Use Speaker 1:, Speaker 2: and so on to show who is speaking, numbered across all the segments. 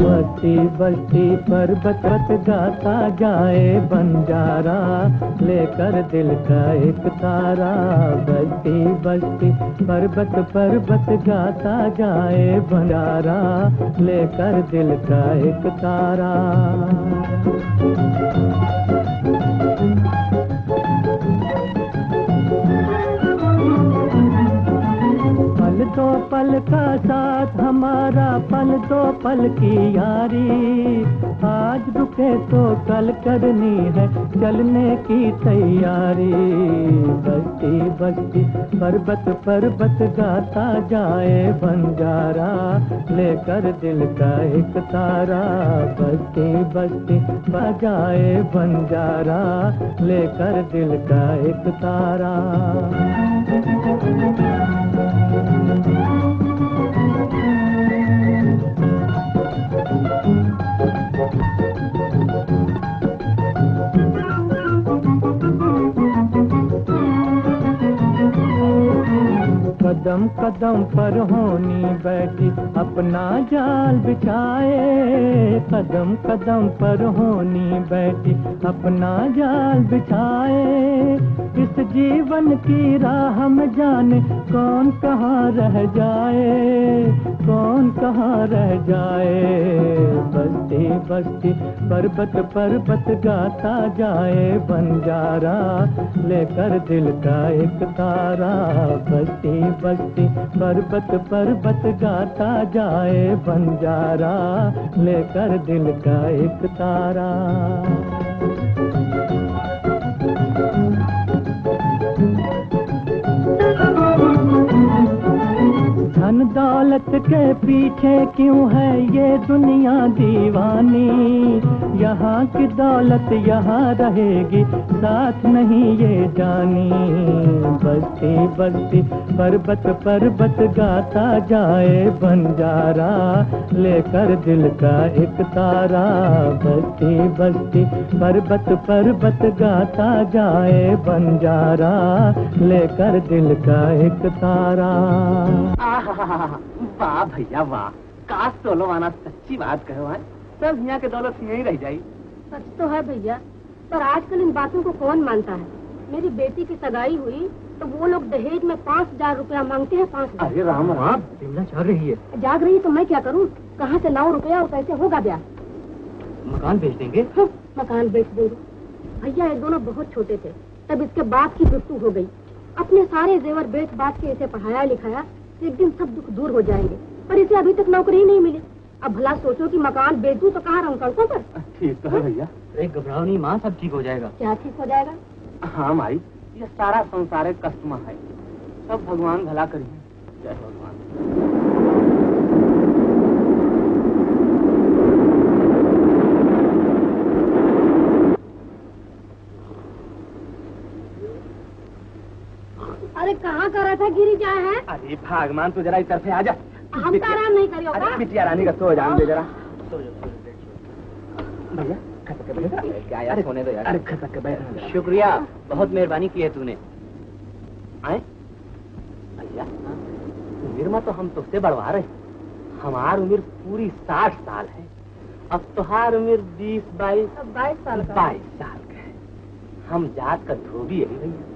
Speaker 1: बस्ती बस्ती पर रत गाता जाए बंजारा, लेकर दिल का एक तारा। बस्ती बस्ती पर्वत पर्वत गाता जाए बंजारा, लेकर दिल का एक तारा। दो पल का साथ हमारा पल दो पल की यारी। आज रुके तो कल करनी है चलने की तैयारी। बस्ती बस्ती पर्वत पर्वत गाता जाए बंजारा। लेकर दिल का एक तारा। बस्ती बस्ती बजाए बंजारा। लेकर दिल का एक तारा। कदम कदम पर होनी बैठी, अपना जाल बिछाए। कदम कदम पर होनी बैठी, अपना जाल बिछाए। इस जीवन की राह में जाने, कौन कहाँ रह जाए? कौन कहाँ रह जाए? बस्ती बस्ती, पर्वत पर्वत गाता जाए। बंजारा लेकर दिल का एक तारा, बस्ती बस्ती पर्वत पर्वत गाता जाए बंजारा लेकर दिल का एक तारा। धन दौलत के पीछे क्यों है ये दुनिया दीवानी? यहाँ की दौलत यहाँ रहेगी, साथ नहीं ये जानी। बस्ती बस्ती पर्वत पर्वत गाता जाए बंजारा, लेकर दिल का एक तारा। बस्ती बस्ती पर्वत पर्वत गाता जाए बंजारा, लेकर दिल का एक तारा।
Speaker 2: वाह भैया वाह। का सोलो आना सच्ची बात कहो है? सब यहाँ के दौलत यही रह जाई
Speaker 3: सच तो है भैया पर आजकल इन बातों को कौन मानता है? मेरी बेटी की सगाई हुई तो वो लोग दहेज में पाँच हज़ार रूपया मांगते हैं पाँच हज़ार।
Speaker 2: अरे राम राम
Speaker 1: बिमला चल रही है।
Speaker 3: जाग रही है तो मैं क्या करूँ? कहाँ से लाऊं रुपया और कैसे होगा ब्याह
Speaker 1: मकान बेच देंगे?
Speaker 3: हम्म, मकान बेच दूँगी। भैया ये दोनों बहुत छोटे थे। तब इसके बाप की मृत्यु हो गई। अपने सारे जेवर बेच बाच के इसे पढ़ाया लिखाया तो एक दिन सब दुख दूर हो जाएँगे पर इसे अभी तक नौकरी ही नहीं मिली। अब भला सोचो कि मकान बेचू तो कहाँ रहूँ सड़कों पर?
Speaker 2: ठीक तो है भैया।
Speaker 1: एक घबराओ नहीं माँ सब ठीक हो जाएगा।
Speaker 3: क्या ठीक हो जाएगा?
Speaker 2: हाँ माई ये सारा संसार एक कस्टमर है। सब भगवान भला करिए जय भगवान।
Speaker 3: अरे कहाँ का रहा था गिरी जाए है?
Speaker 2: अरे भगवान तू जरा इस तरफ़ आ जा।
Speaker 3: हम तो आराम नहीं करियो
Speaker 2: अरे बिटिया रानी का सो जान दे जरा। भैया खसक बैठ
Speaker 1: क्या यार सोने दो यार।
Speaker 2: अरे खसक बैठ
Speaker 1: शुक्रिया बहुत मेहरबानी की है तूने।
Speaker 2: आए। भैया उम्र में तो हम तुझसे बढ़वा रहे हमार उम्र पूरी साठ साल है। अब तुहार उम्र बीस बाईस
Speaker 3: बाईस साल
Speaker 2: बाईस साल का है। हम जात का धोबी है भैया।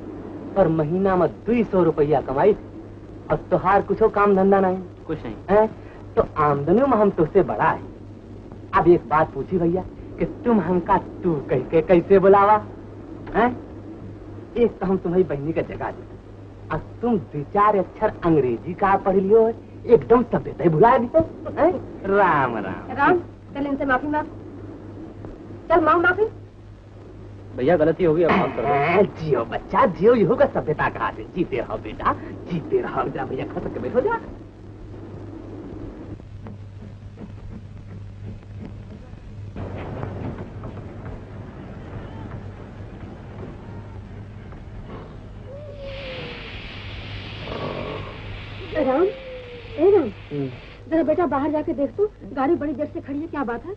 Speaker 2: पर महीना में दो सौ रुपया कमाई और तुहार कुछ काम धंधा नहीं
Speaker 1: कुछ नहीं।
Speaker 2: है? तो आमदनी में हम तुझसे बड़ा है। अब एक बात पूछी भैया कि तुम हमका तू कह के कैसे बुलावा? हैं? एक तो हम तुम्हारी बहनी का जगा दे और तुम दो चार अक्षर अंग्रेज़ी का पढ़ लियो है, एकदम ही भुला दियो हैं? राम राम।
Speaker 3: राम चल इनसे माफ़ी मांग। चल मांग माफ़ी।
Speaker 1: भैया गलती होगी अब माफ़ कर
Speaker 2: जियो बच्चा जियो ये होगा सभ्यता कहा से जीते रहो बेटा जीते रहो जा भैया खसक के बैठो जा।
Speaker 3: राम। ए राम। जरा बेटा बाहर जाके देख तू गाड़ी बड़ी देर से खड़ी है क्या बात है?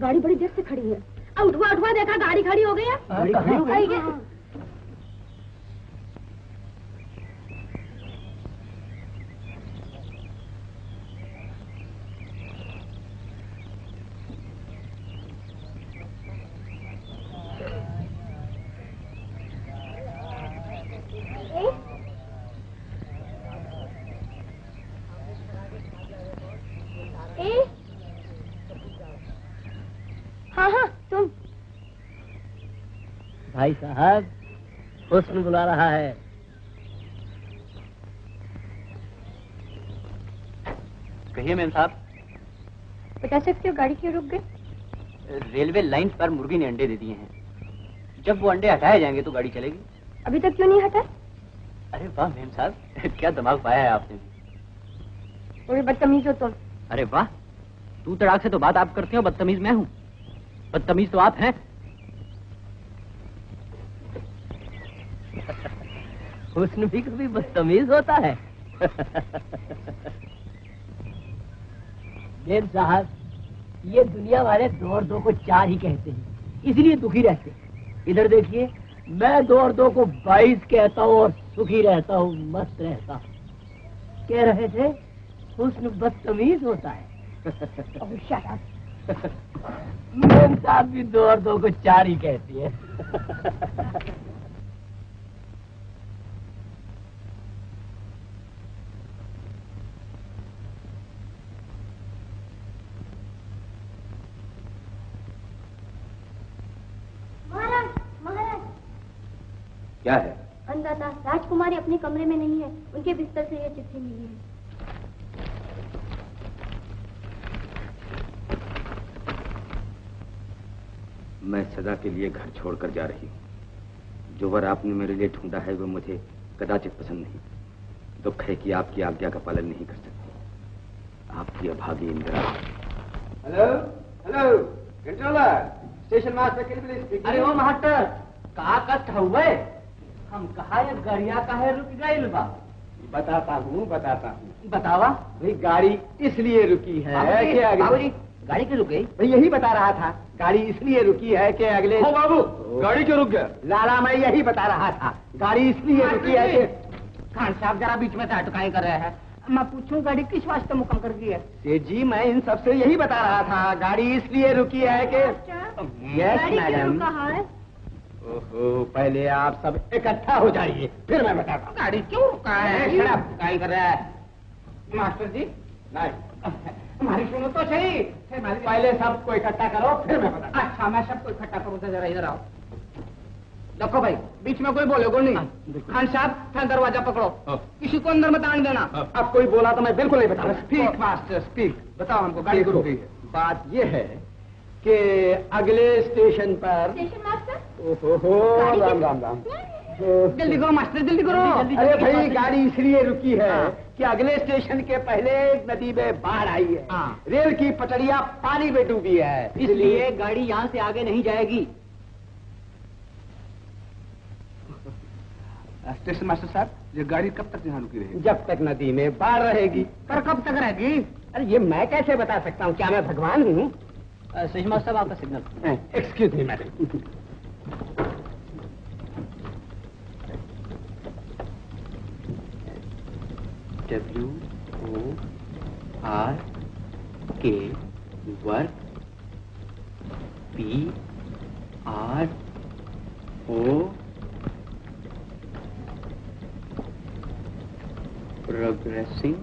Speaker 3: गाड़ी बड़ी देर से खड़ी है। उठवा उठवा देखा गाड़ी खड़ी हो गई है
Speaker 2: गाड़ी खड़ी हो गई?
Speaker 3: आई है।
Speaker 4: भाई साहब हुस्न बुला रहा है।
Speaker 5: कहिए मैम साहब।
Speaker 6: बता सकते हो गाड़ी क्यों रुक गई?
Speaker 5: रेलवे लाइन पर मुर्गी ने अंडे दे दिए हैं। जब वो अंडे हटाए जाएँगे तो गाड़ी चलेगी।
Speaker 6: अभी तक क्यों नहीं हटा
Speaker 5: अरे वाह मेम साहब क्या दिमाग पाया है आपने
Speaker 6: थोड़ी बदतमीज हो तुम।
Speaker 5: अरे वाह तू तड़ाक से तो बात आप करते हो बदतमीज मैं हूँ। बदतमीज तो आप हैं।
Speaker 4: हुस्न भी कभी बदतमीज होता है। देव साहब, ये दुनिया वाले दो और दो को चार ही कहते हैं, इसलिए दुखी रहते इधर देखिए, मैं दो और दो को बाईस कहता हूँ और सुखी रहता हूँ, मस्त रहता हूँ। कह रहे थे, हुस्न बदतमीज होता है. मेम साहब भी दो और दो को चार ही कहती है
Speaker 6: महाराज महाराज
Speaker 5: क्या है?
Speaker 6: अंदाता राजकुमारी अपने कमरे में नहीं है। उनके बिस्तर से ये चिट्ठी मिली है।
Speaker 7: मैं सदा के लिए घर छोड़कर जा रही हूँ। जो वर आपने मेरे लिए ढूंढा है वो मुझे कदाचित पसंद नहीं। दुख है कि आपकी आज्ञा का पालन नहीं कर सकती। आपकी अभागी Indira.
Speaker 8: Hello? Hello? Controller station master
Speaker 4: अरे वो महाटर कहा कष्ट हुए? हम कहा ये गरिया काहे रुक गई बा।
Speaker 8: बताता हूँ बताता हूँ।
Speaker 4: बतावा।
Speaker 8: भाई गाड़ी इसलिए रुकी है कि
Speaker 4: गाड़ी क्यों रुक गई?
Speaker 8: भाई यही बता रहा था गाड़ी इसलिए रुकी है कि अगले
Speaker 7: ओ बाबू गाड़ी क्यों रुक गया?
Speaker 8: लाला मैं यही बता रहा था गाड़ी इसलिए रुकी है कि
Speaker 4: खान साहब जरा बीच में अटकाई कर रहे हैं। मैं पूछूँ गाड़ी किस वास्ते मुकम कर गई है?
Speaker 8: सेठ जी मैं इन सबसे यही बता रहा था गाड़ी इसलिए रुकी है कि यस मैडम
Speaker 6: रुका है?
Speaker 8: ओहो पहले आप सब इकट्ठा हो जाइए फिर मैं बताता हूँ।
Speaker 4: गाड़ी क्यों रुका है?
Speaker 8: शराब।
Speaker 4: कर रहा है। मास्टर जी
Speaker 8: नहीं।
Speaker 4: हमारी सुनो तो सही।
Speaker 8: पहले सबको इकट्ठा करो फिर मैं बताता
Speaker 4: अच्छा मैं सबको इकट्ठा करूँ जरा इधर आओ। देखो भाई बीच में कोई बोले बोलेगो नहीं। खान साहब फिर दरवाज़ा पकड़ो। किसी को अंदर मत आने देना।
Speaker 8: अब कोई बोला तो मैं बिल्कुल नहीं बताऊँगा
Speaker 4: स्पीक मास्टर स्पीक बताओ हमको गाड़ी को
Speaker 8: बात ये है कि अगले स्टेशन पर।
Speaker 6: Station master?
Speaker 8: ओहो हो राम राम राम।
Speaker 4: जल्दी करो मास्टर जल्दी करो।
Speaker 8: अरे भाई गाड़ी इसलिए रुकी है कि अगले स्टेशन के पहले एक नदी में बाढ़ आई है।
Speaker 4: हाँ।
Speaker 8: रेल की पटरिया पानी में डूबी है।
Speaker 5: इसलिए गाड़ी यहाँ से आगे नहीं जाएगी।
Speaker 7: स्टेशन मास्टर साहब ये गाड़ी कब तक यहाँ रुकी रहेगी?
Speaker 8: जब तक नदी में बाढ़ रहेगी।
Speaker 4: पर कब तक रहेगी
Speaker 8: अरे ये मैं कैसे बता सकता हूँ? क्या मैं भगवान हूँ?
Speaker 5: सुषमा साहब आपका signal
Speaker 8: excuse me madam
Speaker 5: W O R K work P R O progressing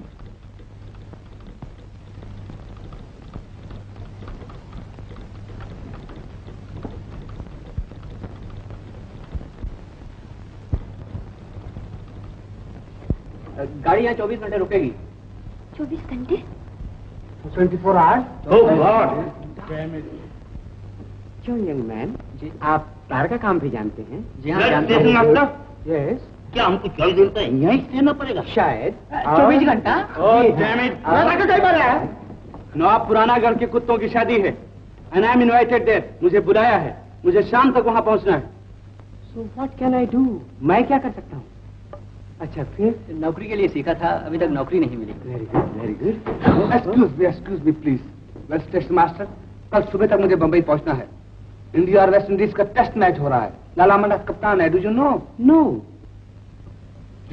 Speaker 5: गाड़ी यहाँ चौबीस घंटे रुकेगी।
Speaker 6: चौबीस घंटे?
Speaker 8: ट्वेंटी फोर आवर्स
Speaker 7: Oh,
Speaker 8: क्यों यंग मैन जी। आप तार का काम भी जानते हैं?
Speaker 5: जी हाँ। जानते हैं
Speaker 8: यस
Speaker 4: क्या हमको चौबीस दिन तक यहीं रहना पड़ेगा?
Speaker 8: शायद।
Speaker 4: चौबीस घंटा?
Speaker 7: Oh, damn it.
Speaker 8: कई बार है?
Speaker 7: नवाब पुराना गढ़ के कुत्तों की शादी है। And I am invited there मुझे बुलाया है। मुझे शाम तक वहाँ पहुँचना है।
Speaker 8: So what can I do मैं क्या कर सकता हूँ? अच्छा फिर?
Speaker 5: नौकरी के लिए सीखा था अभी तक नौकरी नहीं मिली।
Speaker 8: Very good very good
Speaker 7: excuse me excuse me please well station master कल सुबह तक मुझे बम्बई पहुँचना है। इंडिया और वेस्ट इंडीज का टेस्ट मैच हो रहा है। लाला मंडा कप्तान है do you know
Speaker 8: no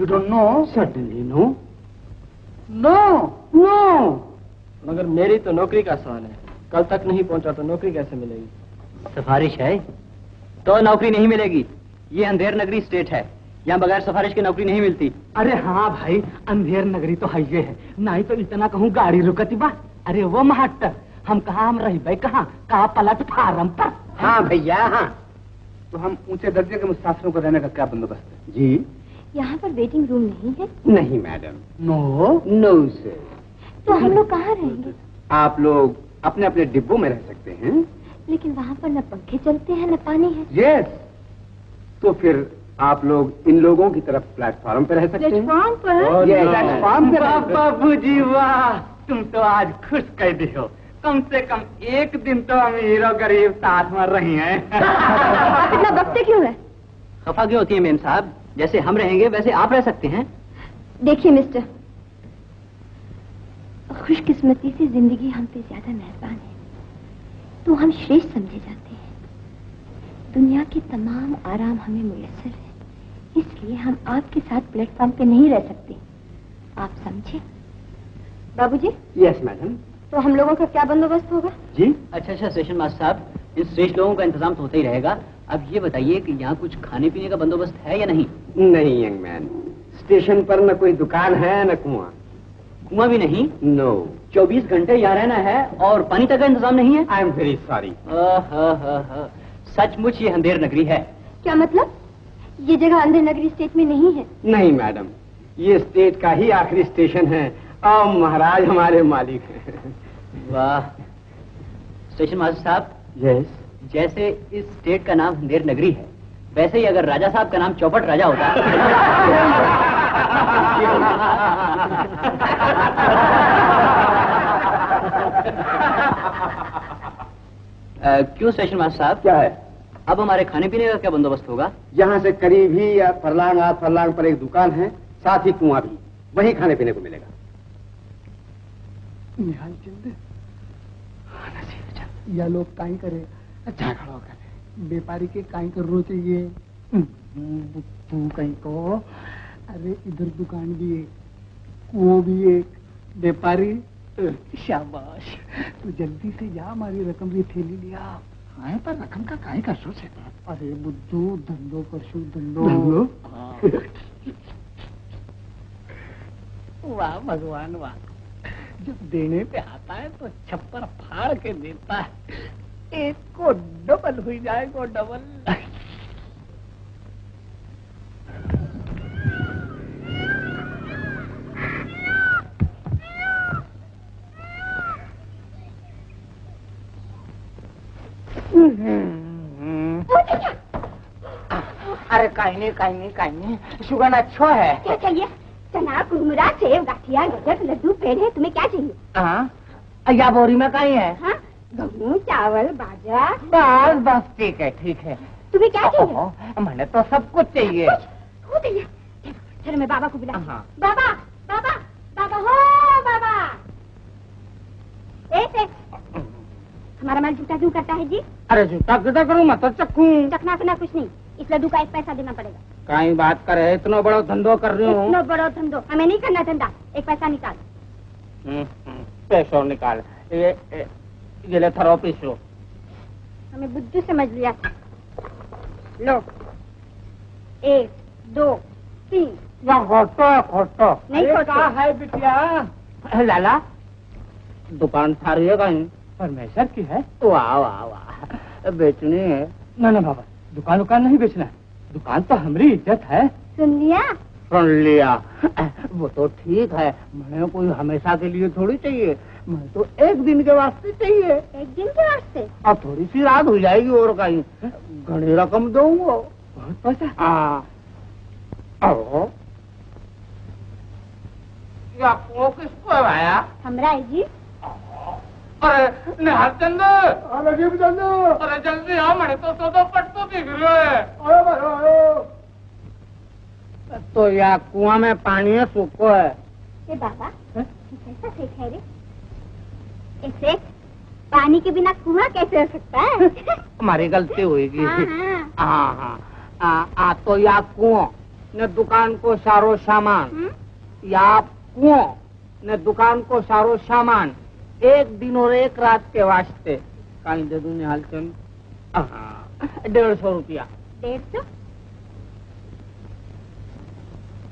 Speaker 7: you don't know
Speaker 8: certainly no
Speaker 7: no
Speaker 8: no
Speaker 4: मगर मेरी तो नौकरी का सवाल है। कल तक नहीं पहुँचा तो नौकरी कैसे मिलेगी?
Speaker 5: सिफारिश है। तो नौकरी नहीं मिलेगी। ये अंधेर नगरी स्टेट है। यहाँ बगैर सिफारिश की नौकरी नहीं मिलती।
Speaker 8: अरे हाँ भाई अंधेर नगरी तो है। ये है नहीं तो इतना कहूँ गाड़ी रुकती बा। अरे वो महाट्टर हम कहा हम रही भाई कहाँ? कहा पलट फार्म पर? हाँ भैया हाँ।
Speaker 9: तो हम ऊँचे दर्जे के मुसाफिरों को रहने का क्या बंदोबस्त है?
Speaker 8: जी।
Speaker 10: यहाँ पर वेटिंग रूम नहीं है?
Speaker 8: नहीं मैडम।
Speaker 9: नो
Speaker 8: नो सर
Speaker 10: तो हम लोग कहाँ रहेंगे?
Speaker 8: आप लोग अपने अपने डिब्बों में रह सकते हैं।
Speaker 10: लेकिन वहाँ पर न पंखे चलते हैं न पानी है।
Speaker 8: यस तो फिर आप लोग इन लोगों की तरफ़ प्लेटफॉर्म पे रह सकते हैं।
Speaker 10: प्लेटफॉर्म पर?
Speaker 8: प्लेटफॉर्म पे रह
Speaker 11: वाह
Speaker 8: सकते
Speaker 11: वाह। तुम तो आज खुश कर दी हो। कम से कम एक दिन तो अमीर और गरीब साथ में रही हैं।
Speaker 10: इतना बकते क्यों है?
Speaker 5: खफा क्यों होती है मेम साहब? जैसे हम रहेंगे वैसे आप रह सकते हैं।
Speaker 10: देखिए मिस्टर खुशकिस्मती से ज़िंदगी हम पे ज़्यादा मेहरबान है। तो हम श्रेष्ठ समझे जाते हैं। दुनिया के तमाम आराम हमें मुयसर है। इसलिए हम आपके साथ प्लेटफॉर्म पे नहीं रह सकते। आप समझे? बाबूजी?
Speaker 8: यस मैडम
Speaker 10: तो हम लोगों का क्या बंदोबस्त होगा?
Speaker 8: जी?
Speaker 5: अच्छा अच्छा स्टेशन मास्टर साहब इन श्रेष्ठ लोगों का इंतज़ाम तो होता ही रहेगा। अब ये बताइए कि यहाँ कुछ खाने पीने का बंदोबस्त है या नहीं?
Speaker 8: नहीं यंग मैन स्टेशन पर न कोई दुकान है न कुआँ।
Speaker 5: कुआँ भी नहीं?
Speaker 8: नो
Speaker 5: 24 घंटे यहाँ रहना है और पानी तक का इंतज़ाम नहीं है?
Speaker 8: आई एम वेरी सॉरी
Speaker 5: सचमुच ये अंधेर नगरी है।
Speaker 10: क्या मतलब? ये जगह अंधेर नगरी स्टेट में नहीं है।
Speaker 8: नहीं मैडम ये स्टेट का ही आखिरी स्टेशन है। और महाराज हमारे मालिक हैं।
Speaker 5: वाह। स्टेशन मास्टर साहब
Speaker 8: यस
Speaker 5: जैसे इस स्टेट का नाम अंधेर नगरी है वैसे ही अगर राजा साहब का नाम चौपट राजा होता। क्यों स्टेशन मास्टर साहब?
Speaker 8: क्या है?
Speaker 5: अब हमारे खाने पीने का क्या बंदोबस्त होगा?
Speaker 8: यहाँ से करीब ही या फरलांग आध फरलांग पर एक दुकान है साथ ही कुआँ भी। वही खाने पीने को मिलेगा।
Speaker 9: निहाल चंद या लोग काई करे। झगड़ा करे व्यापारी के काई कर रो चाहिए। तू कहीं को? अरे इधर दुकान भी एक वो भी एक। व्यापारी शाबाश। तू जल्दी से जा हमारी रकम भी थैली लिया हाँ पर रकम का काहे का सोच है अरे बुद्धू धंधो करशु धंधो। वाह भगवान वाह। जब देने पे आता है तो छप्पर फाड़ के देता है। एक को डबल हुई जाए को डबल
Speaker 11: अरे काही नहीं काही नहीं काही नहीं। शुगर अच्छो है।
Speaker 10: क्या चाहिए? चना कुरमुरा सेब गाठिया गजक लड्डू पेड़े तुम्हें क्या चाहिए?
Speaker 11: हाँ? या बोरी में कहीं है?
Speaker 10: हाँ गेहूँ चावल बाजरा।
Speaker 11: बस बस ठीक है ठीक है।
Speaker 10: तुम्हें क्या चाहिए?
Speaker 11: मैंने तो सब कुछ चाहिए।
Speaker 10: चलो मैं बाबा को बुला
Speaker 11: हाँ।
Speaker 10: बाबा बाबा बाबा हो बाबा। ऐसे हमारा माल जूता क्यों करता है जी?
Speaker 11: अरे जूता करूँ मैं तो चक्कू
Speaker 10: चखना कुछ नहीं। इस लड्डू का एक पैसा देना पड़ेगा।
Speaker 11: कहीं बात करे इतना बड़ो धंधो कर रही हूँ।
Speaker 10: इतना बड़ा धंधो। हमें नहीं करना धंधा। एक पैसा निकाल।
Speaker 11: हम्म, हम्म, निकाल। ये ये- ले थरो पीसो।
Speaker 10: हमें बुद्धू समझ लिया। था लो। एक दो तीन।
Speaker 11: या खोटो है खोटो
Speaker 10: नहीं खोटो
Speaker 11: है बिटिया? लाला दुकान थारी है कहीं।
Speaker 9: परमेश्वर की है?
Speaker 11: वाह वाह वाह। बेचनी है।
Speaker 9: ना ना बाबा। दुकान उकान नहीं बेचना है। दुकान तो हमारी इज़्ज़त है।
Speaker 10: सुन लिया
Speaker 11: सुन लिया वो तो ठीक है। मैं कोई हमेशा के लिए थोड़ी चाहिए। मैं तो एक दिन के वास्ते चाहिए।
Speaker 10: एक दिन के वास्ते?
Speaker 11: अब थोड़ी सी रात हो जाएगी और कहीं घनी रकम दूँगा।
Speaker 9: बहुत पैसा?
Speaker 11: हाँ। किसको भाया
Speaker 10: हमरा जी।
Speaker 11: अरे निहाल चंद
Speaker 9: अरे जी चंदू
Speaker 11: अरे जल्दी आओ मैंने तो तो, तो पट तो दिख रहे
Speaker 9: आयो भाई आयो।
Speaker 11: तो या कुआँ में पानी है सूखो है।
Speaker 10: ये बाबा कैसा सेठ है रे? सेठ पानी के बिना कुआँ कैसे हो सकता है?
Speaker 11: हमारी गलती हुईगी
Speaker 10: हाँ हाँ।
Speaker 11: हाँ हाँ। आ, आ तो या कुओं न दुकान को सारो सामान।
Speaker 10: हम्म?
Speaker 11: या कुओं न दुकान को सारो सामान। एक दिन और एक रात के वास्ते। कहीं दे दूँ निहाल चंद हाँ डेढ़ सौ रुपया।
Speaker 10: डेढ़ सौ?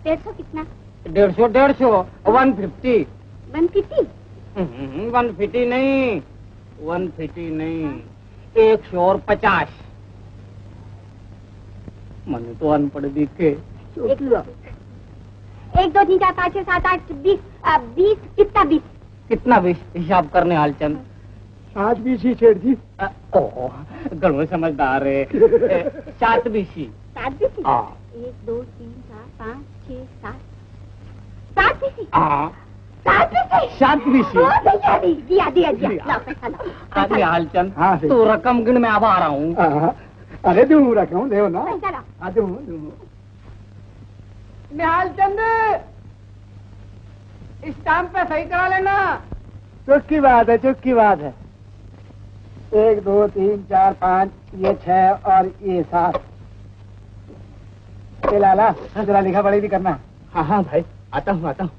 Speaker 10: डेढ़ सौ कितना?
Speaker 11: डेढ़ सौ डेढ़ सौ। One fifty.
Speaker 10: One fifty?
Speaker 11: One fifty नहीं, वन फिफ्टी नहीं। एक सौ और पचास। मने तो अनपढ़ दिखे।
Speaker 10: एक एक दो तीन चार पाँच छह सात आठ बीस बीस कितना बीस?
Speaker 11: कितना भी हिसाब करने हालचंद
Speaker 9: सात बीस ही सेठ जी
Speaker 11: ओह गड़ो समझदार है। सात बीसी
Speaker 10: सात बीस
Speaker 11: हाँ।
Speaker 10: एक दो तीन चार पाँच छह सात। सात बीस
Speaker 11: हाँ।
Speaker 10: सात बीस ओ दिया दिया दिया।
Speaker 11: हालचंद
Speaker 9: हाँ,
Speaker 11: तो रकम गिन में अब आ रहा हूँ।
Speaker 9: हाँ, अरे दूँ रखा हूँ देव ना। हाँ दूँ दूँ
Speaker 11: निहाल चंद। स्टाम्प पे सही करा लेना।
Speaker 9: चुप की बात है चुप की बात है। एक दो तीन चार पाँच ये छह और ये सात। ये लाला जरा लिखा पढ़ी भी करना।
Speaker 11: हाँ हाँ भाई आता हूँ आता हूँ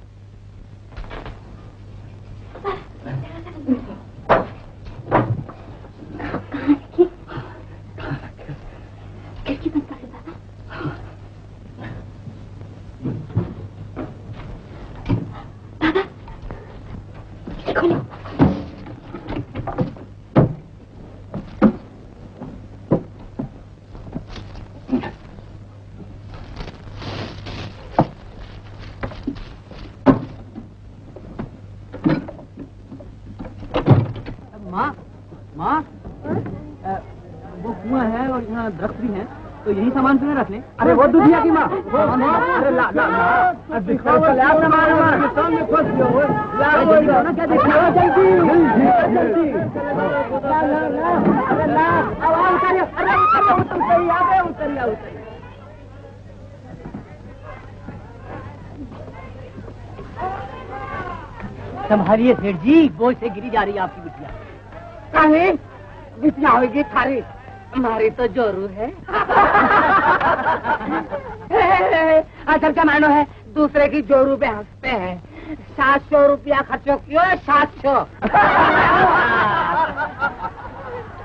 Speaker 10: खिड़की बंद कर दे बाबा बाबा खिड़की खोलो
Speaker 5: माँ माँ अ, वो कुआँ है और यहाँ दरख्त भी हैं तो यही सामान क्यों न रख लें
Speaker 9: अरे वो दुधिया की माँ अरे ला ला ला दिखाओ ला ना मार मार सामने फंस गया वो ला वो ना क्या दिखाओ जल्दी जल्दी ला ला ला अरे ला अब आओ उतरिए अरे उतरिए उतरिए आ गए उतरिए उतरिए
Speaker 5: संभालिए सेठ जी बोझ से गिरी जा रही है आपकी बिटिया
Speaker 11: कहीं बिटिया होगी थारी हमारी तो जोरू है। असल क्या मानो है दूसरे की जोरू पे हँसते हैं। सात सौ रुपया खर्चो क्यों सात सौ?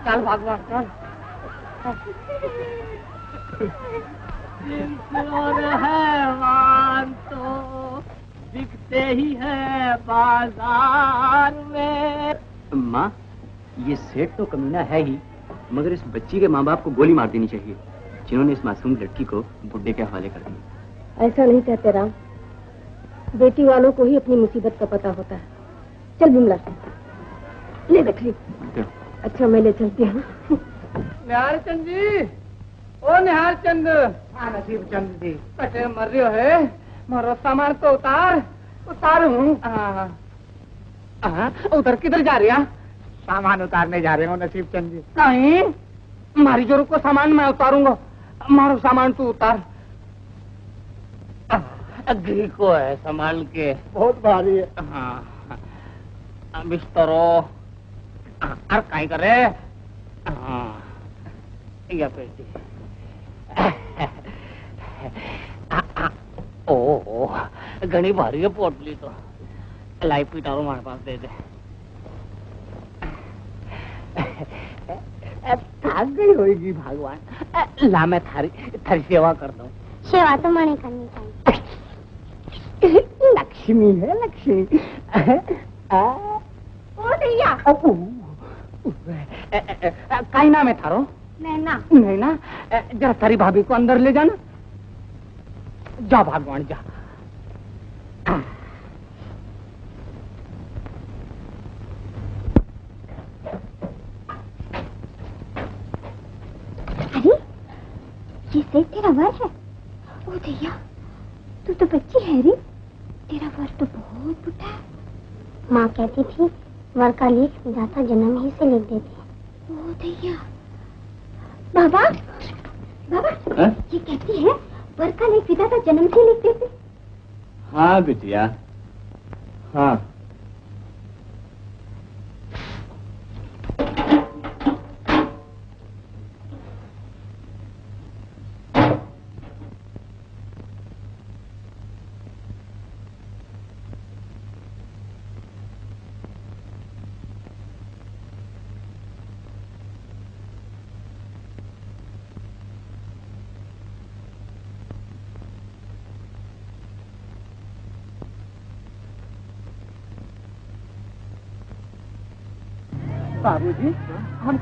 Speaker 11: चल भगवान चल।
Speaker 5: और हैवान तो। दिखते ही है बाज़ार में। माँ ये सेठ तो कमीना है ही। मगर इस बच्ची के माँ बाप को गोली मार देनी चाहिए जिन्होंने इस मासूम लड़की को बुड्ढे के हवाले कर दिया।
Speaker 10: ऐसा नहीं कहते राम। बेटी वालों को ही अपनी मुसीबत का पता होता है। चल बिमला ले रख ली अच्छा मैं ले चलती हूँ।
Speaker 11: निहार चंद जी। ओ निहार चंद हाँ नसीब चंद जी। कटे मर रहे है मारो सामान तो उतार उतार हूँ। हाँ हाँ, उधर किधर जा रही है?
Speaker 9: सामान उतारने जा रहे हो नसीब चंद जी
Speaker 11: नहीं मारी जोरू को सामान मैं उतारूँगा मारो सामान तू उतार अग्री को है संभाल के
Speaker 9: बहुत भारी है
Speaker 11: हाँ बिस्तरो और काय करे हाँ या पेटी ओ ओ, घनी भारी है पोटली तो लाई पीटारो हमारे पास दे दे थक गई होगी भगवान ला मैं थारी थारी सेवा कर दूँ
Speaker 10: सेवा तो मैंने करनी चाहिए
Speaker 11: लक्ष्मी है लक्ष्मी आ,
Speaker 10: ओ दैया
Speaker 11: ओ, उ, ए, ए, ए, काई नाम है थारो
Speaker 10: नैना
Speaker 11: नहीं ना ए, जरा तारी भाभी को अंदर ले जाना जा भगवान जा
Speaker 10: ये सेठ तेरा वर है ओ दैया तू तो बच्ची है रे। तेरा वर तो बहुत बुढ़ा है। माँ कहती थी वर का लेख दाता जन्म ही से लिख देते हैं। ओ दैया बाबा बाबा
Speaker 5: हाँ?
Speaker 10: ये कहती है वर का लेख विधाता जन्म से लिख देते।
Speaker 5: हाँ बिटिया। हाँ।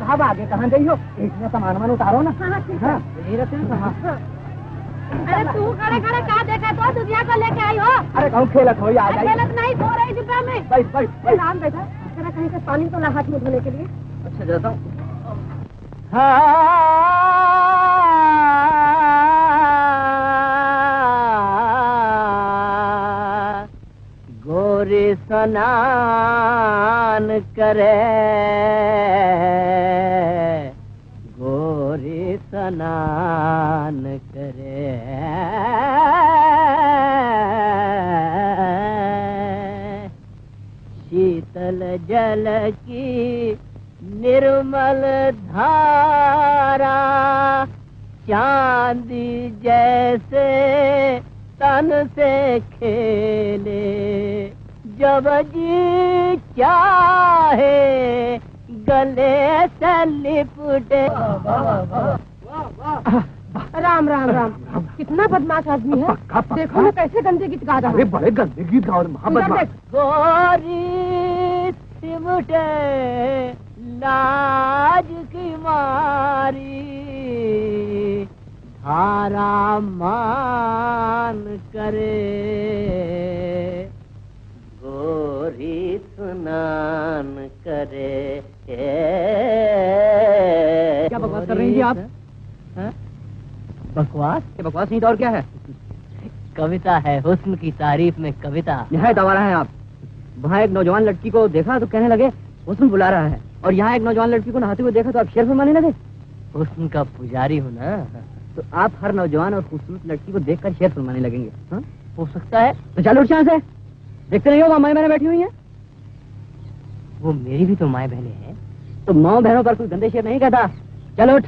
Speaker 11: कहा आगे कहाँ गई हो? एक में सामान वान उतारो ना।
Speaker 10: हाँ,
Speaker 11: हाँ। हैं, हाँ
Speaker 10: अरे तू खड़े खड़े कहा देखा तो दुनिया को लेके आई हो।
Speaker 5: अरे कहूँ खेलत हो? आ
Speaker 10: गलत नहीं सो रही डिब्बा में।
Speaker 5: बैठ बैठ बैठ।
Speaker 10: राम बेटा जरा कहीं से पानी तो ला हाथ में धोने के लिए।
Speaker 5: अच्छा जाता हूँ।
Speaker 4: गोरी स्नान करे। स्नान करे। शीतल जल की निर्मल धारा, चांदी जैसे तन से खेले। जब जी चाहे, गले से लिपटे।
Speaker 10: राम राम राम। कितना बदमाश आदमी है। देखो ना कैसे गंदे गीत गा रहा है।
Speaker 5: बड़े गंदे गीत
Speaker 10: इधर देख।
Speaker 4: गोरी सिमटे लाज की मारी। धारा मान करे। गोरी स्नान करे।
Speaker 5: क्या बकवास कर रही हैं आप?
Speaker 4: हाँ? बकवास?
Speaker 5: ये बकवास नहीं तो और क्या है?
Speaker 4: कविता है हुस्न की तारीफ़ में कविता।
Speaker 5: यहाँ दवारा है आप। वहाँ एक नौजवान लड़की को देखा तो कहने लगे हुस्न बुला रहा है। और यहाँ एक नौजवान लड़की को नहाते हुए देखा तो आप शेर फरमाने लगे।
Speaker 4: हुस्न का पुजारी हूँ ना।
Speaker 5: तो आप हर नौजवान और खूबसूरत लड़की को देखकर शेर फरमाने लगेंगे हाँ?
Speaker 4: हो सकता है।
Speaker 5: तो चलो उठ यहाँ से। देखते नहीं हो माई बहनें बैठी हुई है।
Speaker 4: वो मेरी भी तो माए बहने हैं।
Speaker 5: तो माओ बहनों पर कोई गंदे शेर नहीं कहता। चलो उठ।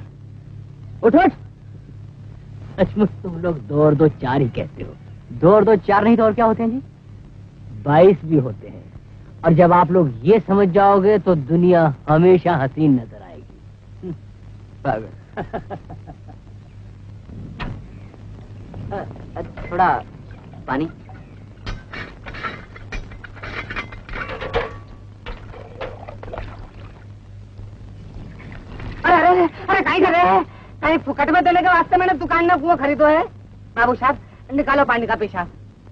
Speaker 5: उठ उठ।
Speaker 4: सचमुच तुम लोग दो और दो चार ही कहते हो।
Speaker 5: दो और दो चार नहीं तो और क्या होते हैं जी?
Speaker 4: बाईस भी होते हैं। और जब आप लोग ये समझ जाओगे तो दुनिया हमेशा हसीन नज़र आएगी।
Speaker 5: पागल। अ- अ, थोड़ा पानी।
Speaker 11: अरे अरे अरे कहीं कर रहे हैं? कहीं फुकट में देने के वास्ते मैंने दुकान में कुआँ खरीदो है। बाबू साहब निकालो पानी का पेशा।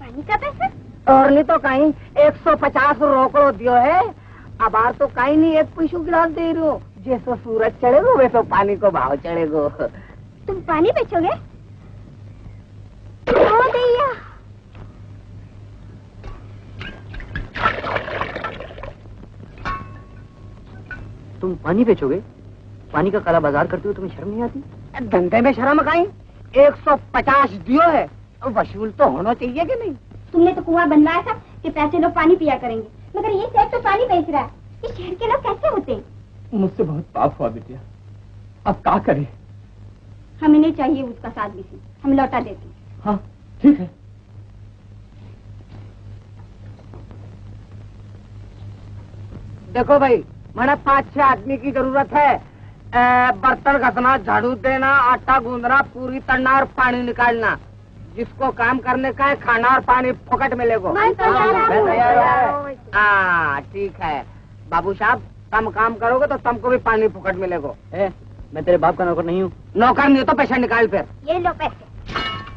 Speaker 10: पानी का पैसा
Speaker 11: और नहीं तो कहीं एक सौ पचास रोकड़ो दियो है। अब आर तो कहीं नहीं एक पैसों गिलास दे रही हो। जैसे सूरज चढ़ेगो वैसे पानी को भाव चढ़ेगो।
Speaker 10: तुम पानी बेचोगे?
Speaker 5: तुम पानी बेचोगे? पानी का काला बाज़ार करते हो तुम्हें शर्म नहीं आती?
Speaker 11: धंधे में शर्म सौ पचास दियो है। वसूल तो होना चाहिए कि नहीं?
Speaker 10: तुमने तो कुआँ बनवाया था कि पैसे लोग पानी पिया करेंगे। मगर ये शहर तो पानी बेच रहा है। ये शहर के लोग कैसे होते हैं?
Speaker 12: मुझसे बहुत पाप हुआ बिटिया। अब क्या करें?
Speaker 10: हमें नहीं चाहिए उसका साथ भी हम लौटा देते हैं।
Speaker 12: ठीक है।
Speaker 11: देखो भाई मैंने पाँच छह आदमी की ज़रूरत है। बर्तन घसना झाड़ू देना आटा गूंदना पूरी तड़ना और पानी निकालना। जिसको काम करने का है खाना और पानी फोकट मिलेगा
Speaker 10: हूँ।
Speaker 11: ठीक है। बाबू साहब कम काम करोगे तो तुमको भी पानी फोकट मिलेगा
Speaker 5: ए, मैं तेरे बाप का नौकर नहीं हूँ।
Speaker 11: नौकर नहीं हो तो पैसा निकाल फिर।
Speaker 10: ये लो पैसे।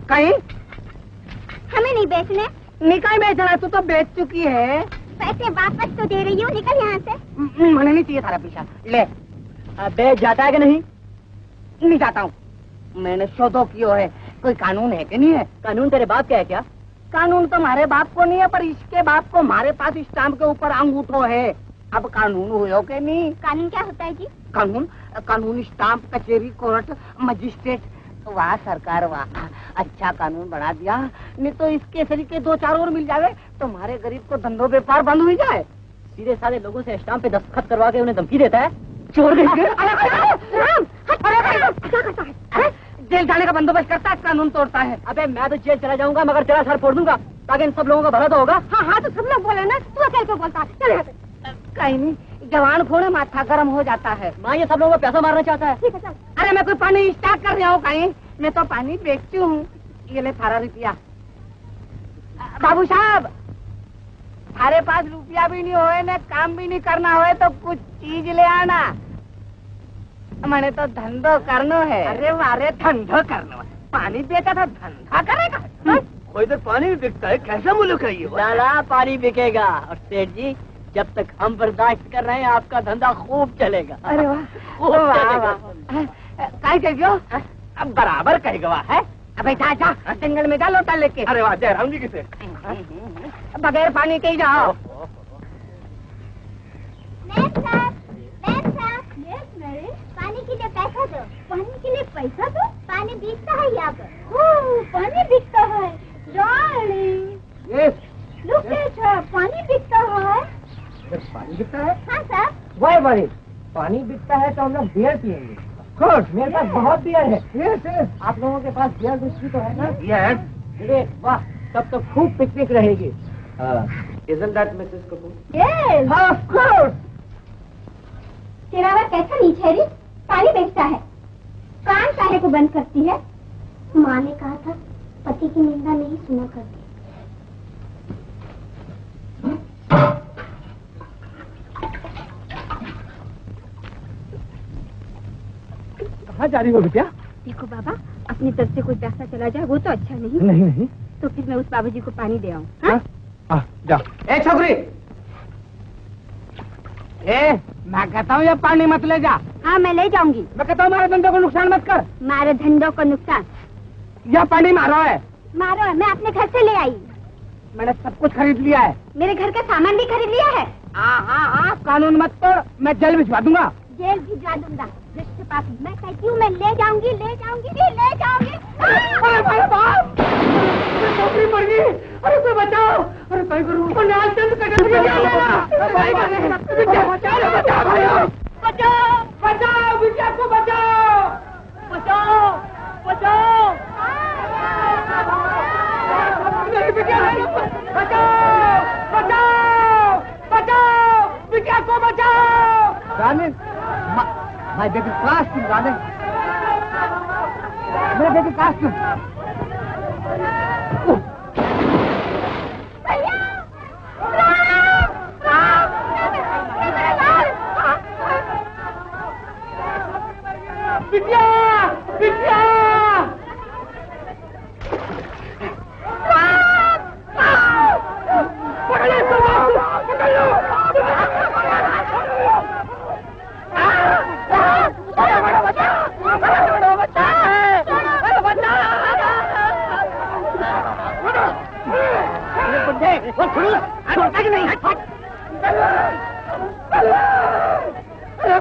Speaker 11: कहीं?
Speaker 10: हमें नहीं बेचने।
Speaker 11: निकाल बेचना तू तो बेच चुकी है।
Speaker 10: पैसे वापस तो दे रही हूँ निकल यहाँ से।
Speaker 11: मैंने नहीं चाहिए सारा पैसा। ले।
Speaker 5: अबे जाता है कि नहीं?
Speaker 11: नहीं जाता हूँ। मैंने शोधो कियो है। कोई कानून है कि नहीं है?
Speaker 5: कानून तेरे बाप का है क्या?
Speaker 11: कानून तो हमारे बाप को नहीं है पर इसके बाप को हमारे पास स्टाम्प के ऊपर अंगूठो है। अब कानून हुए के नहीं?
Speaker 10: कानून क्या होता है जी?
Speaker 11: कानून कानून स्टाम्प कचेरी कोर्ट मजिस्ट्रेट। वाह सरकार वाह। अच्छा कानून बना दिया। नहीं तो इसके तरीके दो चार और मिल जावे तो हमारे गरीब को धंधो व्यापार बंद हो जाए।
Speaker 5: सीधे सारे लोगों से स्टाम्प पे दस्तखत करवा के उन्हें धमकी देता है। चोर
Speaker 11: जेल जाने का बंदोबस्त करता है कानून तोड़ता है।
Speaker 5: अबे मैं तो जेल चला जाऊँगा मगर तेरा सर फोड़ दूँगा ताकि इन सब लोगों का भला तो होगा।
Speaker 11: हाँ हाँ तो सब लोग बोले ना तू अकेले क्यों बोलता? है चल। कहीं नहीं जवान खोने माथा गर्म हो जाता है।
Speaker 5: माँ ये सब लोगों को पैसा मारना चाहता है।
Speaker 10: ठीक है
Speaker 11: अरे मैं कोई पानी स्टार्ट कर रहा हूँ कहीं? मैं तो पानी बेचती हूँ। ये ले थारा रुपया। बाबू साहब थारे पास रुपया भी नहीं होए ना काम भी नहीं करना होए तो कुछ चीज़ ले आना। मैंने तो धंधो करनो है। अरे वारे धंधो करनो है। पानी बेचा था धंधा करेगा? हाँ?
Speaker 1: कोई इधर पानी भी बिकता है कैसा मुल्क है ये?
Speaker 5: लाला पानी बिकेगा। और सेठ जी जब तक हम बर्दाश्त कर रहे हैं आपका धंधा खूब चलेगा।
Speaker 11: अरे वाह
Speaker 5: खूब चलेगा।
Speaker 11: वाह काय कह अब बराबर कह गवा है। अबे चाचा जंगल में जा लोटा लेके।
Speaker 1: अरे वाह जयराम जी किसे?
Speaker 11: बगैर पानी के ही जाओ
Speaker 10: पानी के लिए पैसा दो पानी के लिए पैसा दो पानी बिकता है यहाँ पर। पानी बिकता है डार्लिंग लुक एट हर पानी बिकता है।
Speaker 11: पानी बिकता है?
Speaker 10: हाँ सर
Speaker 11: पानी बिकता है तो हम लोग बियर पियेंगे। कोर्स मेरे पास बहुत बियर है। यस यस आप लोगों के पास बियर विस्की तो है ना?
Speaker 1: यस
Speaker 11: ग्रेट वाह तब तो खूब पिकनिक रहेगी।
Speaker 7: Isn't that Mrs. Kapoor?
Speaker 10: Yes
Speaker 11: of course
Speaker 10: तेरा कैसा नीच है रे? पानी बेचता है। कान काहे को बंद करती है। माँ ने कहा था पति की निंदा नहीं सुना करती।
Speaker 11: कहाँ जा रही हो बिटिया
Speaker 10: देखो बाबा अपनी तरफ़ से कोई रास्ता चला जाए वो तो अच्छा नहीं।
Speaker 11: नहीं नहीं।
Speaker 10: तो फिर मैं उस बाबा जी को पानी दे आऊँ।
Speaker 11: हाँ? हाँ, जा छोकरी! ए मैं कहता हूँ ये पानी मत ले जा।
Speaker 10: हाँ मैं ले जाऊँगी।
Speaker 11: मैं कहता हूँ मारे धंधे को नुकसान मत कर।
Speaker 10: मारे धंधों को नुकसान?
Speaker 11: यह पानी मारो है।
Speaker 10: मारो है मैं अपने घर से ले आई।
Speaker 11: मैंने सब कुछ खरीद लिया है।
Speaker 10: मेरे घर का सामान भी खरीद लिया है?
Speaker 11: हाँ हाँ हाँ कानून मत तोड़ मैं जेल भिजवा दूँगा।
Speaker 10: जेल भिजवा दूँगा। रिश्ते पास मैं कहती हूँ मैं ले जाऊँगी ले जाऊँगी ले ले जाऊँगी।
Speaker 11: अरे भाई बाप नौकरी मर गई अरे कोई बचाओ। अरे भाई गुरु को चंद कटल के क्या लेना भाई बचाओ बचाओ बचाओ। बचाओ बचाओ। को बचाओ। बचाओ बचाओ। बचाओ बचाओ बचाओ। विद्या को बचाओ। रानी My baby costume, darling. My baby costume. बिटिया बिटिया पकड़ लो पकड़ लो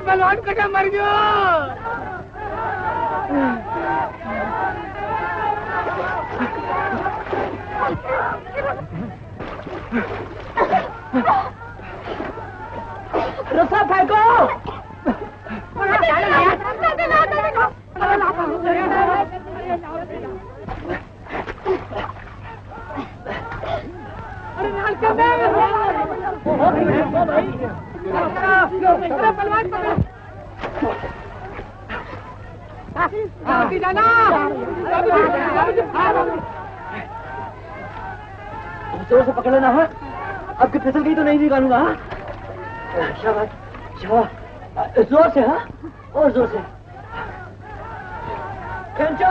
Speaker 11: पहलवान कटा मर गयो रस्सा फेंको
Speaker 5: ज़ोर से पकड़ लेना है। अब की फिसल गई तो नहीं निकालूँगा शाबाश ज़ोर से हाँ और ज़ोर से खींचो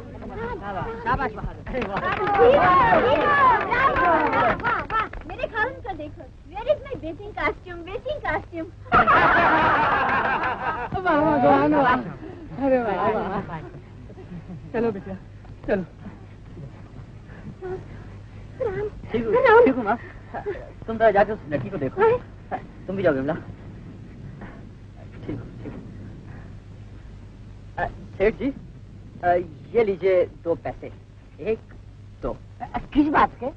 Speaker 10: बिमला मेरे खान का देखो। Where is my bathing costume bathing costume
Speaker 11: अरे वाह चलो बेटा चलो।
Speaker 5: ठीक ठीक हूँ माँ। तुम जरा जाके उस लड़की को देखो। तुम भी जाओ विमला। ठीक ठीक सेठ जी ये लीजिए दो पैसे। एक दो
Speaker 11: किस बात के?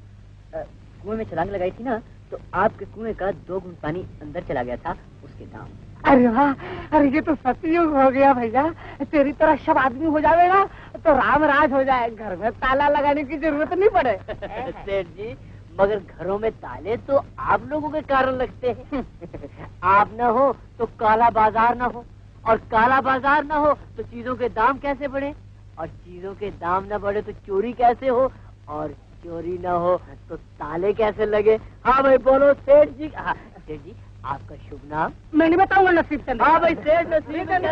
Speaker 5: कुएँ में छलांग लगाई थी ना तो आपके कुएँ का दो गुण पानी अंदर चला गया था उसके दाम।
Speaker 11: अरे वाह अरे ये तो सतयुग हो गया भैया। तेरी तरह सब आदमी हो जाएगा तो राम राज हो जाए। घर में ताला लगाने की ज़रूरत नहीं पड़े।
Speaker 4: सेठ जी मगर घरों में ताले तो आप लोगों के कारण लगते हैं। आप न हो तो काला बाज़ार ना हो और काला बाज़ार ना हो तो चीज़ों के दाम कैसे बढ़े? और चीज़ों के दाम ना बढ़े तो चोरी कैसे हो? और चोरी न हो तो ताले कैसे लगे? हाँ भाई बोलो सेठ जी। हाँ सेठ जी आपका शुभ नाम?
Speaker 11: मैं नहीं बताऊँगा नसीब चंद
Speaker 4: हाँ भाई सेठ नसीब चंद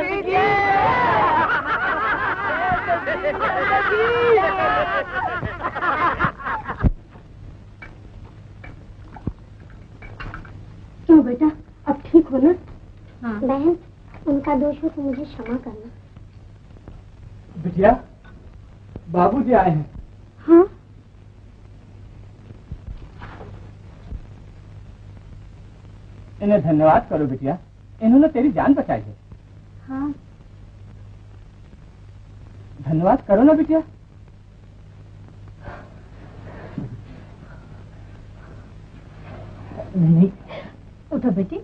Speaker 10: क्यों बेटा? अब ठीक हो ना? हाँ। बहन उनका दोष हो तो मुझे क्षमा करना।
Speaker 2: बिटिया बाबूजी आए हैं।
Speaker 10: हाँ।
Speaker 2: इन्हें धन्यवाद करो बिटिया। इन्होंने तेरी जान बचाई है।
Speaker 10: हाँ।
Speaker 2: धन्यवाद करो ना बिटिया।
Speaker 10: नहीं उठो बेटी।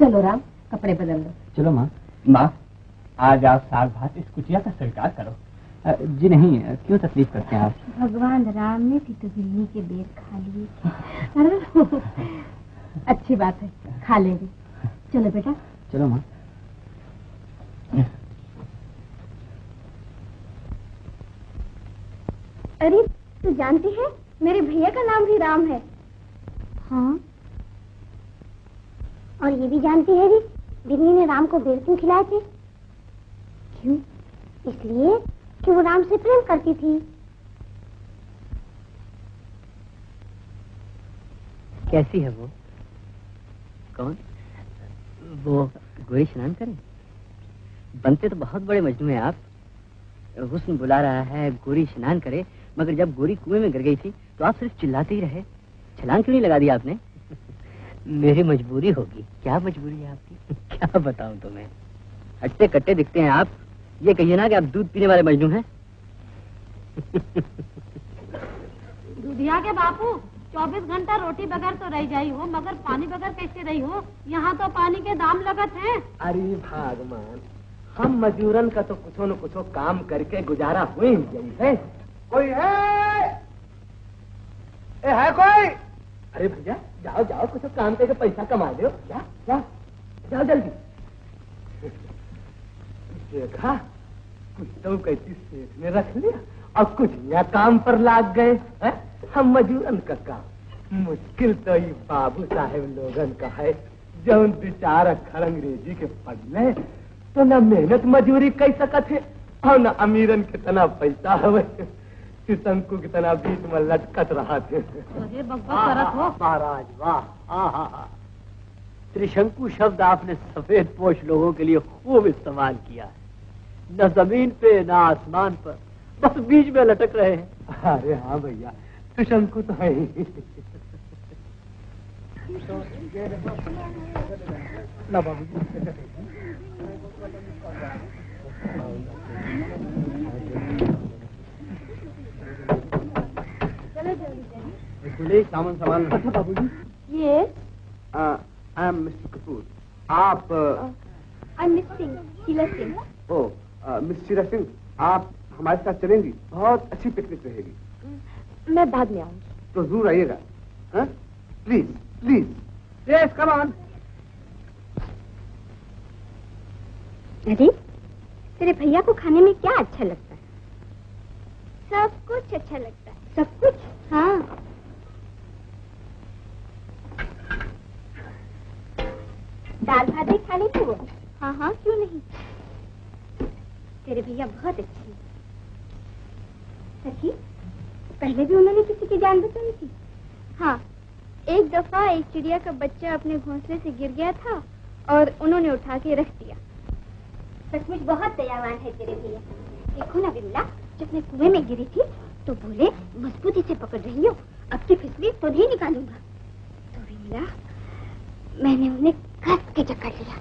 Speaker 10: चलो राम कपड़े बदल लो
Speaker 2: चलो माँ। माँ आज आप साग भात इस कुटिया का स्वीकार करो। जी नहीं क्यों तकलीफ़ करते हैं आप?
Speaker 10: भगवान राम ने भी तो बिल्ली के बेर खा लिए। अच्छी बात है खा लेंगे चलो बेटा।
Speaker 2: चलो माँ।
Speaker 10: अरे तू जानती है मेरे भैया का नाम भी राम है। हाँ। और ये भी जानती है री बिन्नी ने राम को बेर क्यों खिलाए थे। क्यों इसलिए कि वो राम से प्रेम करती थी।
Speaker 4: कैसी है वो? कौन? वो गोरी स्नान करें? बनते तो बहुत बड़े मजनू हैं आप। हुस्न बुला रहा है, गोरी स्नान करे, मगर जब गोरी कुएँ में गिर गई थी तो आप सिर्फ़ चिल्लाते ही रहे। छलांग क्यों नहीं लगा दी आपने? मेरी मजबूरी होगी। क्या मजबूरी है आपकी? क्या बताऊँ तुम्हें? हट्टे कट्टे दिखते हैं आप। ये कहिए ना कि आप दूध पीने वाले मजनू हैं।
Speaker 10: दूधिया के बापू चौबीस घंटा रोटी बगैर तो रह जाई हो मगर पानी बगैर कैसे रही हो? यहाँ तो पानी के दाम लगत हैं।
Speaker 2: अरे भगवान हम मजूरन का तो कुछ न कुछ काम करके गुजारा हुए ही गई है। कोई है? ए है कोई? अरे भैया जाओ जाओ कुछ काम करके पैसा कमा लो। जा जा जाओ जल्दी। देखा? कुछ तो कैसी सेठ ने रख लिया और कुछ यहाँ काम पर लाग गए हैं? हम मजूरन का काम। मुश्किल तो ये बाबू साहेब लोगन का है। जौन विचार अक्षर अंग्रेज़ी के पढ़ले तो न मेहनत मजूरी कर सकत है और न अमीरन कितना पैसा हवे। शंकु कितना बीच में लटकत रहा थे
Speaker 10: हो।
Speaker 4: महाराज वाह त्रिशंकु शब्द आपने सफ़ेद पोष लोगों के लिए खूब इस्तेमाल किया। है न ज़मीन पे न आसमान पर। बस बीच में लटक रहे हैं।
Speaker 2: अरे हाँ भैया त्रिशंकु तो है ना बाबू सामान सामान। अच्छा बाबू जी।
Speaker 10: ये
Speaker 2: आई एम मिस्टर कपूर आप
Speaker 10: I miss Singh Singh.
Speaker 2: Oh miss Sheera Singh आप हमारे साथ चलेंगी। बहुत अच्छी पिकनिक रहेगी।
Speaker 10: मैं बाद में आऊँगी।
Speaker 2: तो ज़रूर आइएगा। Please please yes come on
Speaker 10: अरे तेरे भैया को खाने में क्या अच्छा लगता है? सब कुछ अच्छा लगता है। सब कुछ? हाँ। दाल भात भी खा लेती वो? हाँ हाँ क्यों नहीं? तेरे भैया बहुत अच्छे हैं। सखी, पहले भी उन्होंने किसी की जान बचाई थी? हाँ एक दफ़ा एक चिड़िया का बच्चा अपने घोंसले से गिर गया था और उन्होंने उठा के रख दिया। सचमुच बहुत दयावान है तेरे भैया। देखो ना बिमला जब मैं कुएँ में गिरी थी तो बोले मजबूती से पकड़ रही हो। अब की फिसली तो नहीं निकालूँगा। तो बिमला मैंने उन्हें कस के जकड़ लिया।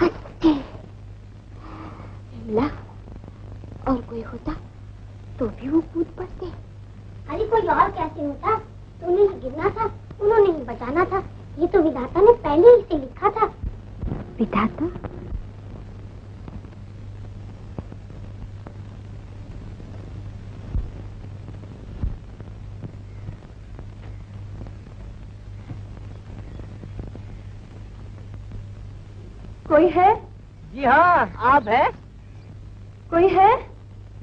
Speaker 10: कस के? कमला और कोई होता तो भी वो कूद पड़ते। अरे कोई और कैसे होता? तूने ही गिरना था उन्होंने ही बचाना था। ये तो विधाता ने पहले ही से लिखा था। विधाता?
Speaker 13: कोई है?
Speaker 4: जी हाँ आप है?
Speaker 13: कोई है?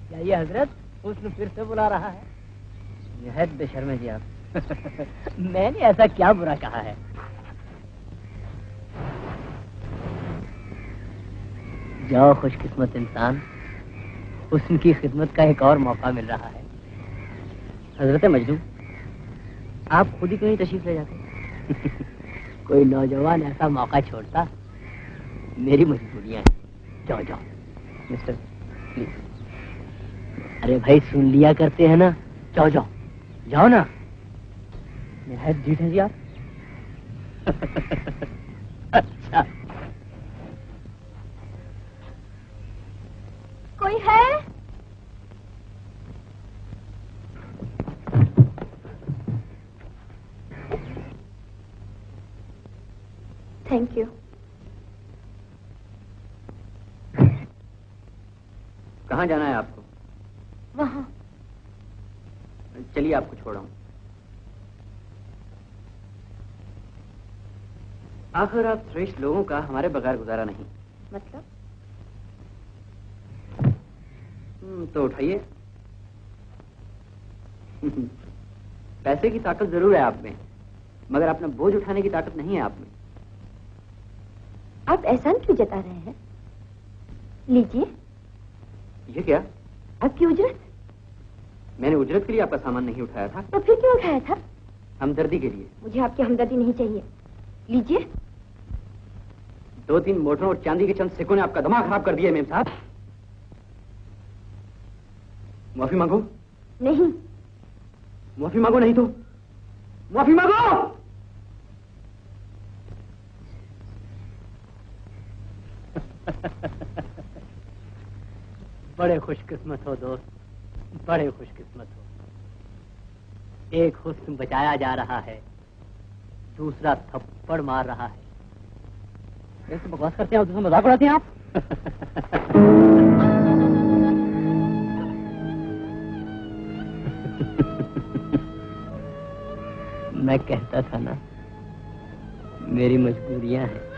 Speaker 4: क्या ये हज़रत उसने फिर से बुला रहा है। निहायत बेशर्मे जी आप। मैंने ऐसा क्या बुरा कहा है? जाओ खुशकिस्मत इंसान हुस्न की खिदमत का एक और मौका मिल रहा है। हज़रत मजनू आप खुद ही क्यों नहीं तशरीफ़ ले जाते? कोई नौजवान ऐसा मौका छोड़ता मेरी मजबूरियाँ हैं। जाओ जाओ। Mister please. अरे भाई, सुन लिया करते हैं ना। जाओ जाओ। जाओ ना। निहायत जीत है आप। अच्छा।
Speaker 13: कोई है? थैंक यू
Speaker 4: कहाँ जाना है आपको?
Speaker 13: वहाँ।
Speaker 4: चलिए आपको छोड़ा हूँ आखिर आप श्रेष्ठ लोगों का हमारे बगैर गुजारा नहीं।
Speaker 13: मतलब?
Speaker 4: हम्म, तो उठाइए। पैसे की ताकत ज़रूर है आप में मगर अपना बोझ उठाने की ताकत नहीं है आप में।
Speaker 13: आप एहसान क्यों जता रहे हैं? लीजिए।
Speaker 4: ये क्या?
Speaker 13: आपकी उजरत?
Speaker 4: मैंने उजरत के लिए आपका सामान नहीं उठाया था।
Speaker 13: तो फिर क्यों उठाया था?
Speaker 4: हमदर्दी के लिए।
Speaker 13: मुझे आपकी हमदर्दी नहीं चाहिए। लीजिए।
Speaker 4: दो तीन मोटरों और चांदी के चंद सिक्कों ने आपका दिमाग खराब कर दिया मेम साहब। माफ़ी मांगो।
Speaker 13: नहीं।
Speaker 4: माफ़ी मांगो नहीं तो। माफ़ी मांगो! बड़े खुशकिस्मत हो, दोस्त। बड़े खुशकिस्मत हो। एक हुस्न बचाया जा रहा है, दूसरा थप्पड़ मार रहा है। ऐसे बकवास करते हैं दूसरा मज़ाक उड़ाते हैं आप? मैं कहता था ना, मेरी मजबूरियाँ हैं।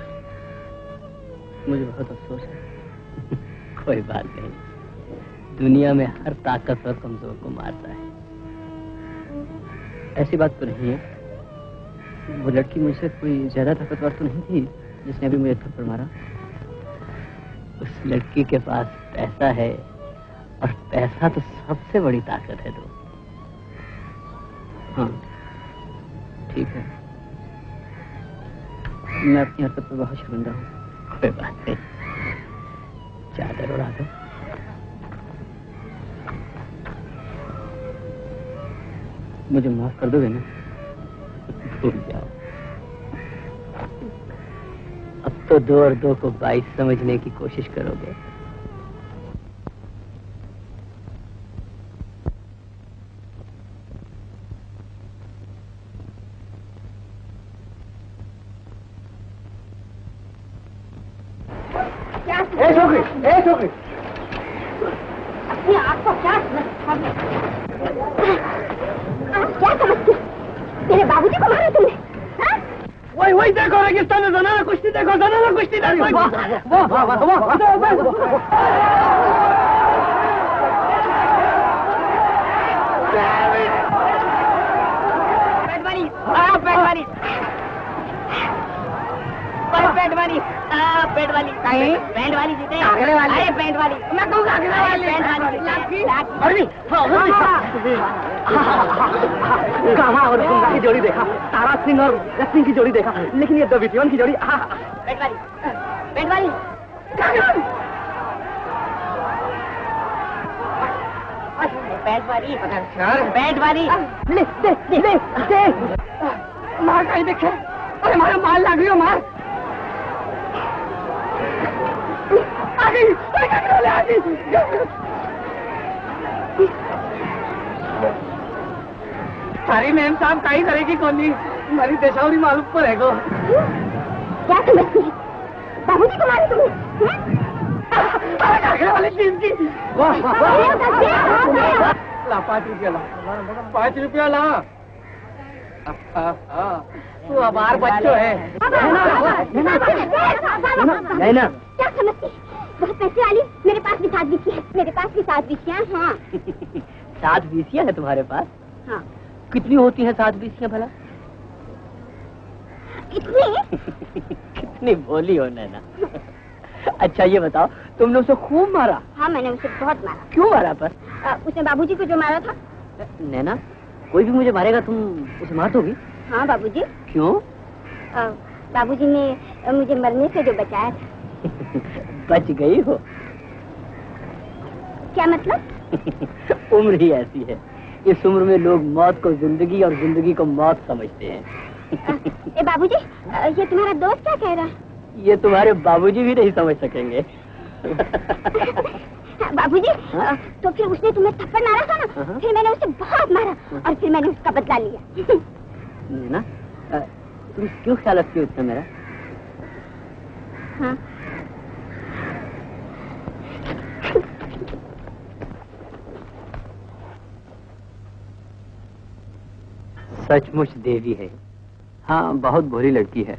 Speaker 4: मुझे बहुत अफसोस है। कोई बात नहीं। दुनिया में हर ताकतवर कमज़ोर को मारता है। ऐसी बात तो नहीं है। वो लड़की मुझसे कोई ज़्यादा ताकतवर तो नहीं थी, जिसने अभी मुझे थप्पड़ मारा। उस लड़की के पास पैसा है, और पैसा तो सबसे बड़ी ताकत है, दोस्त। हाँ ठीक है। मैं अपनी हरकत पर बहुत शर्मिंदा हूँ। कोई बात नहीं। चादर उड़ा दो। मुझे माफ़ कर दोगे ना? भूल जाओ। अब तो दो और दो को बाईस समझने की कोशिश करोगे
Speaker 11: ए छोकरी ए छोकरी
Speaker 13: अपने आप को क्या समझते आप क्या समझते तेरे बाबूजी को मारा तुमने हाँ?
Speaker 11: वही वही देखो रेगिस्तान में जनाना कुश्ती देखो जनाना कुश्ती देखो वाह वाह वाह वाह
Speaker 4: पेटवाली हाँ पेटवाली पेट वाली हाँ पेट वाली पेंट वाली जीते
Speaker 11: कागड़े वाली।
Speaker 4: अरे पेंट वाली
Speaker 11: मैं कहूँ कागड़े वाली।
Speaker 4: पेंट वाली
Speaker 11: लाठी।
Speaker 4: लाठी।
Speaker 11: अरे कहा और गंगा की जोड़ी देखा सिंह और रश्मि की जोड़ी देखा लेकिन ये दो बिटियों की जोड़ी हाँ, हाँ।
Speaker 4: पेट वाली पेट वाली पेंट वाली पेंट वाली
Speaker 11: ले दे ले दे। मार कहीं देखे। अरे मारा मार लग रही हो मार। आ गई। आ गई। सारी मैम साहब काई करेगी कौन नहीं हमारी देशावरी मालूम पर है
Speaker 13: क्या समझती है? बाबूजी हाँ?
Speaker 11: वाली टीम की।
Speaker 13: अरे,
Speaker 11: ला पाँच रुपया ला। पाँच रुपया ला।
Speaker 14: तू हमार बच्चों है।
Speaker 10: नैना क्या समझती बहुत पैसे वाली मेरे पास भी सात बीसियाँ हैं। मेरे पास भी सात बीसियाँ हाँ।
Speaker 14: सात बीसियाँ है तुम्हारे पास?
Speaker 10: हाँ।
Speaker 14: कितनी होती है सात बीसियाँ भला?
Speaker 10: इतनी
Speaker 14: कितनी भोली हो नैना। अच्छा ये बताओ तुमने उसे खूब मारा?
Speaker 10: हाँ मैंने उसे बहुत मारा।
Speaker 14: क्यों मारा पर?
Speaker 10: अ, उसने बाबूजी को जो मारा था।
Speaker 14: नैना कोई भी मुझे मारेगा तुम उसे मार दोगी?
Speaker 10: हाँ बाबूजी।
Speaker 14: क्यों?
Speaker 10: बाबूजी ने मुझे मरने से जो बचाया था।
Speaker 14: बच गई हो।
Speaker 10: क्या मतलब?
Speaker 14: उम्र ही ऐसी है। इस उम्र में लोग मौत को ज़िंदगी और ज़िंदगी को मौत समझते हैं।
Speaker 10: ए बाबूजी ये तुम्हारा दोस्त क्या कह रहा है?
Speaker 14: ये तुम्हारे बाबूजी भी नहीं समझ सकेंगे।
Speaker 10: बाबूजी अ, तो फिर उसने तुम्हें थप्पड़ मारा था ना
Speaker 14: हाँ।
Speaker 10: फिर मैंने उसे बहुत मारा और फिर मैंने उसका बदला लिया।
Speaker 14: अ, तुम क्यों ख्याल रखती हो इतना मेरा?
Speaker 10: हाँ?
Speaker 14: सचमुच देवी है। हाँ बहुत भोली लड़की है।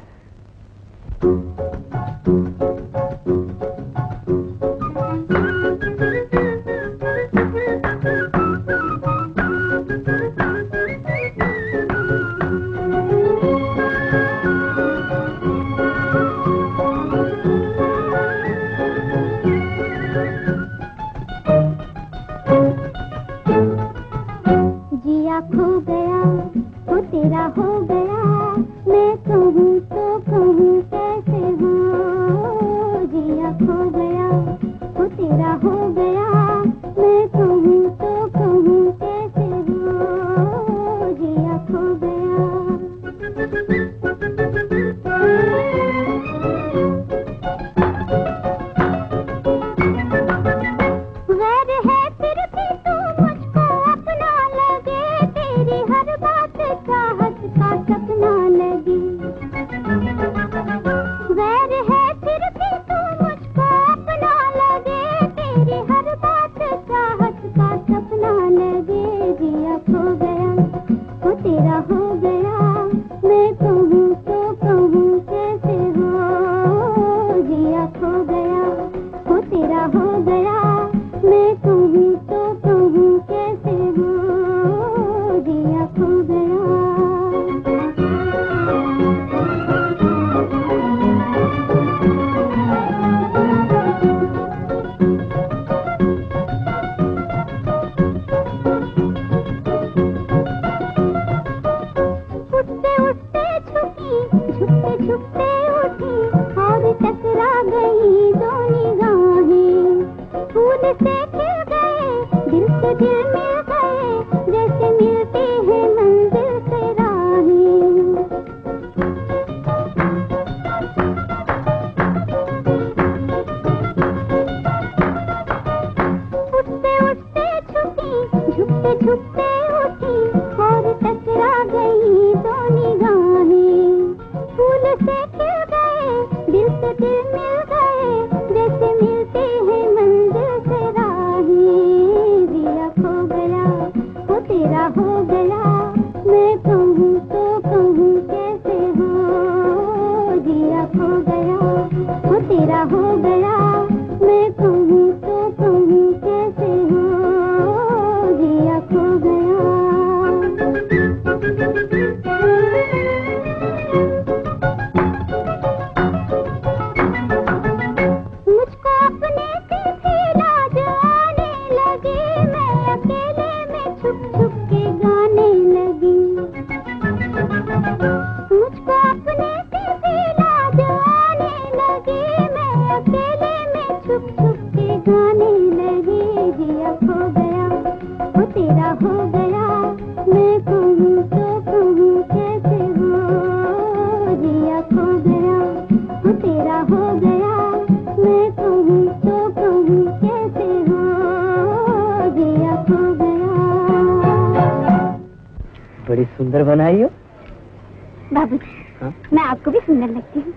Speaker 10: बाबूजी
Speaker 14: हाँ?
Speaker 10: मैं आपको भी सुंदर लगती हूँ।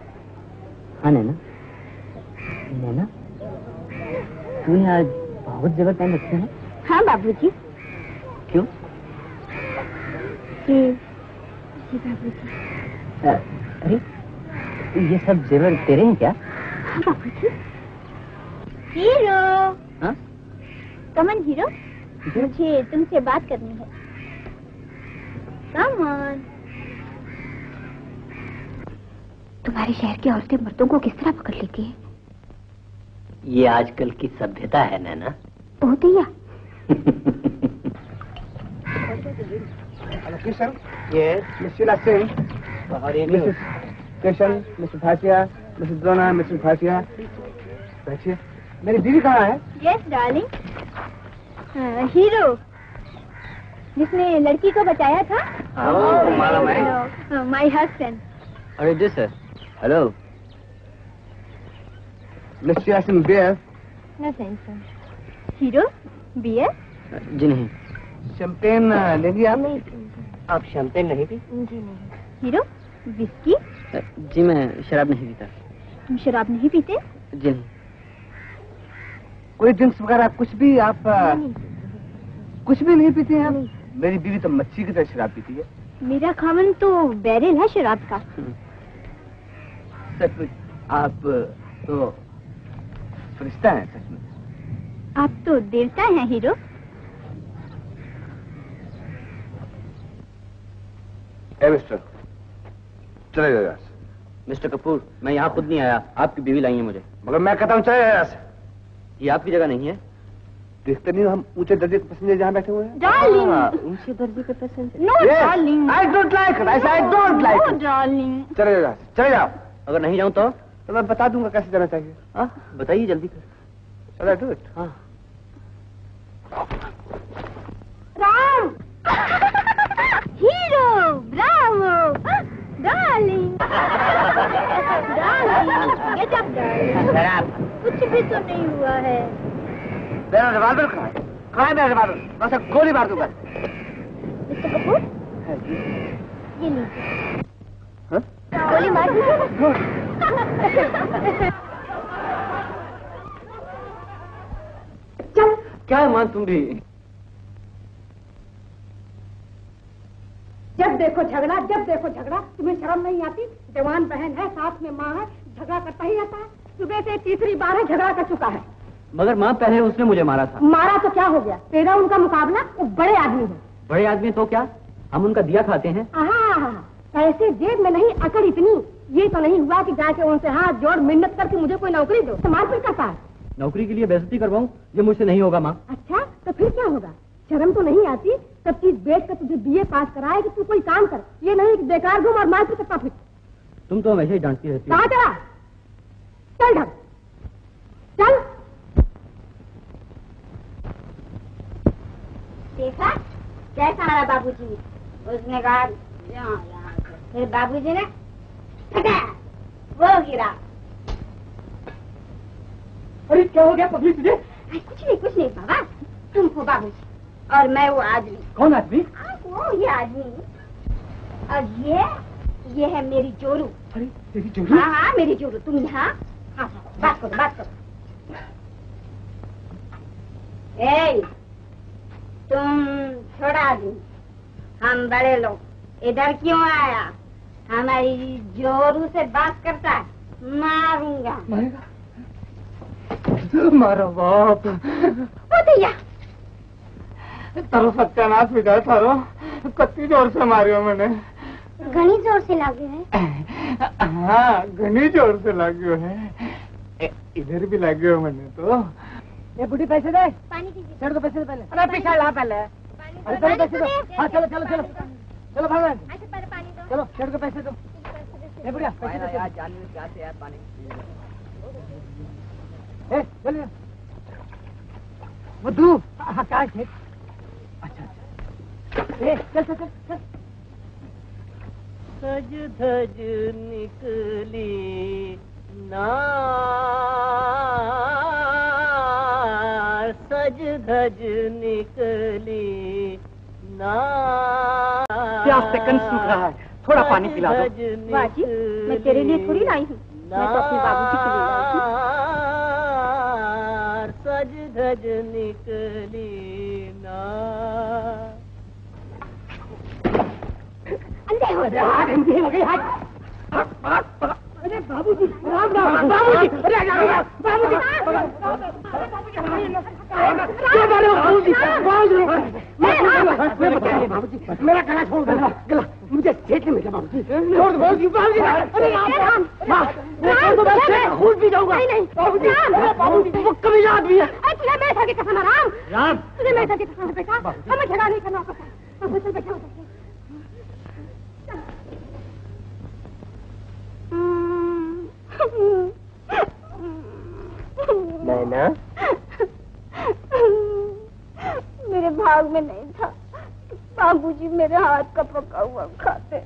Speaker 14: हाँ नैना। नैना तूने आज बहुत जेवर पहन रखे हैं
Speaker 10: हाँ बाबूजी
Speaker 14: क्यों?
Speaker 10: कि
Speaker 3: जी।
Speaker 4: अरे ये सब जेवर तेरे हैं क्या?
Speaker 3: हाँ बाबूजी हीरो!
Speaker 4: हाँ?
Speaker 3: Come on hero. मुझे तुमसे बात करनी है। कम तुम्हारे शहर की औरतें मर्दों को किस तरह पकड़ लेती हैं?
Speaker 4: ये आजकल की सभ्यता है नैना.
Speaker 8: Bhatia. बैठिए। मेरी दीदी कहाँ है?
Speaker 3: Yes darling hero. जिसने लड़की को बचाया था।
Speaker 4: मालूम है।
Speaker 3: माय हस्बैंड
Speaker 4: अरे जी sir hello
Speaker 8: miss Sheela Singh beer
Speaker 3: no sense hero beer
Speaker 4: जी नहीं।
Speaker 8: शैंपेन लेंगी आप?
Speaker 4: आप शैंपेन नहीं पी?
Speaker 3: जी नहीं। हीरो विस्की
Speaker 4: जी मैं शराब नहीं पीता।
Speaker 3: तुम शराब नहीं पीते?
Speaker 4: जी नहीं।
Speaker 8: कोई ड्रिंक्स वगैरह कुछ भी आप आ, कुछ भी नहीं पीते हैं आप? मेरी बीवी तो मच्छी की तरह शराब पीती है।
Speaker 3: मेरा खामन तो बैरल है शराब का।
Speaker 8: सचमुच आप तो फरिश्ता हैं सचमुच
Speaker 3: आप तो देवता हैं हीरो।
Speaker 8: ए मिस्टर चले जाओ यहाँ से।
Speaker 4: मिस्टर कपूर मैं यहाँ खुद नहीं आया। आपकी बीवी लाई है मुझे।
Speaker 8: मगर मैं कहता हूँ चले जाओ यहाँ से।
Speaker 4: ये आपकी जगह नहीं है।
Speaker 8: देखते नहीं हम ऊँचे दर्जे के पैसेंजर जहाँ बैठे हुए हैं?
Speaker 3: डार्लिंग
Speaker 4: ऊँचे दर्जे के passenger.
Speaker 3: No darling
Speaker 8: I don't like I don't like
Speaker 3: no darling
Speaker 8: चले जाओ चले जाओ।
Speaker 4: अगर नहीं जाऊँ तो?
Speaker 8: तो मैं बता दूँगा कैसे जाना चाहिए।
Speaker 4: हाँ बताइए जल्दी कर
Speaker 8: चलो डू इट
Speaker 4: हाँ।
Speaker 3: Ram! Hero! Bravo darling! Darling! गजब डार्लिंग कुछ भी तो नहीं हुआ है।
Speaker 8: मेरा रिवाल्वर कहाँ है? कहाँ है मेरा रिवाल्वर मैं गोली मार दूँगा।
Speaker 3: मिस्टर कपूर? ये लीजिए।
Speaker 8: हाँ?
Speaker 3: गोली मार चल
Speaker 4: क्या है मान तुम भी
Speaker 3: जब देखो झगड़ा जब देखो झगड़ा तुम्हें शर्म नहीं आती? जवान बहन है साथ में माँ है झगड़ा करता ही रहता है। सुबह से तीसरी बार है झगड़ा कर चुका है।
Speaker 4: मगर माँ पहले उसने मुझे मारा था।
Speaker 3: मारा तो क्या हो गया? तेरा उनका मुकाबला वो बड़े आदमी है।
Speaker 4: बड़े आदमी तो क्या? हम उनका दिया खाते हैं।
Speaker 3: आहा पैसे जेब में नहीं अकड़ इतनी। ये तो नहीं हुआ कि जाके उनसे हाथ जोड़ मिन्नत करके मुझे कोई नौकरी दो। तो मारपीट करता है
Speaker 4: नौकरी के लिए बेइज्जती करवाऊं? ये मुझसे नहीं होगा माँ।
Speaker 3: अच्छा तो फिर क्या होगा? शर्म तो नहीं आती? सब चीज़ बेच कर तुझे बीए पास कराए कि तू कोई काम कर। ये नहीं कि बेकार घूम और मारपीट करता फिर
Speaker 4: तुम तो हमेशा ही डांटती रहती हो।
Speaker 3: कहा चला? चल ढक चल।
Speaker 10: देखा? कैसा हमारा बाबूजी उसने कहा यहाँ फिर बाबूजी ने? फटा वो गिरा।
Speaker 8: अरे क्या हो गया पब्लिक तुझे?
Speaker 10: कुछ नहीं कुछ नहीं बाबा। तुम हो बाबूजी और मैं वो आदमी।
Speaker 8: कौन आदमी?
Speaker 10: वो ये आदमी। और ये ये है मेरी जोरू
Speaker 8: अरे तेरी जोड़ी
Speaker 10: हाँ हाँ मेरी जोरू तुम यहाँ? हाँ हाँ बात करो बात करो। ए तुम छोड़ा आदमी। हम बड़े लोग। इधर क्यों आया? हमारी जोरू से बात करता है। मारूँगा।
Speaker 8: मारो बाप?
Speaker 10: दैया
Speaker 8: तारो सत्यानाश हो जाए तारो। कत्ती ज़ोर से मारियो मैंने।
Speaker 10: घनी ज़ोर से लगे है।
Speaker 8: हाँ घनी ज़ोर से लाग्यो है। इधर भी लाग्यो मैंने तो। ये बुढ़ी पैसे दे।
Speaker 10: पानी दीजिए
Speaker 8: चढ़ को पैसे दे पहले। अरे पीछे ला पहले। अरे चलो पैसे दो। हाँ चलो चलो चलो। चलो भगवान
Speaker 10: अच्छा पहले पानी दो।
Speaker 8: चलो चढ़ को पैसे दो। ए बुढ़िया पैसे दो।
Speaker 4: यार पानी?
Speaker 8: ए चलिए वो तू हाँ क्या है अच्छा अच्छा। ए चल चल चल चल।
Speaker 4: सज धज निकली नार सज धज निकली
Speaker 8: प्यास से कंठ सूख रहा है। थोड़ा पानी पिला दो।
Speaker 3: बाजी मैं तेरे लिए थोड़ी लाई हूँ। मैं तो अपने बाबूजी के लिए लाई हूँ।
Speaker 4: सज धज निकली नार
Speaker 10: अंधे
Speaker 5: अरे हाथ हिंदी लगी हाथ। अरे बाबूजी राम राम बाबूजी अरे बाबूजी बाबूजी बाबूजी बाबूजी मेरा गला छोड़ दो गला मुझे सेठ ने मिला बाबूजी छोड़ दो बाबूजी बाबूजी अरे राम माँ छोड़ दो मैं खून पी जाऊँगा नहीं नहीं बाबूजी बाबूजी वो कभी याद भी है।
Speaker 10: तुझे सर की कसम राम?
Speaker 5: राम।
Speaker 10: तुझे सर की कसम बेटा? हमें झगड़ा नहीं करना पड़ता अब चल बैठो
Speaker 4: नैना?
Speaker 10: मेरे भाग में नहीं था। बाबूजी मेरे हाथ का पका हुआ खाते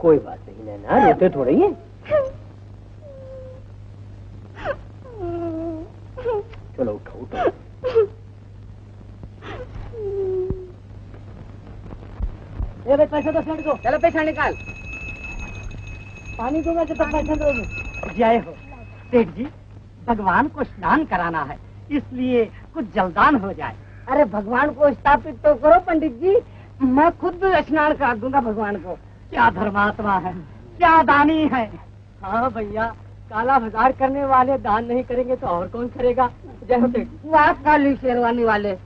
Speaker 4: कोई बात नहीं नैना रोते थोड़ी है चलो उठो उठो।
Speaker 5: ये पैसा दो सेठ को। चलो पैसा निकाल। पानी दूँगा जब तक पैसा दोगे? जय हो। सेठ जी भगवान को स्नान कराना है इसलिए कुछ जलदान हो जाए। अरे भगवान को स्थापित तो करो पंडित जी। मैं खुद स्नान करा दूँगा भगवान को। क्या धर्मात्मा है क्या दानी है। हाँ भैया काला बाज़ार करने वाले दान नहीं करेंगे तो और कौन करेगा? जय हो सेठ वाह काली शेरवानी वाले।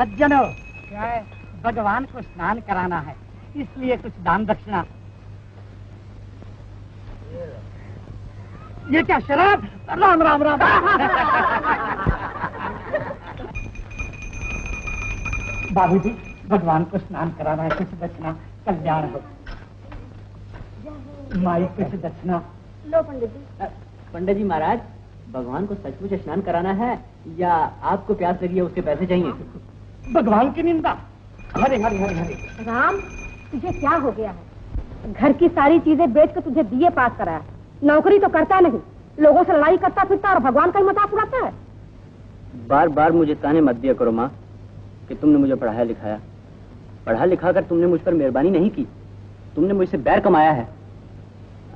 Speaker 5: सज्जनों। भगवान को स्नान कराना है इसलिए कुछ दान दक्षिणा। ये क्या शराब? राम राम राम। बाबू जी भगवान को स्नान कराना है कुछ दक्षिणा। कल्याण हो। माई कुछ दक्षिणा।
Speaker 10: लो पंडित जी।
Speaker 5: पंडित जी महाराज भगवान को सचमुच स्नान कराना है या आपको प्यास लगी है उसके पैसे चाहिए? भगवान की निंदा। हरे हरे हरे हरे।
Speaker 10: राम तुझे क्या हो गया है? घर की सारी चीज़ें बेच कर तुझे बीए पास कराया। नौकरी तो करता नहीं लोगों से लड़ाई करता फिरता और भगवान का ही मज़ाक उड़ाता है।
Speaker 5: बार बार मुझे ताने मत दिया करो माँ कि तुमने मुझे पढ़ाया लिखाया। पढ़ा लिखा कर तुमने मुझ पर मेहरबानी नहीं की। तुमने मुझसे बैर कमाया है।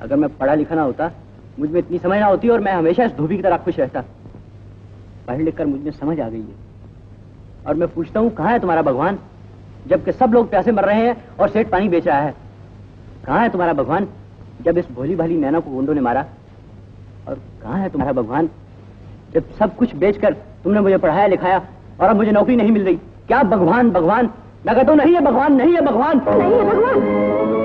Speaker 5: अगर मैं पढ़ा लिखा ना होता मुझमें इतनी समझ ना होती और मैं हमेशा इस धोबी की तरह खुश रहता। पढ़ लिख कर मुझमें समझ आ गई है। और मैं पूछता हूँ, कहाँ है तुम्हारा भगवान? जबकि सब लोग प्यासे मर रहे हैं और सेठ पानी बेच रहा है। कहाँ है तुम्हारा भगवान, जब इस भोली भाली नैना को गुंडों ने मारा? और कहाँ है तुम्हारा भगवान, जब सब कुछ बेचकर तुमने मुझे पढ़ाया, लिखाया और अब मुझे नौकरी नहीं मिल रही? क्या भगवान भगवान? मैं कहता हूँ नहीं है, भगवान, नहीं है, भगवान।
Speaker 10: नहीं है, भगवान।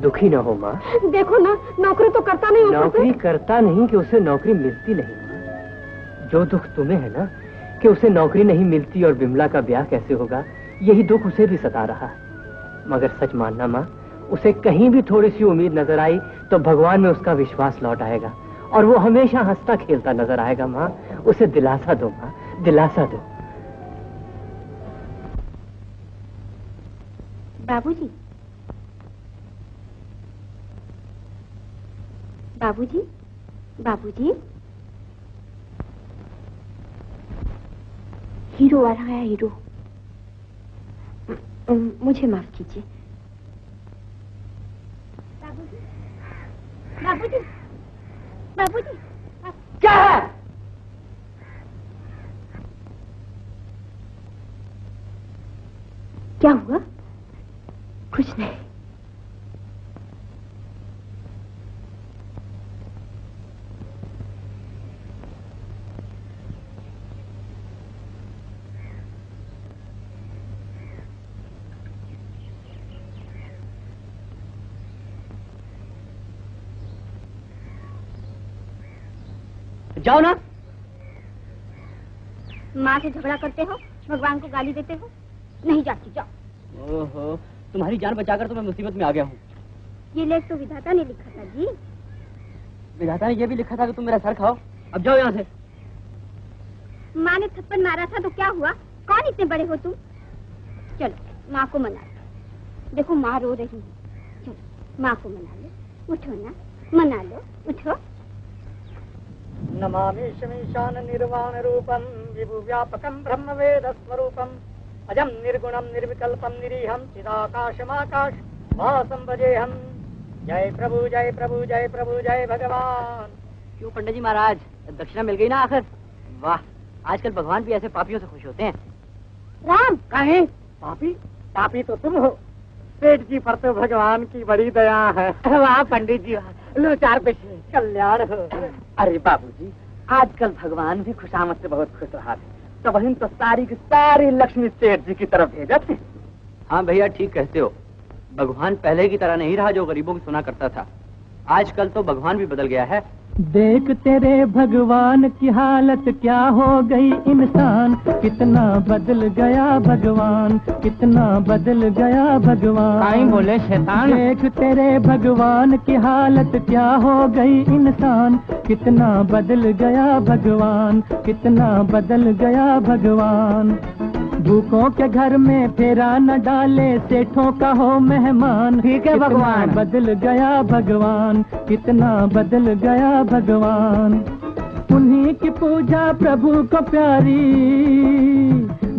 Speaker 4: दुखी न हो माँ।
Speaker 10: देखो ना नौकरी तो करता नहीं।
Speaker 4: नौकरी करता नहीं कि उसे नौकरी मिलती नहीं। जो दुख तुम्हें है ना कि उसे नौकरी नहीं मिलती और बिमला का ब्याह कैसे होगा यही दुख उसे भी सता रहा है। मगर सच मानना माँ उसे कहीं भी थोड़ी सी उम्मीद नज़र आई तो भगवान में उसका विश्वास लौट आएगा। और वो हमेशा हंसता खेलता नज़र आएगा माँ। उसे दिलासा दो माँ दिलासा दो।
Speaker 10: बाबूजी बाबूजी? बाबूजी? हीरो आ रहा है हीरो। मुझे माफ़ कीजिए। बाबूजी? बाबूजी? बाबूजी?
Speaker 5: क्या है?
Speaker 10: क्या हुआ? कुछ नहीं।
Speaker 5: जाओ ना।
Speaker 10: माँ से झगड़ा करते हो भगवान को गाली देते हो नहीं जाती जाओ।
Speaker 5: ओहो तुम्हारी जान बचाकर तो मैं मुसीबत में आ गया हूँ।
Speaker 10: ये लेख तो विधाता ने लिखा था जी।
Speaker 5: विधाता ने यह भी लिखा था कि तुम मेरा सर खाओ। अब जाओ यहाँ से।
Speaker 10: माँ ने थप्पड़ मारा था तो क्या हुआ? कौन इतने बड़े हो तुम? चलो माँ को मना लो। देखो माँ रो रही है। चलो माँ को मना लो। उठो ना मना लो। उठो।
Speaker 15: नमामि शमीशान निर्वाण रूपम विभु व्यापकम ब्रह्म वेद स्वरूपम अजम निर्गुणम निर्विकल्पम निरीहम चिदाकाशमाकाश। भासम भजेहम जय प्रभु जय प्रभु जय प्रभु जय भगवान।
Speaker 5: क्यों पंडित जी महाराज दक्षिणा मिल गई ना आखिर? वाह आजकल भगवान भी ऐसे पापियों से खुश होते हैं।
Speaker 3: राम!
Speaker 15: कहे? पापी? पापी तो तुम हो। पेट जी पर तो भगवान की बड़ी दया है। वाह पंडित जी वाह लो चार पैसे। कल्याण हो। अरे बाबूजी, आजकल भगवान भी खुशामद से बहुत खुश रहा है। तो बहन तो सारी की सारी लक्ष्मी सेठ जी की तरफ़ भेजा है।
Speaker 5: हाँ भैया, ठीक कहते हो। भगवान पहले की तरह नहीं रहा जो गरीबों की सुना करता था। आजकल तो भगवान भी बदल गया है।
Speaker 1: देख तेरे भगवान की हालत क्या हो गई इंसान। कितना बदल गया भगवान कितना बदल गया भगवान।
Speaker 15: आई बोले शैतान।
Speaker 1: देख तेरे भगवान की हालत क्या हो गई इंसान। कितना बदल गया भगवान कितना बदल गया भगवान। भूखों के घर में फेरा न डाले सेठों का हो मेहमान।
Speaker 15: ठीक है भगवान।
Speaker 1: बदल गया भगवान कितना बदल गया भगवान। उन्हीं की पूजा प्रभु को प्यारी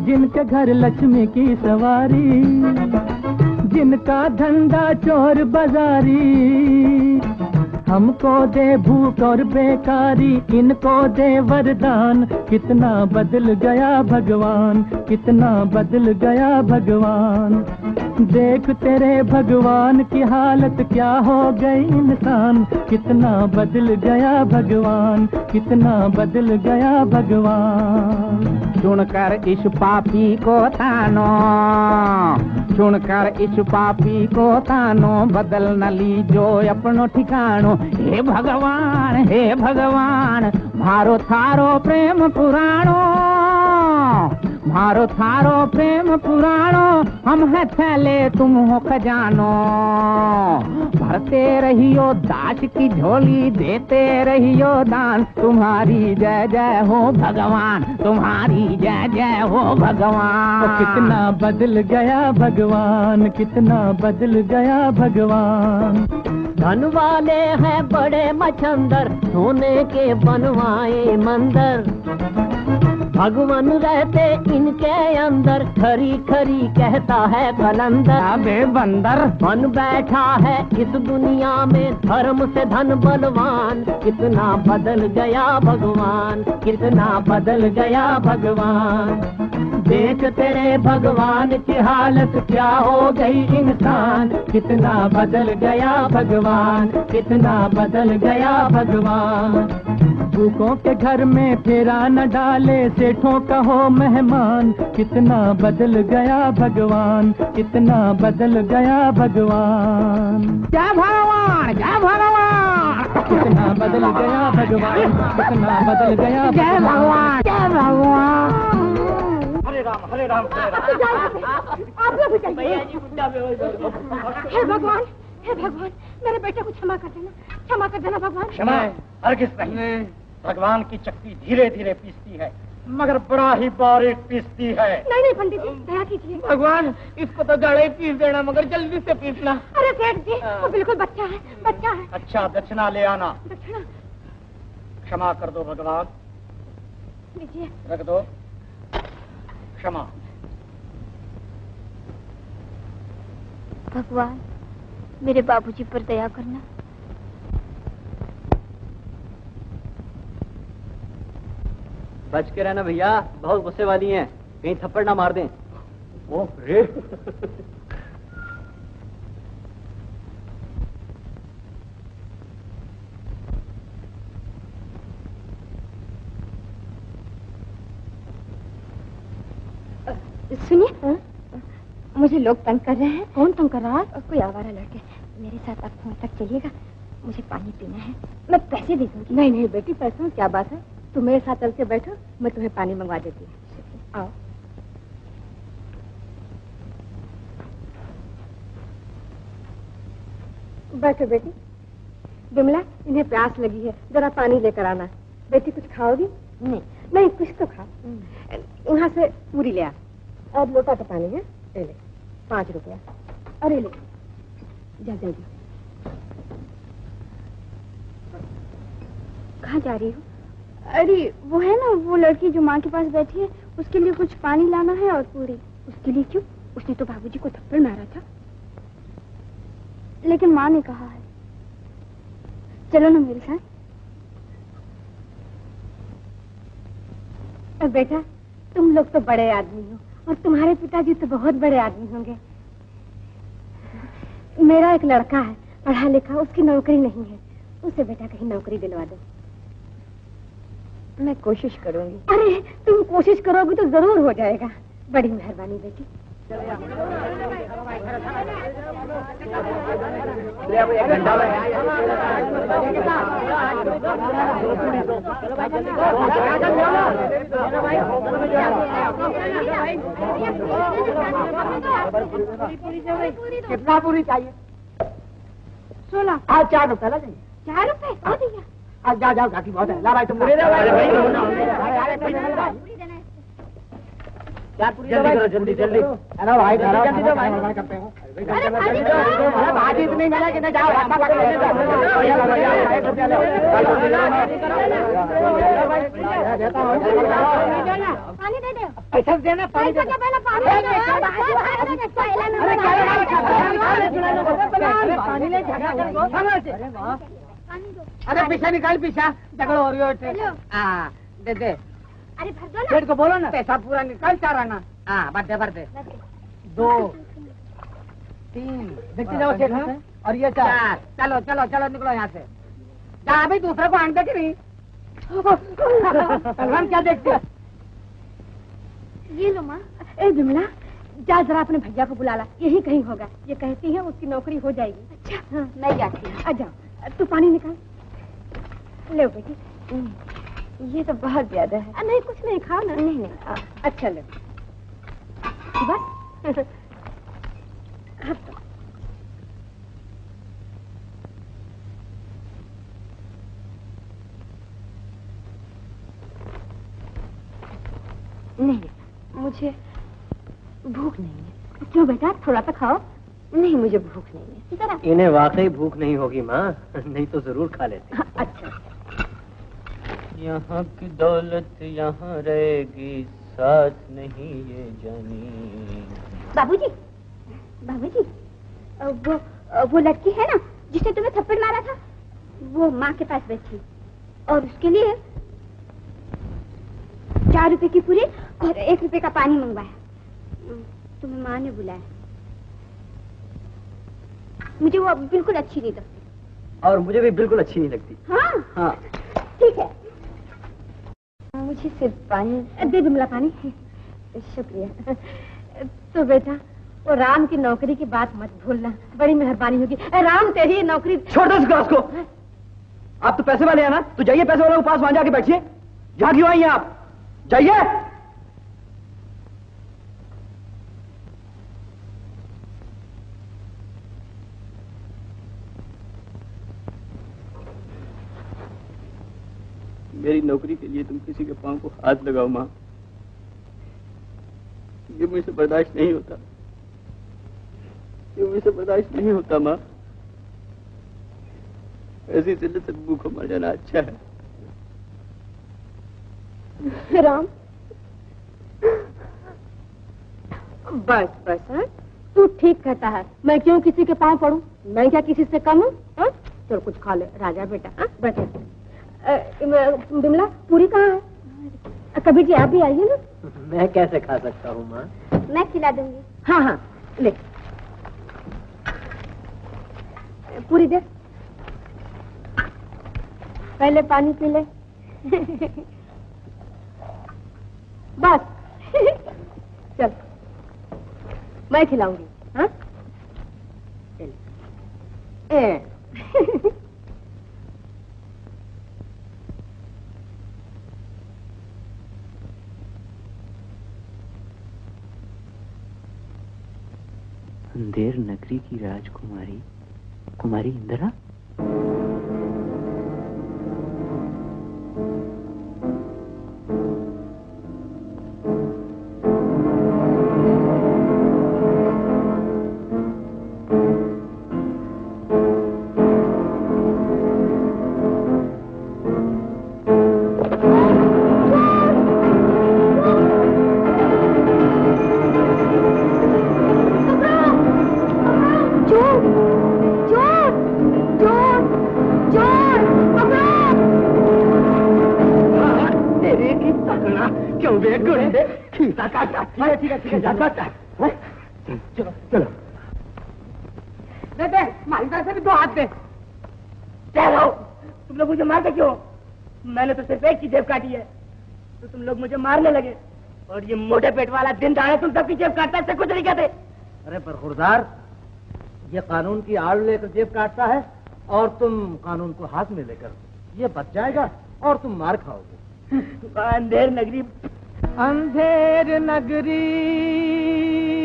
Speaker 1: जिनके घर लक्ष्मी की सवारी जिनका धंधा चोर बाजारी। हमको दे भूख और बेकारी इनको दे वरदान। कितना बदल गया भगवान, कितना बदल गया भगवान। देख तेरे भगवान की हालत क्या हो गई इंसान। कितना बदल गया भगवान, कितना बदल गया भगवान।
Speaker 15: सुनकर इस पापी को तानो, सुनकर इस पापी को तानो, बदल न लीजो अपनो ठिकानो। हे भगवान हे भगवान, मारो थारो प्रेम पुराणो। मारो थारो प्रेम पुराणो हम है थैले तुम हो खजानो। भरते रहियो दास की झोली देते रहियो दान। तुम्हारी जय जय हो भगवान तुम्हारी जय जय हो भगवान।
Speaker 1: कितना बदल गया भगवान कितना बदल गया भगवान। धन वाले हैं बड़े मछंदर सोने के बनवाए मंदिर। भगवान रहते इनके अंदर खरी खरी कहता है कलंदर
Speaker 15: अबे बंदर
Speaker 1: मन बैठा है इस दुनिया में धर्म से धन बलवान। कितना बदल गया भगवान कितना बदल गया भगवान। देख तेरे भगवान की हालत क्या हो गई इंसान। कितना बदल गया भगवान कितना बदल गया भगवान। भूखों के घर में फेरा न डाले सेठों का हो मेहमान। कितना बदल गया भगवान कितना बदल गया भगवान।
Speaker 15: जय भगवान जय भगवान।
Speaker 1: कितना बदल गया भगवान कितना बदल गया
Speaker 15: जय भगवान। जय भगवान।
Speaker 1: हरे राम हरे राम
Speaker 3: आप लोग भी हे। भगवान हे भगवान मेरे बेटे को क्षमा कर देना। क्षमा कर देना भगवान।
Speaker 15: क्षमा
Speaker 1: हरगिज नहीं। भगवान की चक्की धीरे धीरे पीसती है मगर बड़ा ही बारीक पीसती है।
Speaker 3: नहीं नहीं पंडित जी दया कीजिए।
Speaker 1: भगवान इसको तो गड़े पीस देना मगर जल्दी से पीसना।
Speaker 3: अरे सेठ जी वो बिल्कुल बच्चा है बच्चा है।
Speaker 1: अच्छा दक्षिणा ले आना।
Speaker 3: दक्षिणा।
Speaker 1: क्षमा कर दो भगवान।
Speaker 3: लीजिए।
Speaker 1: रख दो। क्षमा।
Speaker 6: भगवान मेरे बाबूजी पर दया करना।
Speaker 5: बच के रहना भैया बहुत गुस्से वाली हैं। कहीं थप्पड़ ना मार दें।
Speaker 1: ओ रे।
Speaker 3: सुनिए। मुझे लोग तंग कर रहे हैं। कौन तंग कर रहा है? कोई आवारा लड़के। मेरे साथ आप वहाँ तक चलिएगा। मुझे पानी पीना है। मैं पैसे दे दूँगी। नहीं नहीं बेटी पैसों क्या बात है? तुम मेरे साथ चल के बैठो मैं तुम्हें पानी मंगवा देती हूँ। आओ। बैठो बेटी। बिमला इन्हें प्यास लगी है जरा पानी लेकर आना। बेटी कुछ खाओगी? नहीं। नहीं कुछ तो खाओ। वहाँ से पूरी ले आ। और लोटा का पानी है ले ले। पाँच रुपया। अरे ले। जा जल्दी। कहाँ जा रही हो? अरे, वो है ना, वो लड़की जो माँ के पास बैठी है, उसके लिए कुछ पानी लाना है और पूरी। उसके लिए क्यों? उसने तो बाबूजी को थप्पड़ मारा था। लेकिन माँ ने कहा है। चलो ना मेरे साथ। बेटा, तुम लोग तो बड़े आदमी हो, और तुम्हारे पिताजी तो बहुत बड़े आदमी होंगे। मेरा एक लड़का है, पढ़ा लिखा, उसकी नौकरी नहीं है। उसे बेटा कहीं नौकरी दिलवा दो।
Speaker 13: मैं कोशिश करूँगी।
Speaker 3: अरे तुम कोशिश करोगी तो ज़रूर हो जाएगा। बड़ी मेहरबानी बेटी।
Speaker 11: कितना पूरी चाहिए?
Speaker 3: सोलह।
Speaker 11: आज चार रुपए।
Speaker 3: चार रुपए? दिया
Speaker 11: आज जाओ जाओ काकी बहुत है ला भाई तुम पूरी दे भाई जल्दी करो जल्दी जल्दी अरे भाई जल्दी दो भाई करते हो अरे भाजी इतनी मिला कि नहीं जाओ रास्ता पकड़ ले
Speaker 3: पानी दे दो
Speaker 11: पैसा देना पानी
Speaker 3: पैसा पहले पानी दे दो पहला नंबर
Speaker 11: पानी ले अरे पीछा निकाल पीछा। झगड़ हो रही हो हाँ दे दे।
Speaker 3: अरे भर दो ना।
Speaker 11: पेट को बोलो ना। पैसा पूरा निकाल चाह रहा ना हाँ भर दे भर दे। दो। तीन। देखते जाओ सेठ हाँ? और ये चार। चलो चलो चलो निकलो यहाँ से। जा भाई दूसरे को आंट दे नहीं। सलमान क्या देखते हो?
Speaker 3: ये लो माँ। ए बिमला जा जरा अपने भैया को बुला ला। यही कहीं होगा। ये कहती है उसकी नौकरी हो जाएगी। अच्छा। हाँ, मैं जाती हूँ। आ जाओ। तू पानी निकाल। ले बेटी।
Speaker 13: ये तो बहुत ज़्यादा है।
Speaker 3: नहीं कुछ नहीं खाओ ना।
Speaker 13: नहीं नहीं
Speaker 3: आ, अच्छा ले। बस। हाँ, तो।
Speaker 13: नहीं मुझे भूख नहीं है।
Speaker 3: क्यों बेटा? थोड़ा तो खाओ।
Speaker 13: नहीं मुझे भूख नहीं है।
Speaker 3: जरा।
Speaker 4: इन्हें वाकई भूख नहीं होगी माँ। नहीं तो ज़रूर खा लेते।
Speaker 3: हाँ, अच्छा
Speaker 5: यहाँ की दौलत यहाँ रहेगी साथ नहीं ये जानी।
Speaker 3: बाबूजी बाबूजी वो वो लड़की है ना जिसने तुम्हें थप्पड़ मारा था? वो माँ के पास बैठी। और उसके लिए चार रुपए की पूरी और एक रुपए का पानी मंगवाया। तुम्हें माँ ने बुलाया। मुझे वो बिल्कुल अच्छी नहीं लगती।
Speaker 4: और मुझे भी बिल्कुल अच्छी नहीं लगती।
Speaker 3: हाँ?
Speaker 4: हाँ।
Speaker 3: ठीक है।
Speaker 13: मुझे सिर्फ़ पानी।
Speaker 3: दे बिमला पानी।
Speaker 13: शुक्रिया।
Speaker 3: तो बेटा वो राम की नौकरी की बात मत भूलना। बड़ी मेहरबानी होगी। राम तेरी नौकरी
Speaker 4: छोड़ दो इस ग्लास को। आप तो पैसे वाले हैं ना तो जाइए पैसे वाले के पास वहाँ जाके बैठिए। जहाँ क्यों आई हैं आप? जाइए।
Speaker 5: मेरी नौकरी के लिए तुम किसी के पाँव को हाथ लगाओ, माँ। ये मुझसे बर्दाश्त नहीं होता। ये मुझसे बर्दाश्त नहीं होता, माँ। ऐसी जिल्लत से भूखों मर जाना अच्छा है।
Speaker 3: राम। बस बस हाँ? तू ठीक कहता है। मैं क्यों किसी के पाँव पड़ूं? मैं क्या किसी से कम हूँ? हाँ? चल कुछ खा ले। राजा बेटा हाँ? बैठे। बिमला पूरी कहाँ है? कबीर जी आप भी आइए ना।
Speaker 4: मैं कैसे खा सकता हूँ माँ?
Speaker 3: मैं खिला दूँगी। हाँ हाँ ले। पूरी दे। पहले पानी पी ले। बस। चल। मैं खिलाऊँगी। हाँ? ए।
Speaker 5: अंधेर नगरी की राजकुमारी कुमारी इंदिरा?
Speaker 11: चलो।
Speaker 1: दे दे तरफ़ से भी दो हाथ दे
Speaker 4: चलो तुम लोग मुझे मारते क्यों? मैंने तो सिर्फ़ एक की जेब काटी है। तो तुम लोग मुझे मारने लगे। और ये मोटे पेट वाला दिन दाड़े तुम सबकी जेब काटता है कुछ नहीं कहते।
Speaker 15: अरे पर खुरदार ये कानून की आड़ लेकर जेब काटता है और तुम कानून को हाथ में लेकर ये बच जाएगा और तुम मार खाओगे।
Speaker 4: अंधेर नगरी।
Speaker 1: अंधेर नगरी।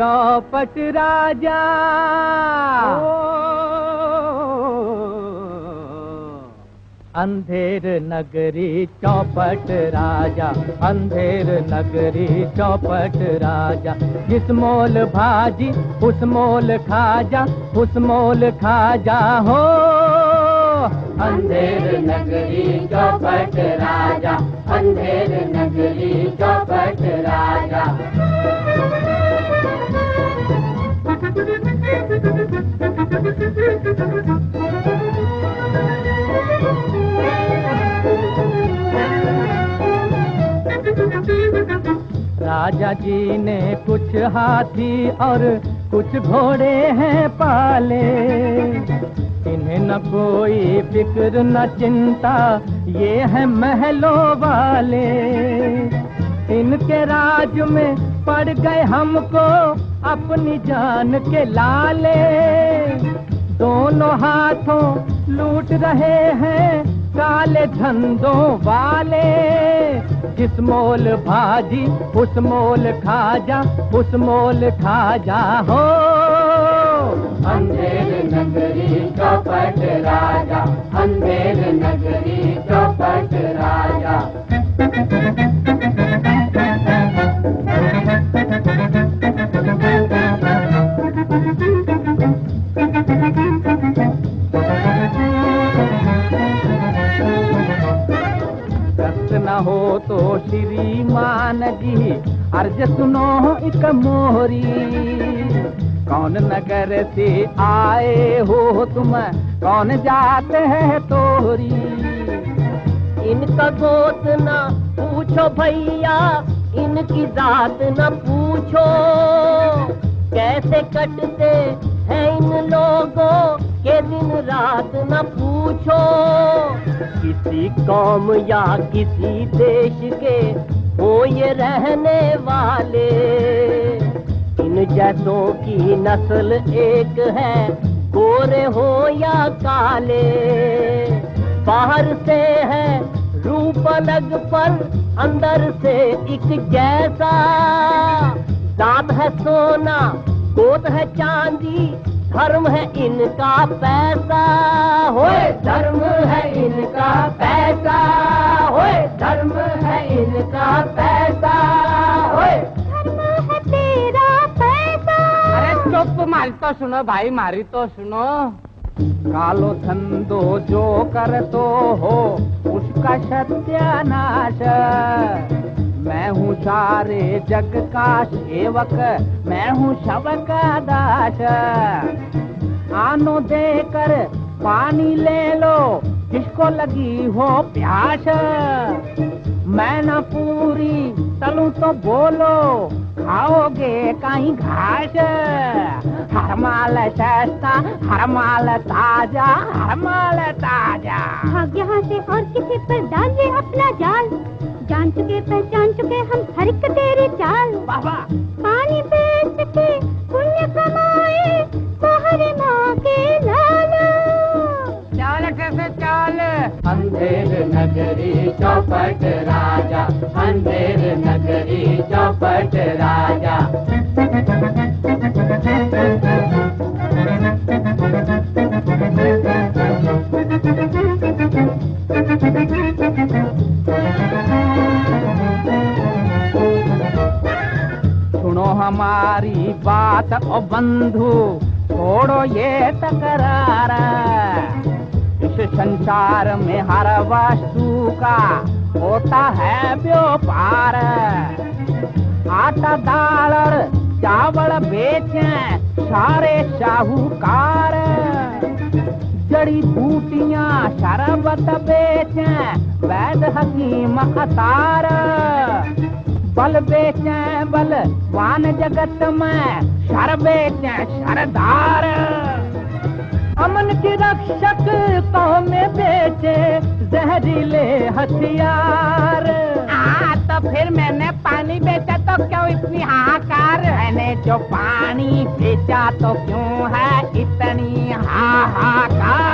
Speaker 1: चौपट राजा। अंधेर नगरी चौपट राजा, अंधेर नगरी चौपट राजा। जिस मोल भाजी, उस मोल खाजा, उस मोल खाजा हो। अंधेर नगरी चौपट राजा, अंधेर नगरी चौपट राजा। राजा जी ने कुछ हाथी और कुछ घोड़े हैं पाले। इन्हें न कोई फ़िक्र, न चिंता, ये है महलों वाले। इनके राज में पड़ गए हमको अपनी जान के लाले। दोनों हाथों लूट रहे हैं काले धंधों वाले। जिस मोल भाजी, उस मोल खाजा, उस मोल खाजा हो। अंधेर नगरी चौपट राजा अंधेर नगरी चौपट राजा हो तो श्रीमान जी अर्ज़ सुनो एक मोहरी। कौन नगर से आए हो तुम? कौन जाते हैं तोरी
Speaker 4: इनका गोत न पूछो भैया, इनकी जात न पूछो। कैसे कटते हैं इन लोगों? के दिन रात न पूछो, किसी कौम या किसी देश के हो ये रहने वाले। इन जैसों की नस्ल एक है, गोरे हो या काले। बाहर से है, रूप अलग पर अंदर से एक जैसा। दांत है सोना, गोद है चांदी धर्म है इनका पैसा। होए धर्म है इनका पैसा। होए धर्म है इनका पैसा। होए।
Speaker 14: धर्म है तेरा पैसा।
Speaker 1: अरे चुप मारी तो सुनो भाई मारी तो सुनो।
Speaker 15: कालो धंधो जो कर तो हो उसका सत्यानाश। मैं हूँ सारे जग का सेवक, मैं हूँ शव का दास। आनो देकर पानी ले लो, जिसको लगी हो प्यास। मैं न पूरी तलू तो बोलो खाओगे कहीं घास? हर माल सस्ता हर माल ताज़ा हर माल ताज़ा।
Speaker 14: भाग यहाँ से और किसी पर डाले अपना जाल। जान चुके पहचान चुके हम हर एक तेरी चाल।
Speaker 15: बाबा।
Speaker 14: पानी बेच के पुण्य कमाए बाहर माँ के लाला
Speaker 15: अंधेर नगरी चौपट राजा अंधेर नगरी चौपट राजा। सुनो हमारी बात, ओ बंधु, छोड़ो ये तकरार। संसार में हर वस्तु का होता है व्यापार। आटा, दाल और चावल बेचे सारे साहूकार। जड़ी बूटियाँ शरबत बेचे वैद हकीम अतार। बल बेचे बल वान जगत में शर बेचे शरदार। अमन की रक्षक कौम में बेचे जहरीले हथियार। आ तो फिर मैंने पानी बेचा तो क्यों इतनी हाहाकार? मैंने जो पानी बेचा तो क्यों है इतनी हाहाकार?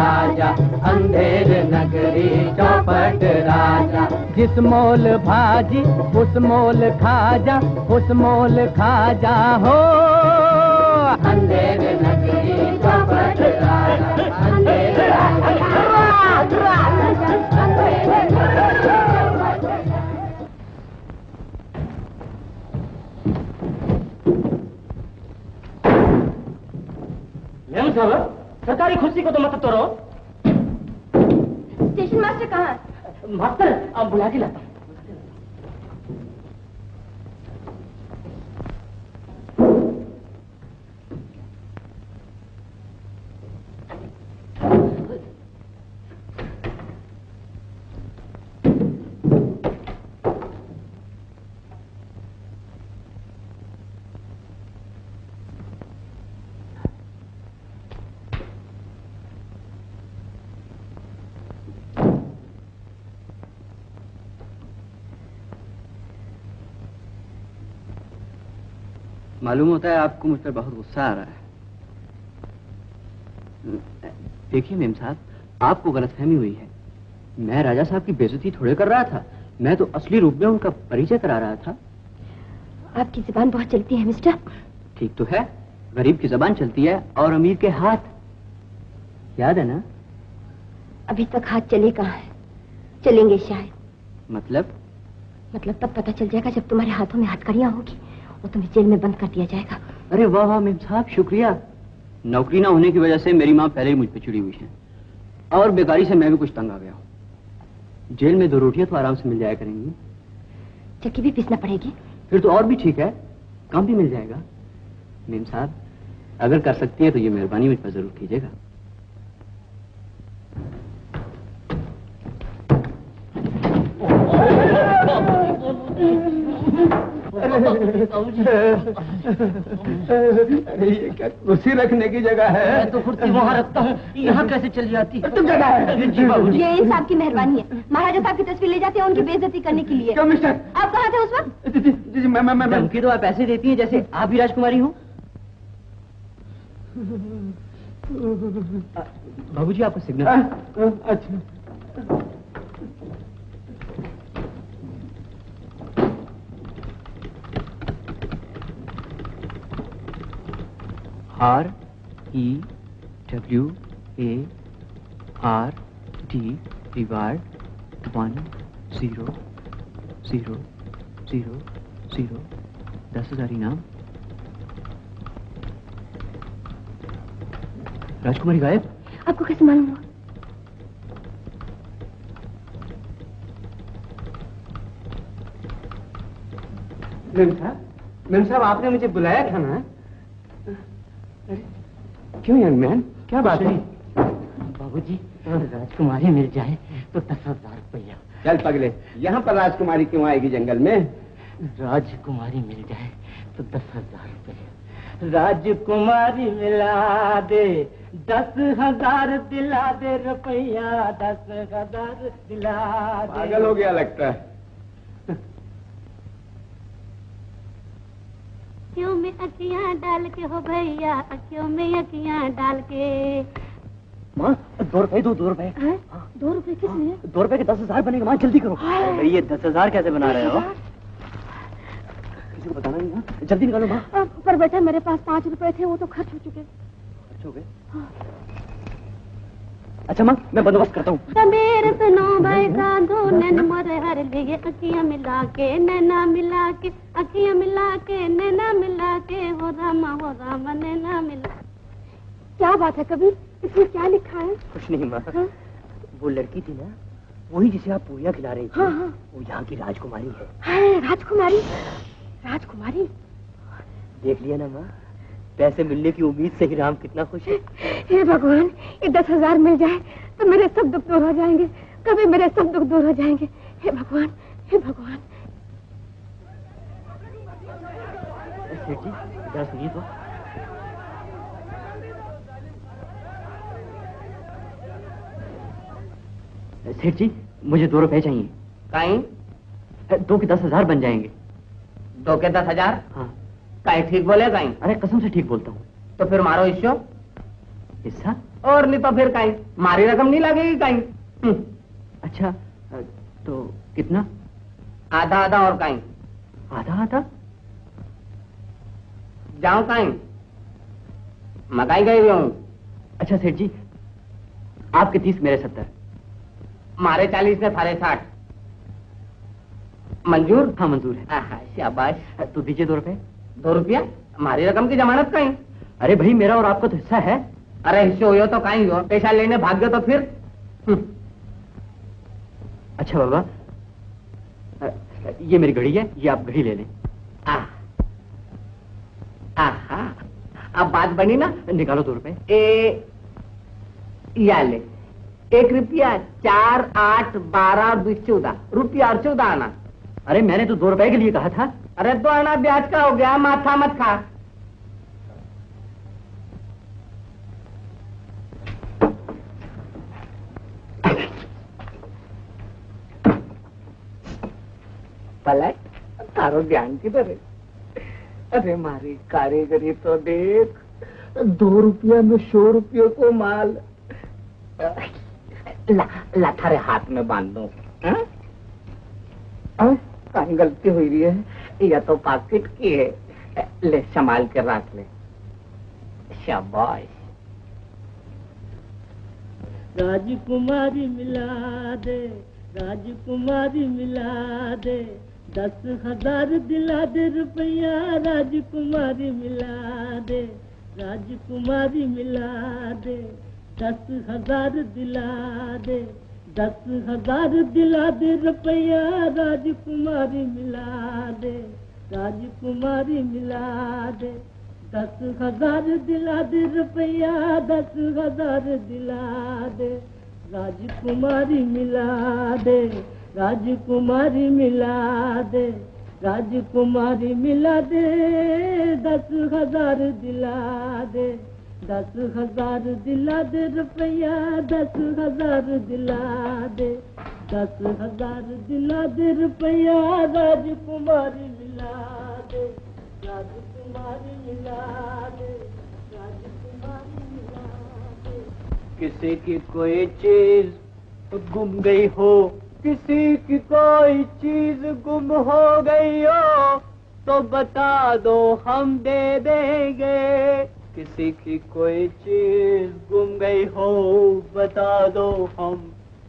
Speaker 5: राजा, अंधेर नगरी चौपट राजा।
Speaker 15: जिस मोल भाजी, उस मोल खाजा, उस मोल खाजा हो।
Speaker 5: अंधेर नगरी चौपट राजा, अंधेर
Speaker 15: साहब सरकारी खुशी को तो मत तोड़ो।
Speaker 13: स्टेशन मास्टर कहाँ है?
Speaker 15: मास्टर आप बुला के लाता हूँ।
Speaker 5: मालूम होता है आपको मुझ पर बहुत गुस्सा आ रहा है। देखिए मेम साहब आपको गलतफहमी हुई है। मैं राजा साहब की बेइज्जती थोड़े कर रहा था। मैं तो असली रूप में उनका परिचय करा रहा था।
Speaker 13: आपकी ज़ुबान बहुत चलती है मिस्टर।
Speaker 5: ठीक तो है। गरीब की जबान चलती है और अमीर के हाथ। याद है ना?
Speaker 13: अभी तक हाथ चले कहाँ है? चलेंगे शायद।
Speaker 5: मतलब?
Speaker 13: मतलब तब पता चल जाएगा जब तुम्हारे हाथों में हथकड़ियाँ होगी। और तुम्हें जेल में बंद कर दिया जाएगा।
Speaker 5: अरे वाह वाह मेम साहब शुक्रिया। नौकरी ना होने की वजह से मेरी माँ पहले ही मुझ पर चिड़ी हुई है। और बेकारी से मैं भी कुछ तंग आ गया हूँ। जेल में दो रोटियाँ तो आराम से मिल जाया करेंगी।
Speaker 13: चक्की भी पीसना पड़ेगी।
Speaker 5: फिर तो और भी ठीक है। काम भी मिल जाएगा। मेम साहब अगर कर सकती है तो ये मेहरबानी मुझ पर ज़रूर कीजिएगा।
Speaker 8: ये क्या कुर्सी रखने की जगह है।
Speaker 15: मैं तो कुर्सी वहाँ रखता हूँ यहाँ कैसे चल जाती है
Speaker 8: तुम जगह है।
Speaker 15: जी बाबू
Speaker 13: ये इन साहब की मेहरबानी है। महाराजा साहब की तस्वीर ले जाते हैं उनकी बेइज्जती करने के लिए।
Speaker 8: क्यों मिस्टर?
Speaker 13: आप कहाँ थे उस वक्त?
Speaker 8: जी जी जी मैं मैं मैं
Speaker 5: धमकी तो आप ऐसे देती हैं जैसे आप भी राजकुमारी हो। बाबू जी आपका सिग्नल।
Speaker 8: अच्छा।
Speaker 5: R E W A R D reward one zero zero zero zero दस हज़ार इनाम राजकुमारी गायब
Speaker 13: आपको कैसे मालूम हुआ?
Speaker 15: मेम साहब मेम साहब आपने मुझे बुलाया था ना?
Speaker 5: क्यों यंग मैन? क्या बात है?
Speaker 15: बाबूजी राजकुमारी मिल जाए तो दस हज़ार रुपया
Speaker 8: चल पगले यहाँ पर राजकुमारी क्यों आएगी जंगल में?
Speaker 15: राजकुमारी मिल जाए तो दस हज़ार रुपया। राजकुमारी मिला दे दस हज़ार दिला दे रुपया दस हज़ार दिला दे।
Speaker 8: पागल हो गया लगता है।
Speaker 14: अखियों में अखियाँ डाल के हो भैया अखियों में अखियाँ डाल के।
Speaker 5: माँ दो रुपए दो दो रुपए।
Speaker 13: दो रुपए किस लिए
Speaker 5: दो रुपए के दस हज़ार बनेगा। माँ जल्दी करो। ये दस हज़ार कैसे बना रहे हो? किसी को बताना नहीं ना जल्दी निकालो माँ।
Speaker 13: पर बेटा मेरे पास पाँच रुपए थे वो तो खर्च हो चुके।
Speaker 5: खर्च हो गए। अच्छा माँ मैं बंदोबस्त करता हूँ।
Speaker 14: तबेर सुनो भाई साधु नैन मोरे हर लिए अखियाँ मिला के नैना मिला के अखियाँ मिला के नैना मिला के हो रामा हो रामा नैना मिला।
Speaker 13: क्या बात है कभी इसमें क्या लिखा है?
Speaker 5: कुछ नहीं माँ।
Speaker 13: हाँ?
Speaker 5: वो लड़की थी ना वही जिसे आप पूरियाँ खिला रही थी।
Speaker 13: हाँ, हाँ।
Speaker 5: वो यहाँ की राजकुमारी है।
Speaker 13: है राजकुमारी? राजकुमारी?
Speaker 5: देख लिया ना माँ। पैसे मिलने की उम्मीद से ही राम कितना खुश है।
Speaker 10: हे भगवान ये दस हज़ार मिल जाए तो मेरे सब दुख दूर हो जाएँगे। कभी मेरे सब दुख दूर हो जाएँगे। हे भगवान हे भगवान।
Speaker 5: सेठ जी जरा सुनिए तो। सेठ जी मुझे दो रुपए चाहिए।
Speaker 11: कहीं?
Speaker 5: दो के दस हज़ार बन जाएँगे।
Speaker 11: दो के दस हज़ार?
Speaker 5: हाँ।
Speaker 11: कहीं ठीक बोले कहीं?
Speaker 5: अरे कसम से ठीक बोलता हूँ।
Speaker 11: तो फिर मारो हिस्सो
Speaker 5: हिस्सा?
Speaker 11: और नहीं तो फिर कहीं? मारी रकम नहीं लगेगी कहीं? हम्म,
Speaker 5: अच्छा तो कितना?
Speaker 11: आधा आधा और कहीं?
Speaker 5: आधा आधा?
Speaker 11: जाऊँ कहीं? मकाई गई हूँ।
Speaker 5: अच्छा सेठ जी आपके तीस मेरे सत्तर।
Speaker 11: मारे चालीस ने थारे साठ। मंजूर?
Speaker 5: हाँ मंजूर है।
Speaker 11: शाबाश।
Speaker 5: तो दीजिए दो रुपए।
Speaker 11: दो रुपया? हमारी रकम की जमानत कहीं?
Speaker 5: अरे भाई मेरा और आपका तो हिस्सा है।
Speaker 11: अरे हिस्से हो तो कहीं हो पैसा लेने भाग गए तो फिर? हम्म,
Speaker 5: अच्छा बाबा ये मेरी घड़ी है ये आप घड़ी ले लें।
Speaker 11: अब बात बनी ना
Speaker 5: निकालो दो रुपए।
Speaker 11: ए या ले। एक रुपया चार आठ बारह बीस चौदह। रुपया और चौदह आना।
Speaker 5: अरे मैंने तो दो रुपए के लिए कहा था।
Speaker 11: अरे दो आना ब्याज का हो गया, माथा मत खा। तारो ध्यान किधर है? अरे मारी कारीगरी तो देख, दो रुपया में सौ रुपये को माल। ला हाथ में बाँध दो। हाँ? गलती हुई रही है। या तो पॉकेट की है ले संभाल के रख ले। शाबाश।
Speaker 4: राजकुमारी मिला दे, राजकुमारी मिला दे। दस हज़ार दिला दे रुपया, राजकुमारी मिला दे। राजकुमारी मिला दे, दस हज़ार दिला दे। दस हज़ार दिला दे, रुपया राजकुमारी मिला दे, राजकुमारी मिला दे। दस हज़ार दिला दे, रुपया दस हज़ार दिला दे, राजकुमारी मिला दे, राजकुमारी मिला दे, राजकुमारी मिला दे, दस हज़ार दिला दे। दस हज़ार दिला दे रुपया, दस हज़ार दिला दे। दस हज़ार दिला दे रुपया, राजकुमारी मिला दे। राजकुमारी मिला दे किसी की कोई चीज़ गुम गई हो, किसी की कोई चीज़ गुम हो गई हो तो बता दो हम दे देंगे। किसी की कोई चीज़ गुम गई हो बता दो हम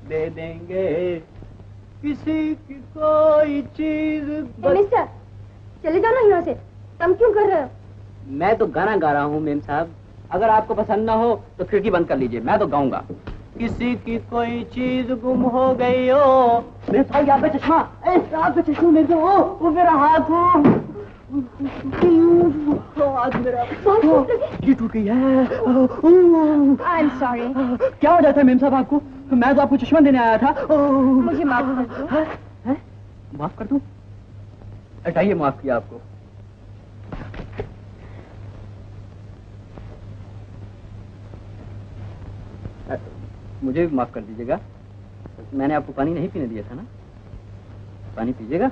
Speaker 4: दे देंगे। किसी की कोई चीज़
Speaker 10: मिस्टर चले जाओ ना यहाँ से। तुम क्यों कर रहे हो?
Speaker 5: मैं तो गाना गा रहा हूँ मेम साहब। अगर आपको पसंद ना हो तो खिड़की बंद कर लीजिए मैं तो गाऊँगा।
Speaker 4: किसी की कोई चीज़ गुम हो गई हो
Speaker 5: मेरे साहब यहाँ पे चश्मा।
Speaker 4: चश्मा मेरे को वो मेरा हाथ हो
Speaker 5: ये टूट गई है।
Speaker 10: आई एम सॉरी
Speaker 5: क्या हो जाता है मेम साहब आपको? मैं तो आपको चश्मा देने आया था।
Speaker 10: मुझे माफ़ कर दो।
Speaker 5: हैं? हैं? माफ़ कर दूँ? हटाइए माफ़ किया आपको। मुझे भी माफ़ कर दीजिएगा। मैंने आपको पानी नहीं पीने दिया था ना? पानी पीजिएगा?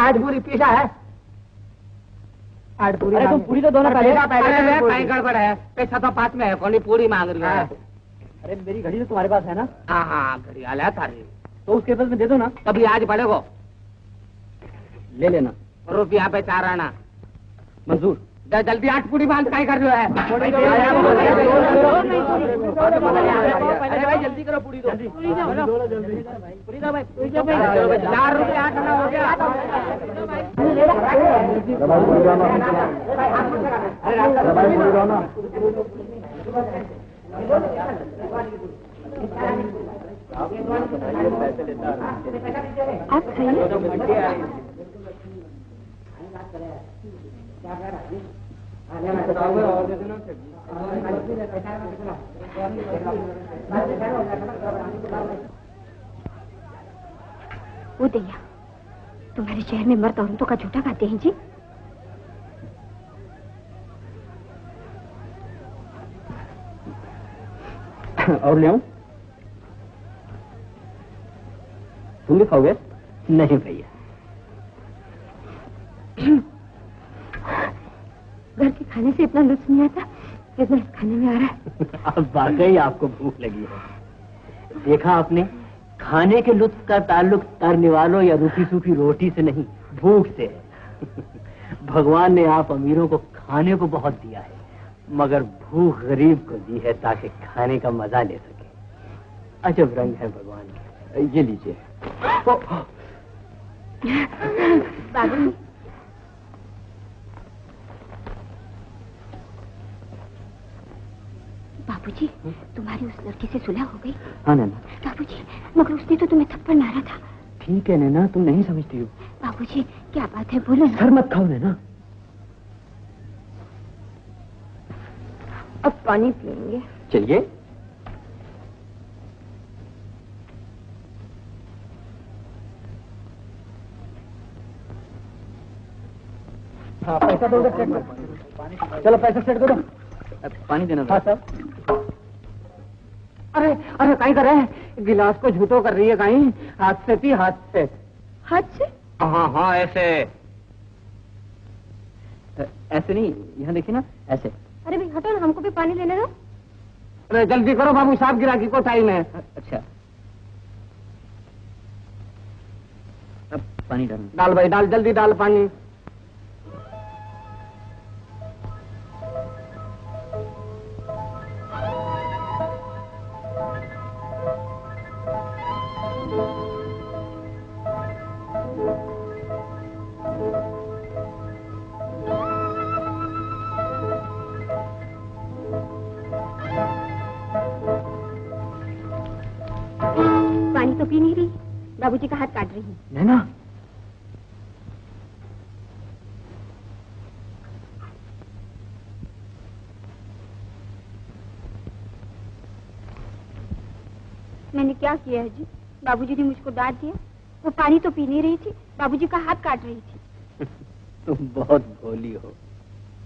Speaker 9: आज
Speaker 4: पूरी
Speaker 9: पीछा है। आठ पूरी
Speaker 11: अरे तुम पूरी तो दोनों पहले
Speaker 9: पैसा पहले।
Speaker 11: गड़बड़ है। पैसा तो पास में है कौन पूरी मांग रही है?
Speaker 5: अरे मेरी घड़ी तो तुम्हारे पास है ना?
Speaker 11: हाँ हाँ घड़ी है तारी।
Speaker 5: तो उसके पास में दे दो ना।
Speaker 11: कभी आज पड़ेगा
Speaker 5: ले लेना।
Speaker 11: रुपया पे चार आना
Speaker 5: मंजूर।
Speaker 11: जल्दी आठ पूरी बाँध काई कर रहे हो
Speaker 5: जल्दी करो पूरी दो पूरी दो भाई पूरी दो भाई।
Speaker 11: चार रुपये आठ आना हो गया।
Speaker 10: आप खाइए वो दैया तुम्हारे शहर में मर्द औरतों का झूठा खाते हैं जी?
Speaker 5: और ले तुम भी खाओगे? नहीं भैया।
Speaker 10: घर के खाने से इतना लुत्फ नहीं आता जितना इस खाने में आ रहा है।
Speaker 5: अब वाकई आपको भूख लगी है। देखा आपने खाने के लुत्फ का ताल्लुक तरने वालों या रूखी सूखी रोटी से नहीं भूख से है। भगवान ने आप अमीरों को खाने को बहुत दिया है मगर भूख गरीब को दी है ताकि खाने का मज़ा ले सके। अजब रंग है भगवान के। ये लीजिए।
Speaker 10: बाबू बाबूजी तुम्हारी उस लड़की से सुलह हो गई।
Speaker 5: हाँ नैना।
Speaker 10: बाबूजी मगर उसने तो तुम्हें थप्पड़ मारा था।
Speaker 5: ठीक है नैना तुम नहीं समझती हो।
Speaker 10: बाबूजी क्या बात है बोलो
Speaker 5: सर मत खाओ नैना।
Speaker 10: अब पानी पियेंगे।
Speaker 5: चलिए।
Speaker 9: हाँ पैसा दो सेट करो
Speaker 5: चलो पैसा सेट करो। पानी देना
Speaker 9: हाँ सर।
Speaker 11: अरे अरे कहीं करे गिलास को झूठो कर रही है कहीं। हाथ से थी हाथ से।
Speaker 10: हाथ से?
Speaker 11: हाँ हाँ ऐसे।
Speaker 5: ऐसे नहीं यहाँ देखिए ना ऐसे।
Speaker 10: अरे भाई हटो ना हमको भी पानी लेने दो।
Speaker 11: अरे जल्दी करो बाबू साहब गिराकी को टाइम है
Speaker 5: अच्छा। अब पानी डाल।
Speaker 11: डाल भाई डाल जल्दी डाल पानी
Speaker 10: पानी। रही बाबूजी का हाथ काट रही हूँ।
Speaker 5: नैना।
Speaker 10: मैंने क्या किया है जी? बाबूजी ने मुझको डांट दिया। वो पानी तो पी नहीं रही थी बाबूजी का हाथ काट रही थी।
Speaker 5: तुम बहुत भोली हो।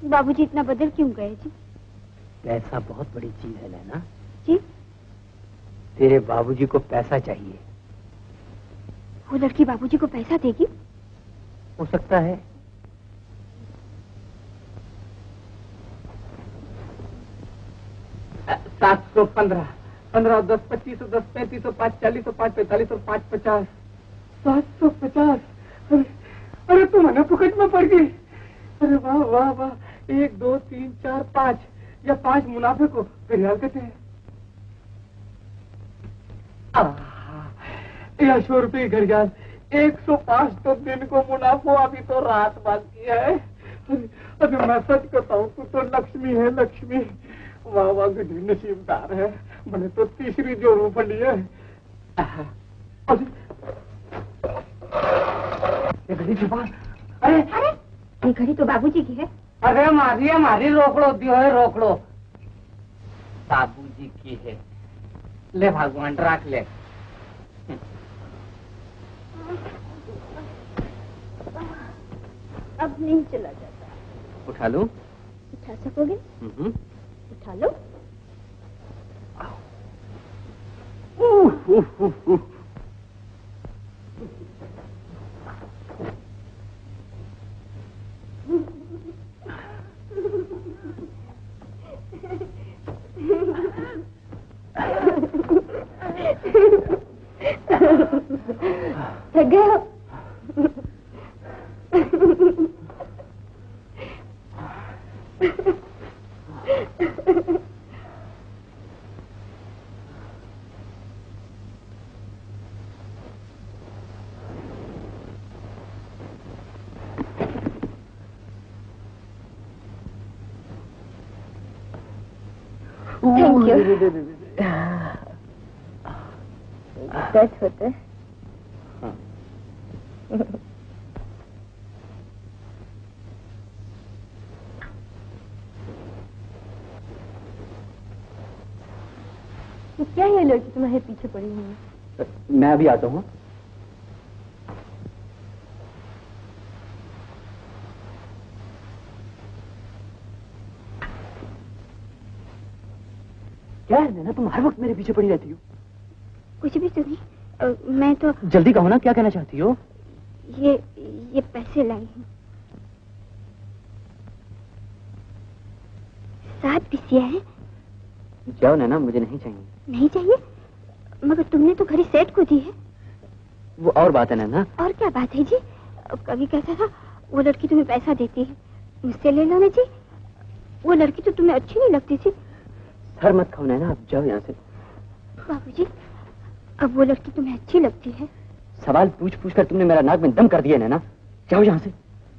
Speaker 10: बाबूजी इतना बदल क्यों गए जी?
Speaker 5: पैसा बहुत बड़ी चीज़ है नैना।
Speaker 10: जी?
Speaker 5: तेरे बाबूजी को पैसा चाहिए।
Speaker 10: वो लड़की बाबूजी को पैसा देगी?
Speaker 5: हो सकता है।
Speaker 11: सात सौ पंद्रह। पंद्रह दस, पच्चीस दस, पैंतीस सौ पाँच, चालीस सौ पाँच, पैंतालीस और पाँच, पचास। सात सौ पचास? अरे अरे तुम्हारे पकड़ में पड़ गई। अरे वाह वाह वाह। एक, दो, तीन, चार, पाँच। या पाँच मुनाफे को घड़ियाल कहते हैं। सौ रुपये घड़ियाल एक सौ पाँच तो दिन को मुनाफो अभी तो रात बाकी है। अरे मैं सच कहता हूँ तू तो लक्ष्मी है लक्ष्मी। वाह वाह गधी नसीबदार है। मैंने तो तीसरी जोरू फली है। अरे ये घड़ी छुपा अरे।
Speaker 10: अरे ये घड़ी तो बाबूजी की है।
Speaker 11: अरे मारी हमारी रोक लो दियो है रोक लो बाबूजी की है। ले भगवान रख ले।
Speaker 10: अब नहीं चला जाता।
Speaker 5: उठा लो।
Speaker 10: उठा सकोगे?
Speaker 5: हम्म।
Speaker 10: उठा लो।
Speaker 5: उफ, उफ, उफ,
Speaker 10: थक गए हो थैंक होता है। क्या ये लड़की तुम्हारे पीछे पड़ी हुई है?
Speaker 5: मैं अभी आता हूँ। क्या है नैना तुम हर वक्त मेरे पीछे पड़ी रहती हो।
Speaker 10: कुछ भी तो नहीं। मैं तो
Speaker 5: जल्दी कहो ना क्या कहना चाहती हो?
Speaker 10: ये ये पैसे लाई हूँ। सात बिसिया है।
Speaker 5: जाओ नैना मुझे नहीं चाहिए।
Speaker 10: नहीं चाहिए? मगर तुमने तो घड़ी सेठ को दी है।
Speaker 5: वो और बात है नैना
Speaker 10: और क्या बात है जी? कभी कहता था वो लड़की तुम्हें पैसा देती है मुझसे ले लो ना जी। वो लड़की तो तुम्हें अच्छी नहीं लगती थी।
Speaker 5: सर मत खाओ नैना आप जाओ यहाँ से।
Speaker 10: बाबूजी अब वो लड़की तुम्हें अच्छी लगती है।
Speaker 5: सवाल पूछ पूछ कर तुमने मेरा नाक में दम कर दिया ना जाओ यहाँ से।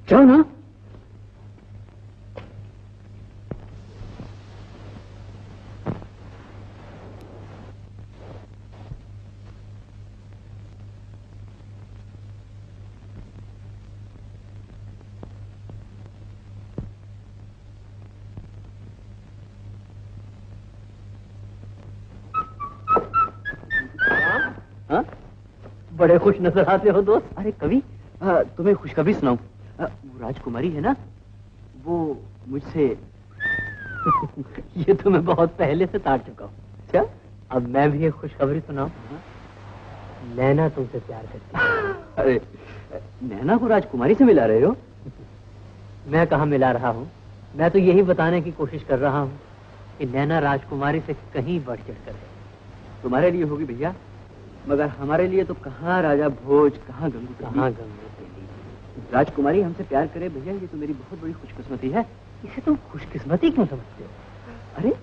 Speaker 5: जाओ ना हाँ? बड़े खुश नज़र आते हो दोस्त। अरे कवि तुम्हें खुशखबरी सुनाऊं। वो राजकुमारी है ना? वो मुझसे ये तो मैं बहुत पहले से तार चुका हूँ।
Speaker 4: अच्छा अब मैं भी एक खुशखबरी सुनाऊं। नैना तुमसे प्यार करती है।
Speaker 5: अरे नैना को राजकुमारी से मिला रहे हो?
Speaker 4: मैं कहा मिला रहा हूँ? मैं तो यही बताने की कोशिश कर रहा हूँ कि नैना राजकुमारी से कहीं बढ़ चढ़ कर है
Speaker 5: तुम्हारे लिए होगी भैया। मगर हमारे लिए तो कहाँ राजा भोज कहाँ गंगू
Speaker 4: कहाँ गंगू
Speaker 5: राजकुमारी हमसे प्यार करे भैया ये तो मेरी बहुत बड़ी खुशकिस्मती है।
Speaker 4: इसे तुम खुशकिस्मती क्यों समझते हो?
Speaker 5: अरे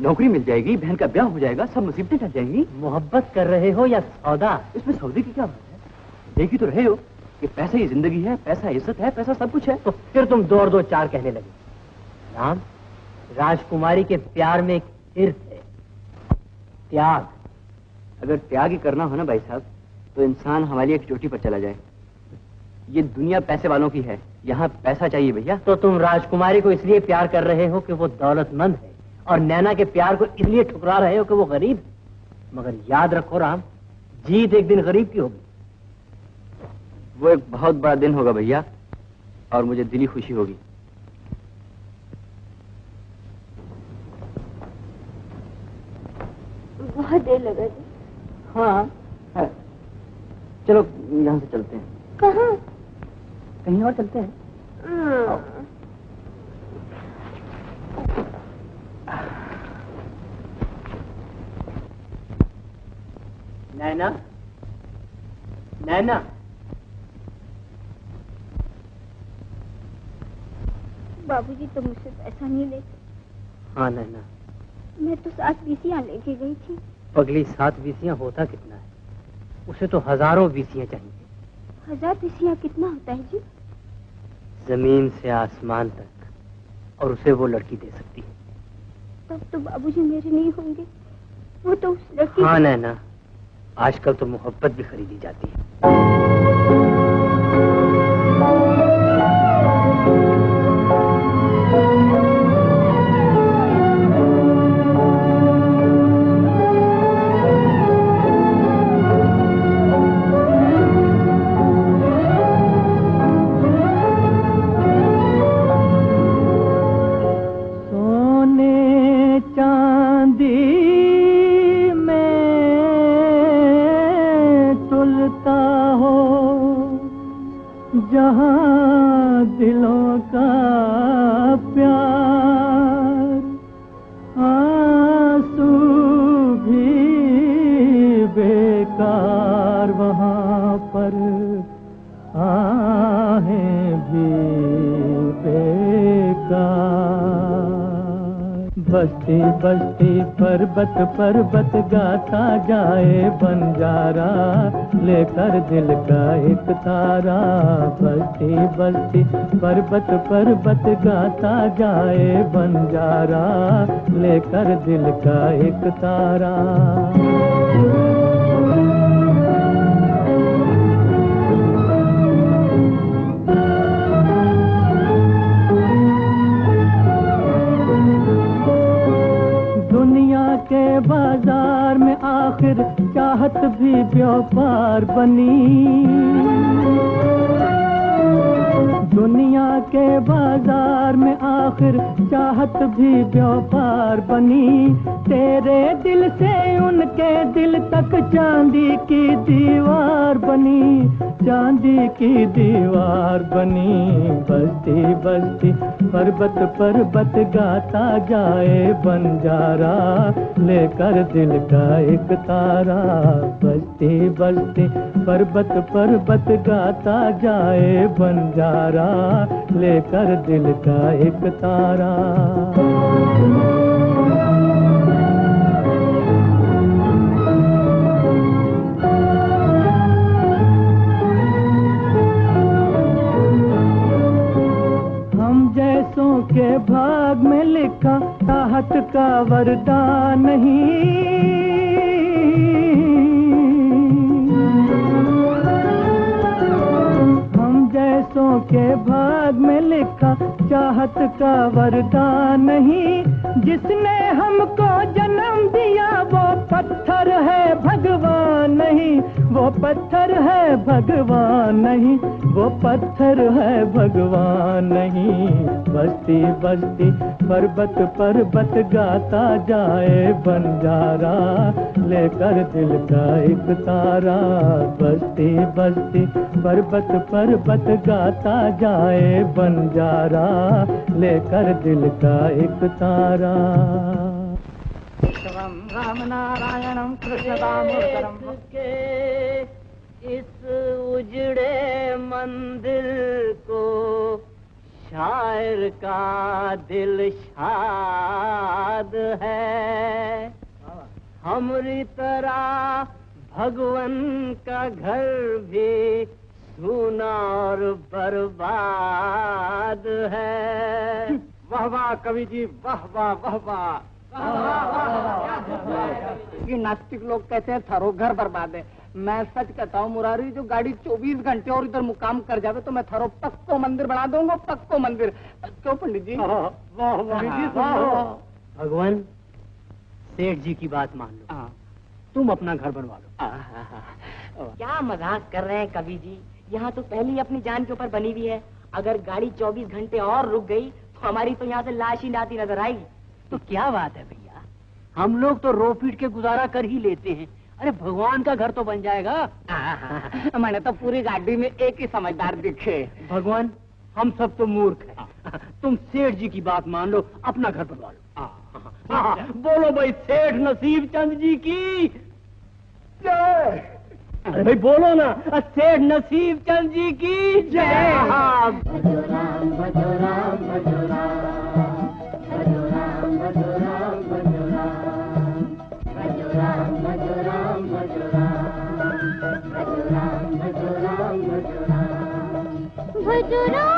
Speaker 5: नौकरी मिल जाएगी बहन का ब्याह हो जाएगा सब मुसीबतें टल जाएँगी।
Speaker 4: मोहब्बत कर रहे हो या सौदा?
Speaker 5: इसमें सौदे की क्या बात है? देख ही तो रहे हो कि पैसा ही ज़िंदगी है पैसा इज़्ज़त है पैसा सब कुछ है।
Speaker 4: तो फिर तुम दो और दो चार कहने लगे। राम राजकुमारी के प्यार में एक तीर्थ है। त्याग।
Speaker 5: अगर त्याग ही करना हो ना भाई साहब तो इंसान हमारी एक चोटी पर चला जाए। ये दुनिया पैसे वालों की है यहाँ पैसा चाहिए भैया।
Speaker 4: तो तुम राजकुमारी को इसलिए प्यार कर रहे हो कि वो दौलतमंद है और नैना के प्यार को इसलिए ठुकरा रहे हो कि वो गरीब मगर याद रखो राम जीत एक दिन गरीब की होगी।
Speaker 5: वो एक बहुत बड़ा दिन होगा भैया और मुझे दिली खुशी होगी।
Speaker 10: बहुत देर लगा जी।
Speaker 5: हाँ। है। चलो यहाँ से चलते हैं।
Speaker 10: कहा?
Speaker 5: कहीं और चलते हैं?
Speaker 10: हाँ।
Speaker 4: नैना? नैना?
Speaker 10: बाबूजी तो मुझसे पैसा नहीं लेते।
Speaker 4: हाँ नैना।
Speaker 10: मैं तो साथ बीसी बीसियाँ लेके गई थी।
Speaker 4: पगली सात बीसियाँ होता कितना है? उसे तो हज़ारों बीसियाँ चाहिए।
Speaker 10: हज़ार बीसियाँ कितना होता है जी?
Speaker 4: ज़मीन से आसमान तक और उसे वो लड़की दे सकती है।
Speaker 10: तब तो बाबूजी मेरे नहीं होंगे। वो तो उस लड़की
Speaker 4: हाँ नैना आजकल तो मोहब्बत भी खरीदी जाती है।
Speaker 1: तुलता हो जहाँ दिलों का प्यार आँसू भी बेकार वहाँ पर आहें भी बेकार। बस्ती बस्ती पर्वत पर्वत गाता जाए बंजारा। लेकर दिल का एक तारा बस्ती बस्ती पर्वत पर्वत गाता जाए बंजारा। लेकर दिल का एक तारा। बाज़ार में आखिर चाहत भी व्यापार बनी। दुनिया के बाज़ार में आखिर चाहत भी व्यापार बनी। तेरे दिल से उनके दिल तक चांदी की दीवार बनी। चांदी की दीवार बनी। बस्ती बस्ती पर्वत पर्वत गाता जाए बंजारा। लेकर दिल का एक तारा। बस्ती बस्ती पर्वत पर्वत गाता जाए बंजारा। लेकर दिल का एक तारा। के भाग में लिखा ताहत का वरदान नहीं। जैसों के भाग में लिखा चाहत का वरदान नहीं। जिसने हमको जन्म दिया, वो पत्थर है भगवान नहीं। वो पत्थर है भगवान नहीं। वो पत्थर है भगवान नहीं। बस्ती बस्ती, पर्वत पर्वत गाता जाए बंजारा। लेकर दिल का एक तारा। बस्ती बस्ती, पर्वत पर्वत गाता जाए बंजारा। लेकर दिल का एक तारा।
Speaker 4: राम नारायणम कृष्ण दामोदरम के इस उजड़े मंदिर को शायर का दिल शाद है। हमरी तरह भगवन का घर भी सूना और बर्बाद है।
Speaker 11: वाह वाह कवि जी वाह वाह वाह वाह ये नास्तिक लोग कहते हैं थारो घर बर्बाद है। मैं सच कहता हूँ मुरारी जो गाड़ी 24 घंटे और इधर मुकाम कर जावे तो मैं थारो पक्को मंदिर बना दूँगा पक्को मंदिर। क्यों पंडित जी। पंडित जी
Speaker 4: भगवान सेठ जी की बात मान लो। तुम अपना घर बनवा लो।
Speaker 16: क्या मज़ाक कर रहे हैं कवि जी? यहाँ तो पहली अपनी जान के ऊपर बनी हुई है। अगर गाड़ी 24 घंटे और रुक गई हमारी तो यहाँ से लाश ही नाती नज़र आएगी
Speaker 4: तो क्या बात है भैया? हम लोग तो रो पीट के गुजारा कर ही लेते हैं। अरे भगवान का घर तो बन जाएगा।
Speaker 11: मैंने तो पूरी गाड़ी में एक ही समझदार दिखे।
Speaker 4: भगवान हम सब तो मूर्ख हैं। तुम सेठ जी की बात मान लो अपना घर बनवा लो। हाँ, बोलो भाई सेठ नसीब चंद जी की। जय! अरे भाई बोलो ना सेठ नसीब चंद जी की जय हाँ
Speaker 14: भजरा भजरा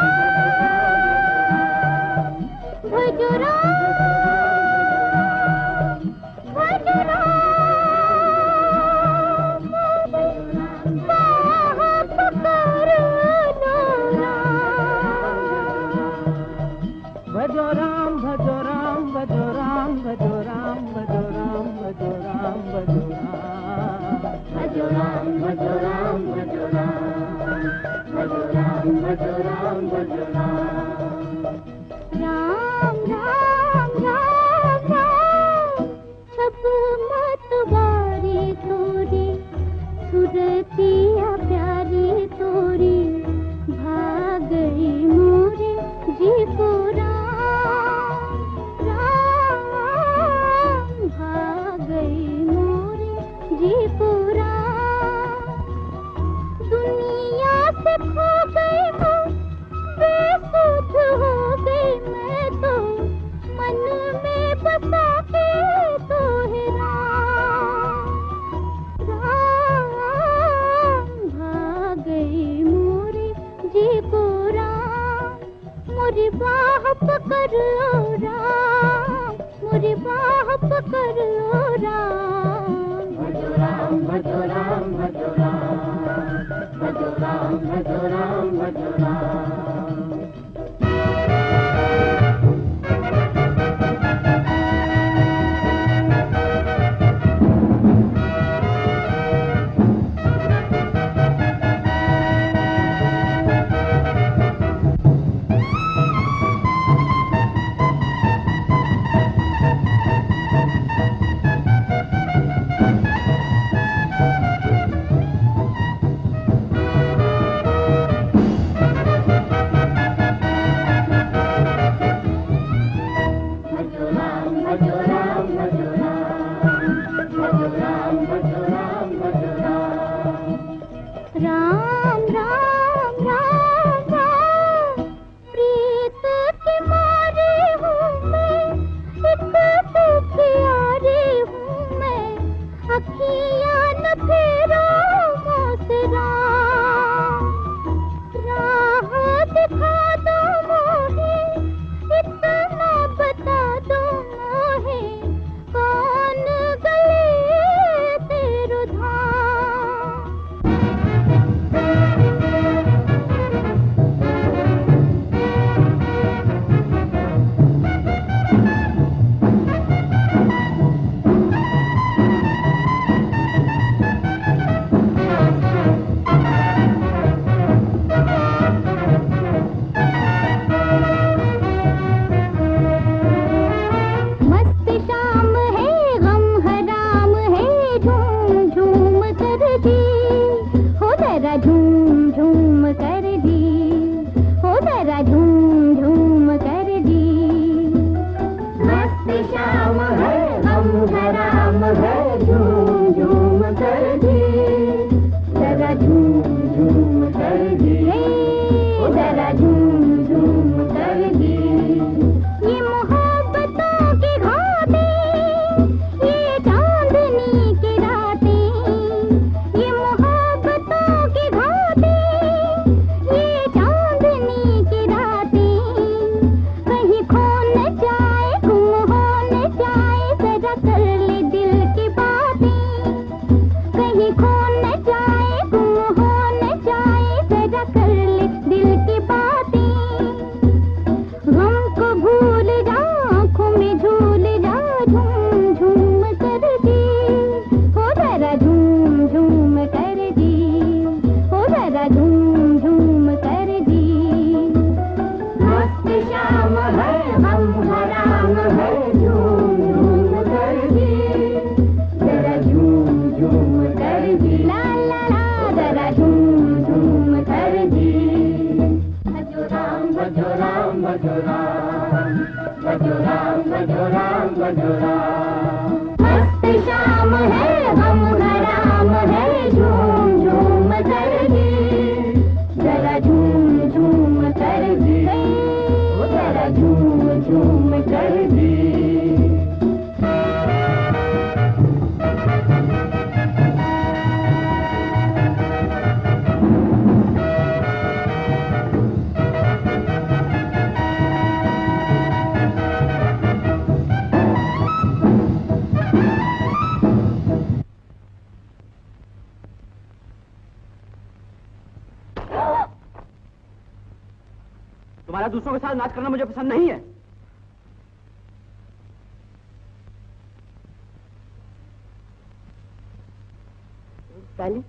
Speaker 13: साली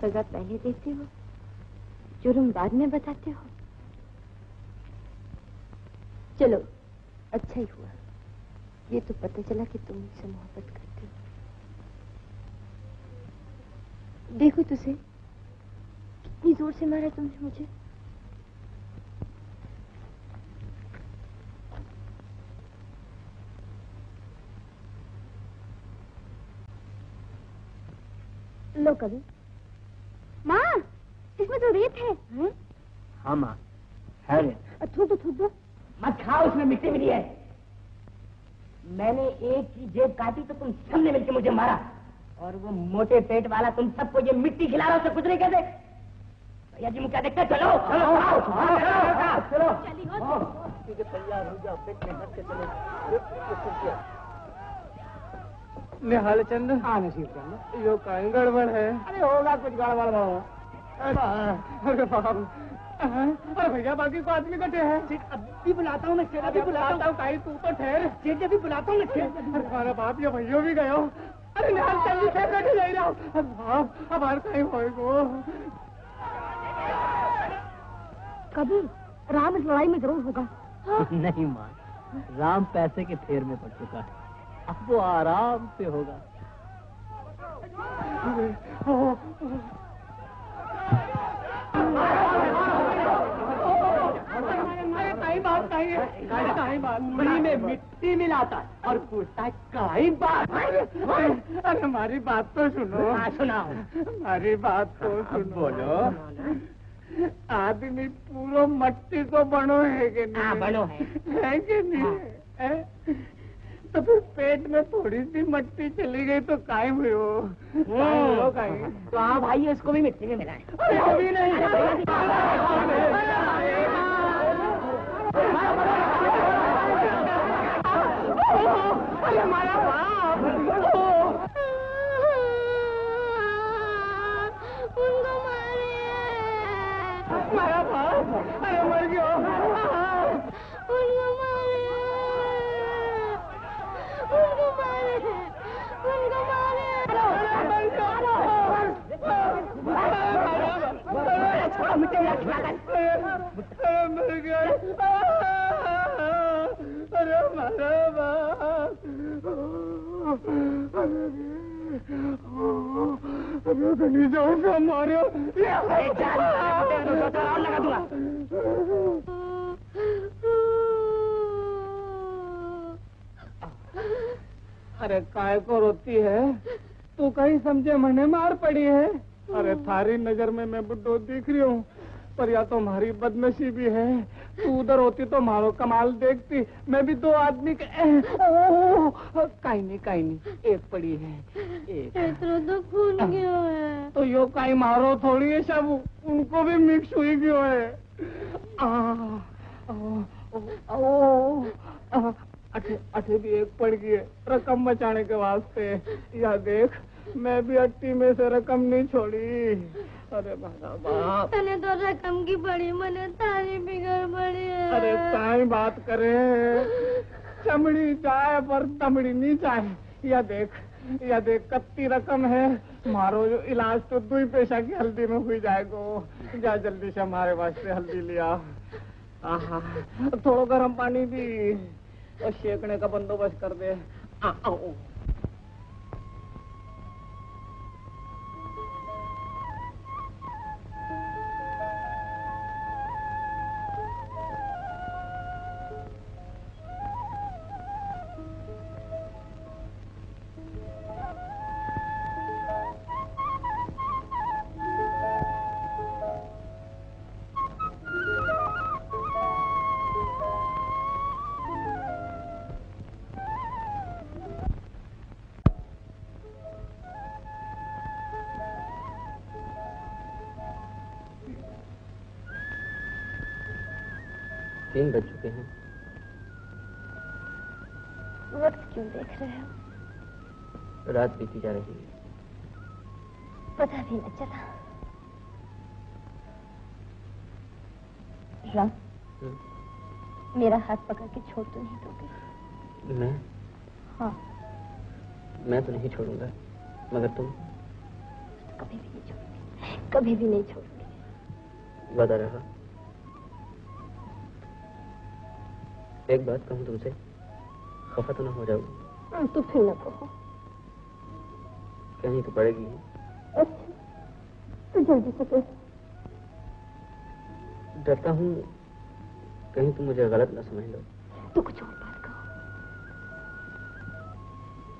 Speaker 13: सजा पहले देते हो जुर्म बाद में बताते हो। चलो अच्छा ही हुआ। ये तो पता चला कि तुम मुझसे मोहब्बत करते हो। देखो तुझे कितनी ज़ोर से मारा तुमने मुझे। लो कभी। माँ इसमें तो रेत है, हाँ?
Speaker 17: माँ है
Speaker 13: रेत। थूक तो थूक दो।
Speaker 12: मत खाओ उसमें मिट्टी मिली है। मैंने एक की जेब काटी तो तुम सबने मिलकर मुझे मारा। और वो मोटे पेट वाला तुम सबको ये मिट्टी खिला रहा हो कुछ नहीं कहते। भैया जी मुझे देखते चलो चलो हाँ। चलो
Speaker 18: चलो। हाँ।
Speaker 5: चलो चलो चलो चलो चलो।
Speaker 9: निहाल चंद
Speaker 5: हाँ नसीब चंद
Speaker 9: यो कहीं गड़बड़ है?
Speaker 5: अरे होगा कुछ गड़बड़ हो।
Speaker 9: अरे अरे भैया बाकी को आदमी कटे हैं?
Speaker 5: अभी बुलाता हूँ मैं सेठ
Speaker 9: अभी बुलाता हूँ। काई तू तो ठहर।
Speaker 5: सेठ अभी बुलाता हूँ मैं
Speaker 9: अरे हमारा बाप ये भैया भी गयो। अरे निहाल चंद जी से कटे जा रहा हूँ। अरे बाप हमारे कहीं होए को।
Speaker 10: कभी राम इस लड़ाई में ज़रूर होगा।
Speaker 5: नहीं माँ राम पैसे के फेर में पड़ चुका है। अब वो आराम से होगा।
Speaker 9: है
Speaker 5: उंगली में मिट्टी मिलाता है और पूछता है काई बात।
Speaker 9: अरे हमारी बात तो सुनो।
Speaker 5: हाँ, सुनाओ।
Speaker 9: हमारी बात तो सुनो। बोलो। आदमी पूरा मट्टी को बनो है कि नहीं?
Speaker 16: हाँ, बनो है।
Speaker 9: है कि नहीं? है? तो फिर पेट में थोड़ी सी मट्टी चली गई तो काय हुई हो काय
Speaker 16: तो हाँ भाई इसको भी मिट्टी में मिलाएँ
Speaker 9: अरे अभी नहीं अरे हमारा बाप
Speaker 14: मारे
Speaker 9: बाप अरे मर गयो
Speaker 14: उनको मारे उनको मारे उनको मारे
Speaker 9: अरे मर गया अरे हमारा बाप अरे जाओ का मारो
Speaker 16: लगा दूँगा
Speaker 9: अरे काय को रोती है? तू कहीं समझे मने मार पड़ी है? अरे थारी नज़र में मैं बुड्ढो दिख रही हूँ पर या तो हमारी बदनसीबी है। तू उधर होती तो मारो कमाल देखती। मैं भी दो आदमी के काई नहीं काई नहीं एक पड़ी है एक
Speaker 14: तो खून क्यों है।
Speaker 9: तो यो काई मारो थोड़ी है सब उनको भी मिक्स हुई क्यों है। आ, आ, ओ, ओ, आ, अठे अठे भी एक पड़ गई है। रकम बचाने के वास्ते। या देख मैं भी अट्टी में से रकम नहीं छोड़ी। अरे बाप
Speaker 14: तने तो रकम की पड़ी मने तारी बिगड़ पड़ी है।
Speaker 9: अरे काई बात करे। चमड़ी चाहे पर तमड़ी नहीं चाहे। या देख या देख कत्ती रकम है। मारो जो इलाज तो दो ही पैसा की हल्दी में हुई जाएगो। जा जल्दी से हमारे वास्ते हल्दी लिया आहा थोड़ा गर्म पानी दी और सेकने का बंदोबस्त कर दे। आओ।
Speaker 11: रात बीती जा रही है।
Speaker 10: पता भी न चला। राम
Speaker 11: हम्म।
Speaker 10: मेरा हाथ पकड़ के छोड़ तो नहीं दोगे?
Speaker 11: मैं?
Speaker 10: हाँ।
Speaker 11: मैं तो नहीं छोड़ूँगा मगर तुम?
Speaker 10: तो कभी भी नहीं छोड़ूँगी। कभी भी नहीं छोड़ूँगी।
Speaker 11: वादा रहा। एक बात कहूँ तुमसे खफा तो ना हो जाओगी
Speaker 10: हाँ, तो फिर न कहो।
Speaker 11: कहनी तो पड़ेगी।
Speaker 10: अच्छा तो जल्दी से कहो।
Speaker 11: डरता हूँ कहीं तुम मुझे गलत ना समझ लो।
Speaker 10: तो कुछ और बात कहो।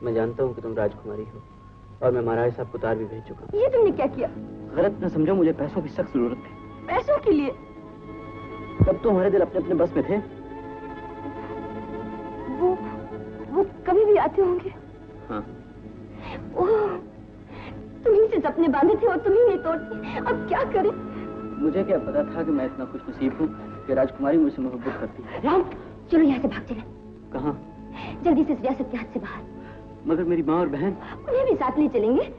Speaker 11: मैं जानता हूँ कि तुम राजकुमारी हो और मैं महाराज साहब को तार भी भेज चुका
Speaker 10: ये तुमने क्या किया?
Speaker 5: गलत न समझो मुझे पैसों की सख्त ज़रूरत है।
Speaker 10: पैसों के लिए?
Speaker 5: तब तो हमारे दिल अपने अपने बस में थे।
Speaker 10: वो वो कभी भी आते होंगे?
Speaker 5: हाँ।
Speaker 10: ओह तुम्ही से सपने बांधे थे और तुम्ही नहीं तोड़ती अब क्या करें?
Speaker 5: मुझे क्या पता था कि मैं इतना खुश नसीब हूँ कि राजकुमारी मुझसे मोहब्बत करती है।
Speaker 10: राम चलो यहाँ से भाग चले।
Speaker 5: कहाँ?
Speaker 10: जल्दी से इस रियासत के हाथ से बाहर।
Speaker 5: मगर मेरी माँ और बहन?
Speaker 10: उन्हें भी साथ ले चलेंगे।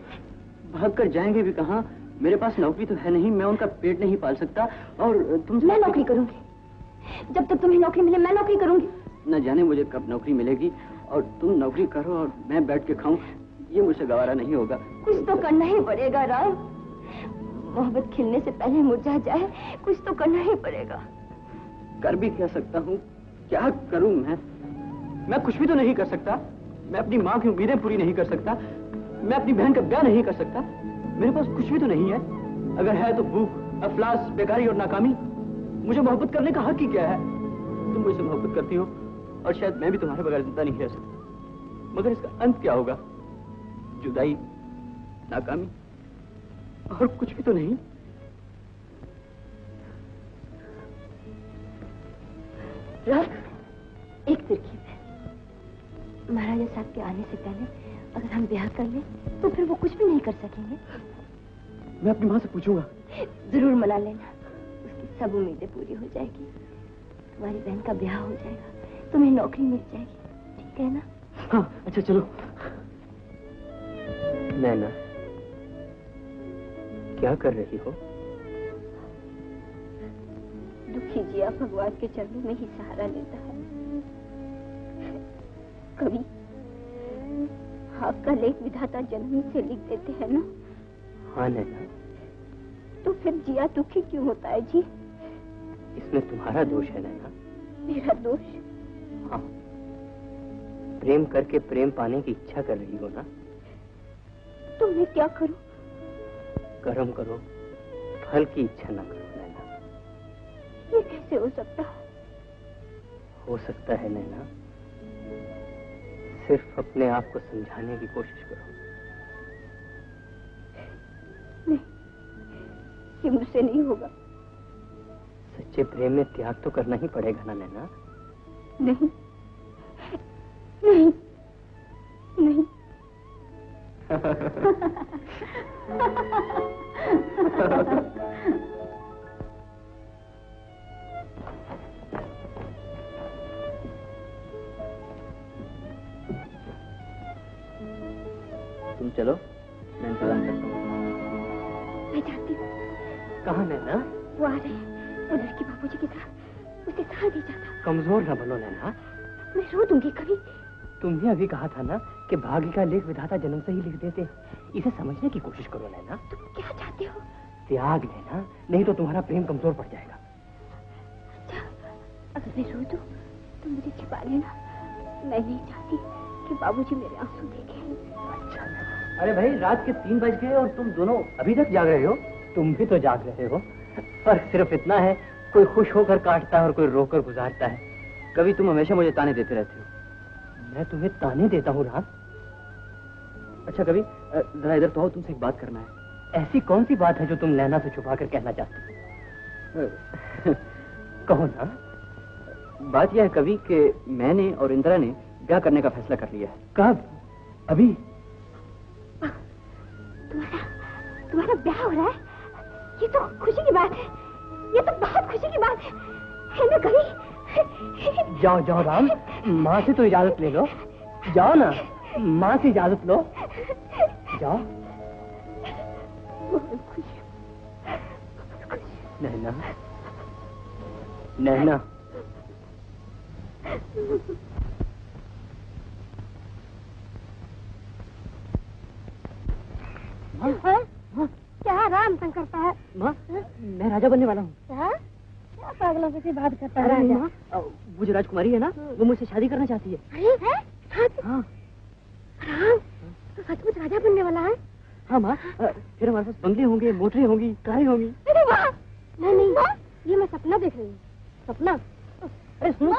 Speaker 5: भाग कर जाएँगे भी कहाँ? मेरे पास नौकरी तो है नहीं मैं उनका पेट नहीं पाल सकता और तुम
Speaker 10: मैं नौकरी करूँगी। जब तक तुम्हें नौकरी मिले मैं नौकरी करूँगी।
Speaker 5: न जाने मुझे कब नौकरी मिलेगी और तुम नौकरी करो और मैं बैठ के खाऊं। ये मुझसे गवारा नहीं होगा।
Speaker 10: कुछ तो करना ही पड़ेगा राम। मोहब्बत खिलने से पहले मुरझा जाए कुछ तो करना ही पड़ेगा।
Speaker 5: कर भी क्या सकता हूँ? क्या करूँ मैं? मैं कुछ भी तो नहीं कर सकता। मैं अपनी माँ की उम्मीदें पूरी नहीं कर सकता। मैं अपनी बहन का ब्याह नहीं कर सकता। मेरे पास कुछ भी तो नहीं है। अगर है तो भूख अफलास बेकारी और नाकामी। मुझे मोहब्बत करने का हक ही क्या है? तुम मुझसे मोहब्बत करती हो और शायद मैं भी तुम्हारे बगैर ज़िंदा नहीं रह सकता। मगर इसका अंत क्या होगा? जुदाई नाकामी और कुछ भी तो नहीं।
Speaker 10: एक तरकीब है महाराजा साहब के आने से पहले अगर हम ब्याह कर लें तो फिर वो कुछ भी नहीं कर सकेंगे।
Speaker 5: मैं अपनी माँ से पूछूँगा।
Speaker 10: ज़रूर मना लेना। उसकी सब उम्मीदें पूरी हो जाएगी। तुम्हारी बहन का ब्याह हो जाएगा। तुम्हें नौकरी मिल जाएगी। ठीक है ना?
Speaker 5: हाँ अच्छा चलो। नैना क्या कर रही हो?
Speaker 10: दुखी जिया भगवान के चरणों में ही सहारा लेता है। कभी आपका लेख विधाता जन्म से लिख देते हैं ना?
Speaker 5: हाँ नैना।
Speaker 10: तो फिर जिया दुखी क्यों होता है जी?
Speaker 5: इसमें तुम्हारा दोष है नैना।
Speaker 10: मेरा दोष?
Speaker 5: हाँ। प्रेम करके प्रेम पाने की इच्छा कर रही हो ना?
Speaker 10: तो मैं क्या करूँ?
Speaker 5: कर्म करो फल की इच्छा न करो नैना।
Speaker 10: ये कैसे हो सकता है?
Speaker 5: हो सकता है नैना। सिर्फ़ अपने आप को समझाने की कोशिश करो।
Speaker 10: नहीं ये मुझसे नहीं होगा।
Speaker 5: सच्चे प्रेम में त्याग तो करना ही पड़ेगा ना नैना?
Speaker 10: नहीं नहीं नहीं।
Speaker 5: तुम चलो मैं इंतज़ाम करता हूँ।
Speaker 10: मैं चाहती हूँ।
Speaker 5: कहाँ नैना?
Speaker 10: वो आ रहे हैं वो लड़की बाबूजी की तरफ़ उसे साथ ही जाता
Speaker 5: कमज़ोर ना बनो नैना।
Speaker 10: मैं रो दूँगी कभी।
Speaker 5: तुमने अभी कहा था ना कि भाग्य का लेख विधाता जन्म से ही लिख देते इसे समझने की कोशिश करो नैना।
Speaker 10: तुम क्या चाहते हो?
Speaker 5: त्याग लेना नहीं तो तुम्हारा प्रेम कमज़ोर पड़ जाएगा।
Speaker 10: अच्छा अगर मैं रो दूँ तो मुझे छिपा लेना। मैं नहीं चाहती कि बाबूजी मेरे आँसू देखें।
Speaker 5: अच्छा अरे भाई रात के तीन बज गए और तुम दोनों अभी तक जाग रहे हो। तुम भी तो जाग रहे हो। फ़र्क सिर्फ़ इतना है कोई खुश होकर काटता है और कोई रोकर गुजारता है। कभी तुम हमेशा मुझे ताने देते रहते हो। मैं तुम्हें ताने देता हूँ रात। अच्छा कभी जरा इधर तो आओ तुमसे एक बात करना है। ऐसी कौन सी बात है जो तुम नैना से छुपा कर कहना चाहते हो? कहो ना। बात यह है कवि कि मैंने और इंदिरा ने ब्याह करने का फैसला कर लिया है। कब? अभी?
Speaker 10: तुम्हारा तुम्हारा ब्याह हो रहा है? ये तो खुशी की बात है। ये तो बहुत खुशी की बात है। है ना कभी
Speaker 5: जाओ जाओ राम। माँ से तो इजाज़त ले लो। जाओ ना। माँ से इजाज़त लो। जाओ। नैना। नैना।
Speaker 10: क्या राम तंग करता है?
Speaker 5: माँ मैं राजा बनने वाला हूँ।
Speaker 10: क्या? क्या पागलों की बात करता है राजा?
Speaker 5: वो जो राजकुमारी है ना वो मुझसे शादी करना चाहती है।
Speaker 10: अरे है?
Speaker 5: हाँ।
Speaker 10: सचमुच राजा बनने वाला है?
Speaker 5: हाँ माँ। फिर हमारे पास बंगले होंगे मोटरें होंगी कारें होंगी।
Speaker 10: अरे वाह! नहीं नहीं ये मैं सपना देख रही हूँ। सपना?
Speaker 5: अरे सुनो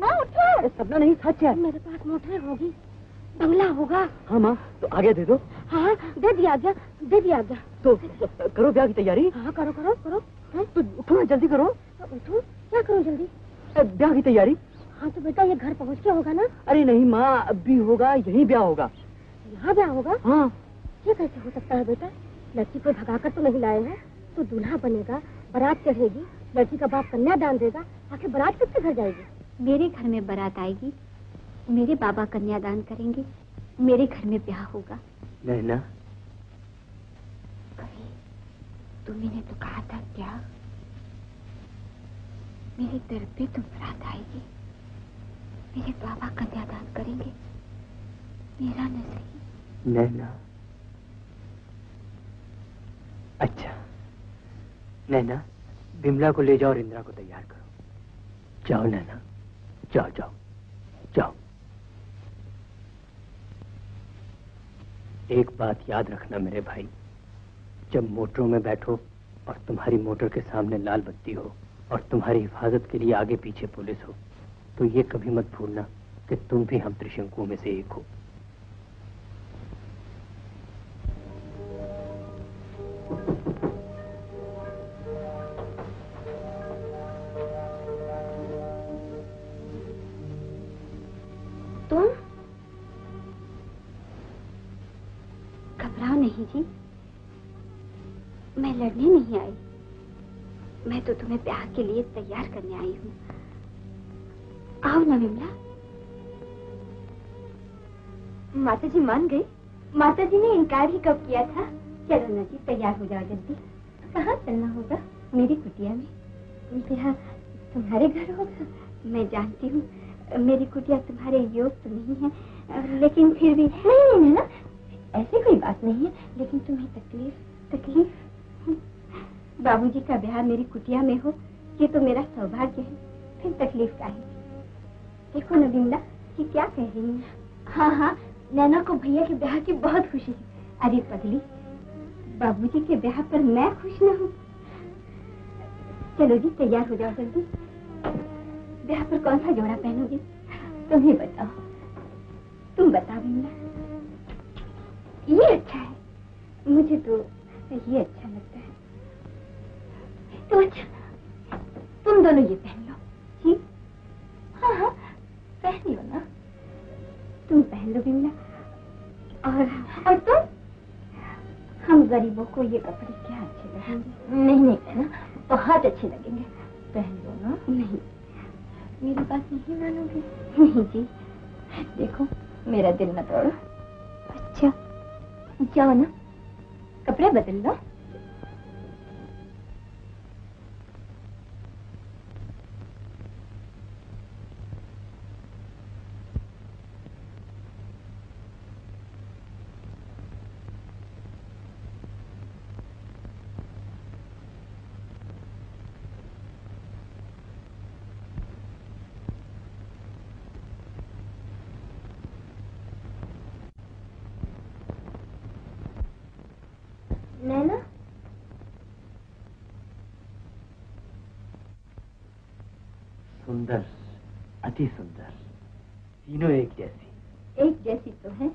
Speaker 10: माँ, उठो।
Speaker 5: सपना नहीं सच है।
Speaker 10: मेरे पास मोटर होगी बंगला होगा।
Speaker 5: हाँ माँ तो आगे दे दो।
Speaker 10: हाँ दे दिया आज्ञा दे दिया आज्ञा
Speaker 5: तो करो ब्याह की तैयारी।
Speaker 10: हाँ करो करो करो। हाँ,
Speaker 5: तो उठो ना जल्दी करो।
Speaker 10: उठो क्या करो जल्दी?
Speaker 5: ब्याह की तैयारी।
Speaker 10: हाँ तो बेटा ये घर पहुँच के होगा ना?
Speaker 5: अरे नहीं माँ अब भी होगा यही ब्याह होगा।
Speaker 10: यहाँ ब्याह होगा?
Speaker 5: हाँ।
Speaker 10: ये कैसे हो सकता है बेटा? लड़की को भगाकर तो नहीं लाए हैं तो दूल्हा बनेगा बारात चढ़ेगी लड़की का बाप कन्या दान देगा
Speaker 3: आखिर बारात किसके घर जाएगी?
Speaker 10: मेरे घर में बारात आएगी मेरे बाबा कन्या दान करेंगे मेरे घर में ब्याह होगा।
Speaker 4: नैना।
Speaker 10: कभी तुम्ही तो कहा था क्या? मेरे दर पे तुम बारात आएगी। मेरे बाबा कन्यादान करेंगे? मेरा न सही।
Speaker 4: नैना अच्छा। नैना बिमला को ले जाओ और इंदिरा को तैयार करो। जाओ नैना, जाओ जाओ जाओ। एक बात याद रखना मेरे भाई, जब मोटरों में बैठो और तुम्हारी मोटर के सामने लाल बत्ती हो और तुम्हारी हिफाजत के लिए आगे पीछे पुलिस हो तो ये कभी मत भूलना कि तुम भी हम त्रिशंकुओं में से एक हो।
Speaker 10: मैं लड़ने नहीं आई। मैं तो तुम्हें ब्याह के लिए तैयार करने आई हूँ। आओ ना विमला। माता जी मान गई माता जी ने इनकार ही कब किया था? चलो ना जी, तैयार हो जाओ जल्दी। कहाँ चलना होगा? मेरी कुटिया में। ब्याह तुम्हारे घर होगा। मैं जानती हूँ, मेरी कुटिया तुम्हारे योग तो नहीं है। लेकिन फिर भी नहीं नहीं ना। ऐसी कोई बात नहीं है, लेकिन तुम्हें तकलीफ़ तकलीफ़ बाबूजी का ब्याह मेरी कुटिया में हो, ये तो मेरा सौभाग्य है। फिर तकलीफ़ का है। देखो न बिमला कि क्या कह रही है? हाँ हाँ नैना को भैया के ब्याह की बहुत खुशी है। अरे पगली, बाबूजी के ब्याह पर मैं खुश न हूँ। चलो जी, तैयार हो जाओ जल्दी। ब्याह पर कौन सा जोड़ा पहनोगे? तुम्हें बताओ। तुम बताओ बिमला ये अच्छा है। मुझे तो ये अच्छा लगता है। तो अच्छा तुम दोनों ये पहन लो। ठीक हाँ हाँ। पहन लो ना? तुम पहन लो बिमला और और तुम? हम गरीबों को ये कपड़े क्या अच्छे लगेंगे? नहीं नहीं पहना बहुत अच्छे लगेंगे। पहन लो ना? नहीं। मेरी बात नहीं मानोगे? नहीं जी। देखो, मेरा दिल न तोड़ो। अच्छा जाओ ना। कपड़े बदल लो नैना
Speaker 4: सुंदर अति सुंदर तीनों एक जैसी
Speaker 10: एक जैसी तो है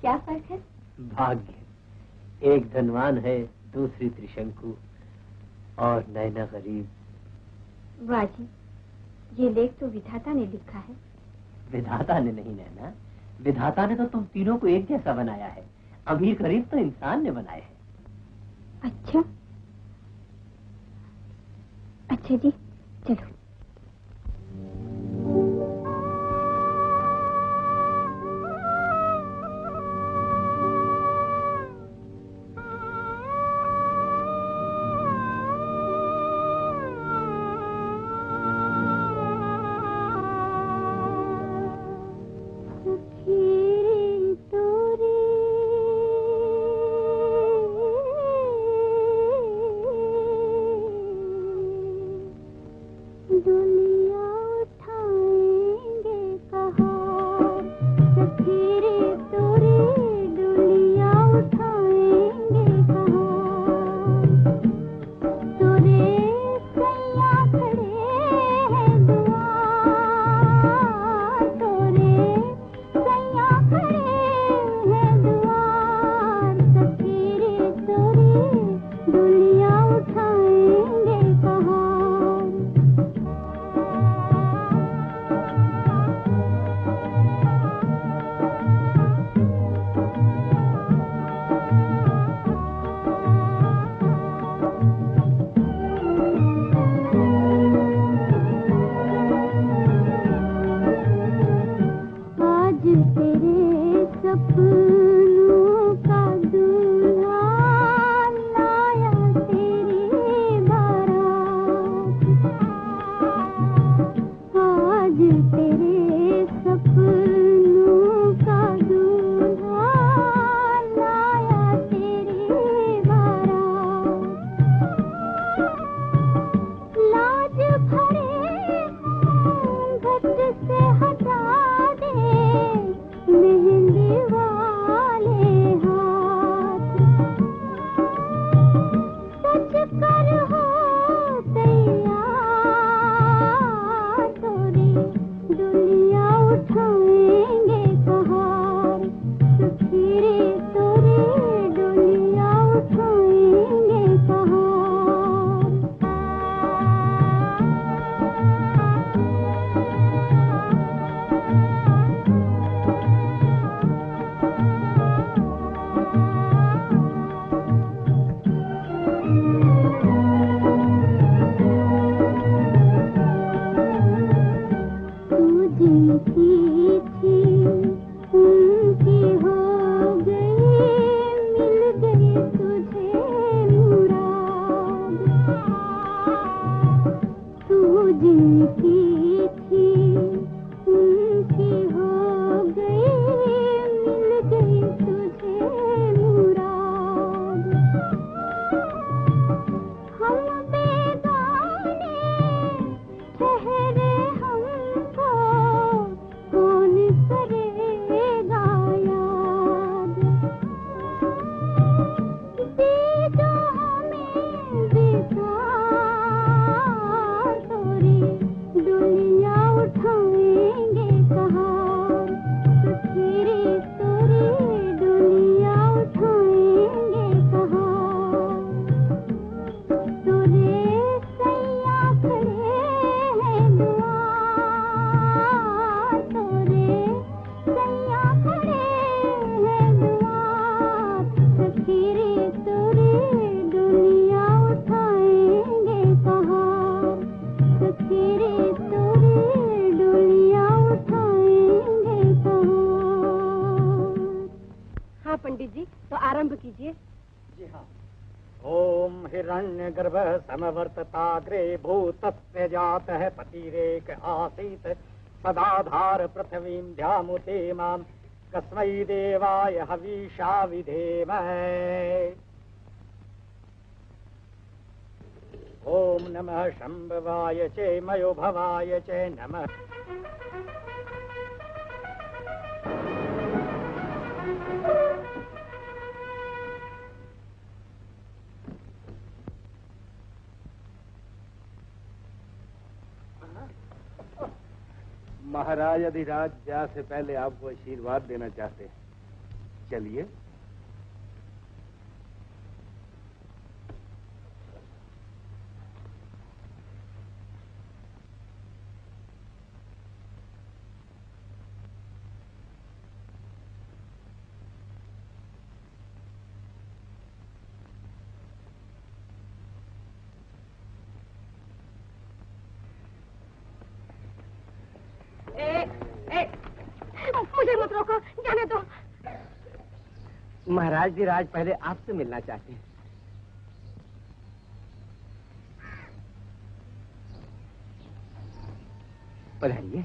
Speaker 10: क्या फ़र्क है
Speaker 4: भाग्य एक धनवान है दूसरी त्रिशंकु और नैना गरीब।
Speaker 10: वाह जी ये लेख तो विधाता ने लिखा है।
Speaker 4: विधाता ने नहीं नैना। विधाता ने तो तुम तीनों को एक जैसा बनाया है। अमीर गरीब तो इंसान ने बनाए हैं।
Speaker 10: अच्छा। अच्छा जी चलो।
Speaker 19: सदाधार पृथ्वीं ध्यामुते माम कस्मै देवाय हवीषा विधेम। ओम नमः शंभवाय चे मयो भवाय च, नमः।
Speaker 8: महाराज अधिराज जा से पहले आपको आशीर्वाद देना चाहते हैं। चलिए।
Speaker 12: महाराज जी राज पहले आपसे मिलना चाहते हैं। पधारिए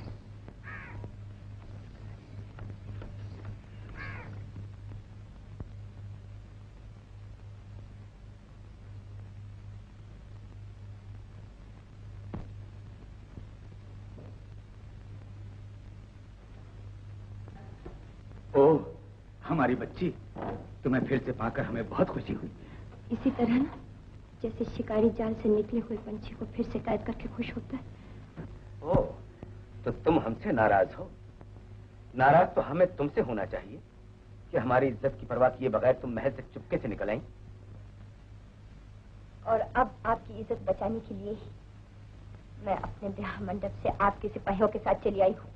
Speaker 7: ओह हमारी बच्ची। तुम्हें फिर से पाकर हमें बहुत खुशी हुई।
Speaker 13: इसी तरह ना जैसे शिकारी जाल से निकले हुए पंछी को फिर से कैद करके खुश होता है।
Speaker 7: ओह तो तुम हमसे नाराज़ हो। नाराज़ तो हमें तुमसे होना चाहिए कि हमारी इज़्ज़त की परवाह किए बगैर तुम महल से चुपके से निकल आई।
Speaker 13: और अब आपकी इज़्ज़त बचाने के लिए ही मैं अपने ब्याह मंडप से आपके सिपाहियों के साथ चली आई हूँ।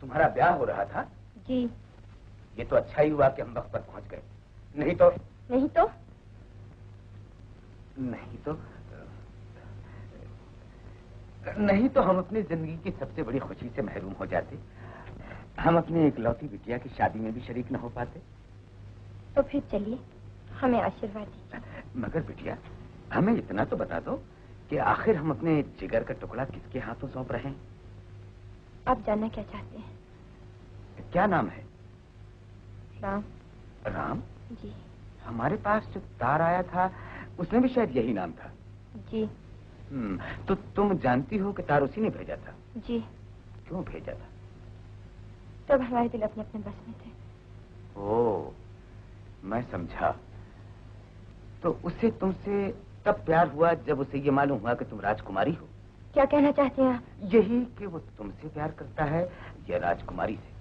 Speaker 7: तुम्हारा ब्याह हो रहा था?
Speaker 13: जी।
Speaker 7: ये तो अच्छा ही हुआ कि हम वक्त पर पहुँच गए। नहीं तो
Speaker 13: नहीं तो?
Speaker 7: नहीं तो नहीं तो हम अपनी ज़िंदगी की सबसे बड़ी खुशी से महरूम हो जाते। हम अपनी इकलौती बिटिया की शादी में भी शरीक न हो पाते।
Speaker 13: तो फिर चलिए हमें आशीर्वाद दीजिए।
Speaker 7: मगर बिटिया हमें इतना तो बता दो कि आखिर हम अपने जिगर का टुकड़ा किसके हाथों सौंप रहे हैं?
Speaker 13: आप जानना क्या चाहते हैं?
Speaker 7: क्या नाम है?
Speaker 13: राम।
Speaker 7: राम?
Speaker 13: जी।
Speaker 7: हमारे पास जो तार आया था उसमें भी शायद यही नाम था।
Speaker 13: जी।
Speaker 7: हम्म, तो तुम जानती हो कि तार उसी ने भेजा था?
Speaker 13: जी।
Speaker 7: क्यों भेजा था?
Speaker 13: तब हमारे दिल अपने अपने बस में थे।
Speaker 7: ओ मैं समझा। तो उसे तुमसे तब प्यार हुआ जब उसे ये मालूम हुआ कि तुम राजकुमारी हो?
Speaker 13: क्या कहना चाहते हैं आप?
Speaker 7: यही कि वो तुमसे प्यार करता है या राजकुमारी से?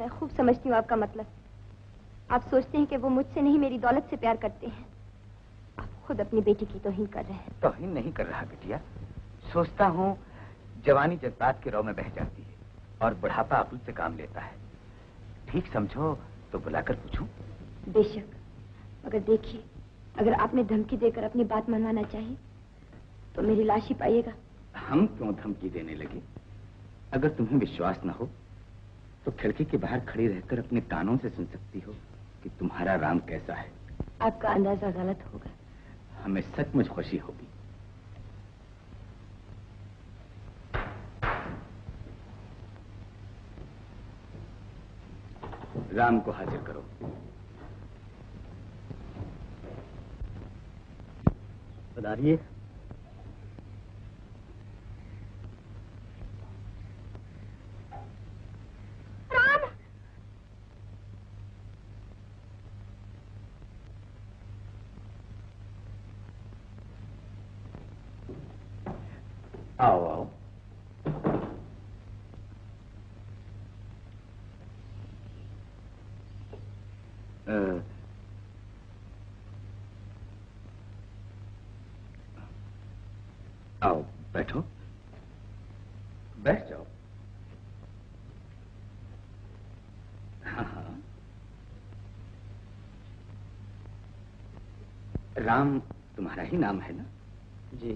Speaker 13: मैं खूब समझती हूँ आपका मतलब। आप सोचते हैं कि वो मुझसे नहीं मेरी दौलत से प्यार करते हैं। आप खुद अपनी बेटी की तोहीन कर रहे हैं।
Speaker 7: तोहिन नहीं कर रहा बिटिया। सोचता हूँ जवानी जज्बात के रौ में बह जाती है और बुढ़ापा अकुल से काम लेता है। ठीक समझो तो बुलाकर पूछूँ।
Speaker 13: बेशक। मगर देखिए अगर आपने धमकी देकर अपनी बात मनवाना चाहिए तो मेरी लाश ही पाइएगा।
Speaker 7: हम क्यों धमकी देने लगे? अगर तुम्हें विश्वास न हो तो खिड़की के बाहर खड़ी रहकर अपने कानों से सुन सकती हो। कि तुम्हारा राम कैसा है।
Speaker 13: आपका अंदाज़ा गलत होगा।
Speaker 7: हमें सचमुच खुशी होगी। राम को हाजिर करो।
Speaker 5: पधारिए।
Speaker 7: आओ आओ अ, आओ बैठो बैठ जाओ हाँ हाँ राम तुम्हारा ही नाम है ना?
Speaker 5: जी।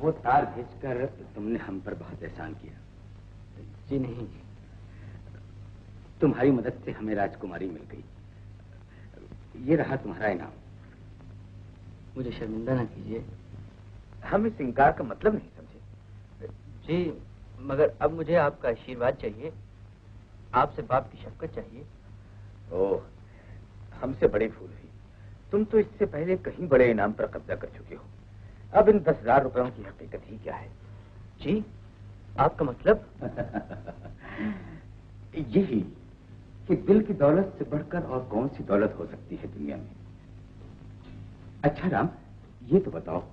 Speaker 7: वो तार भेजकर तुमने हम पर बहुत एहसान किया।
Speaker 5: जी नहीं।
Speaker 7: तुम्हारी मदद से हमें राजकुमारी मिल गई। ये रहा तुम्हारा इनाम।
Speaker 5: मुझे शर्मिंदा ना कीजिए।
Speaker 7: हम इस इनकार का मतलब नहीं समझे।
Speaker 5: जी मगर अब मुझे आपका आशीर्वाद चाहिए। आपसे बाप की शफकत चाहिए।
Speaker 7: ओह हमसे बड़े फूल हुई। तुम तो इससे पहले कहीं बड़े इनाम पर कब्जा कर चुके हो। अब इन दस हज़ार रुपयों की हकीकत ही क्या है?
Speaker 5: जी आपका मतलब?
Speaker 7: यही कि दिल की दौलत से बढ़कर और कौन सी दौलत हो सकती है दुनिया में? अच्छा राम ये तो बताओ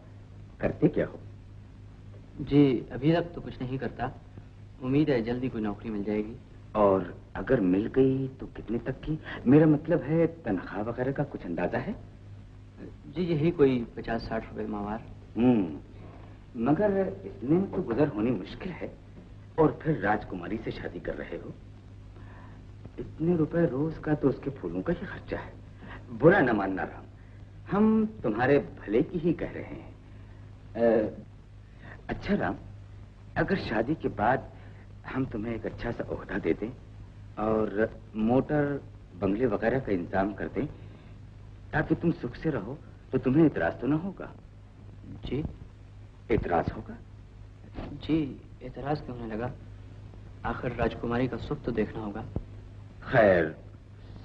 Speaker 7: करते क्या हो?
Speaker 5: जी अभी तक तो कुछ नहीं करता। उम्मीद है जल्दी कोई नौकरी मिल जाएगी।
Speaker 7: और अगर मिल गई तो कितने तक की? मेरा मतलब है तनख्वाह वगैरह का कुछ अंदाज़ा है?
Speaker 5: जी यही कोई पचास साठ रुपए माहवार
Speaker 7: हम्म मगर इतने में तो गुजर होनी मुश्किल है। और फिर राजकुमारी से शादी कर रहे हो? इतने रुपए रोज का तो उसके फूलों का ही खर्चा है। बुरा न मानना राम। हम तुम्हारे भले की ही कह रहे हैं। अ, अच्छा राम अगर शादी के बाद हम तुम्हें एक अच्छा सा ओहदा दे दें और मोटर बंगले वगैरह का इंतज़ाम कर दें ताकि तुम सुख से रहो तो तुम्हें इतराज तो ना होगा।
Speaker 5: जी।
Speaker 7: इतराज होगा?
Speaker 5: जी एतराज़ क्यों होने लगा? आखिर राजकुमारी का सुख तो देखना होगा।
Speaker 7: खैर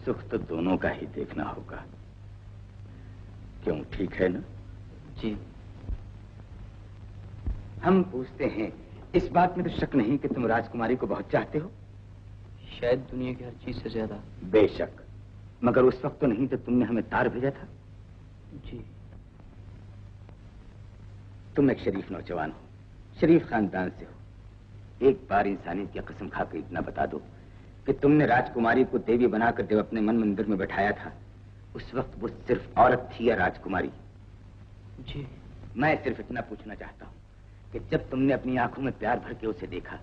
Speaker 7: सुख तो दोनों का ही देखना होगा। क्यों ठीक है ना?
Speaker 5: जी।
Speaker 7: हम पूछते हैं इस बात में तो शक नहीं कि तुम राजकुमारी को बहुत चाहते हो?
Speaker 5: शायद दुनिया की हर चीज़ से ज़्यादा।
Speaker 7: बेशक। मगर उस वक्त तो नहीं जब तुमने हमें तार भेजा था।
Speaker 5: जी।
Speaker 7: तुम एक शरीफ नौजवान हो। शरीफ खानदान से हो। एक बार इंसानियत की कसम खाकर इतना बता दो कि तुमने राजकुमारी को देवी बनाकर जब अपने मन मंदिर में बैठाया था। उस वक्त वो सिर्फ़ औरत थी या राजकुमारी?
Speaker 5: जी।
Speaker 7: मैं सिर्फ़ इतना पूछना चाहता हूँ कि जब तुमने अपनी आँखों में प्यार भर के उसे देखा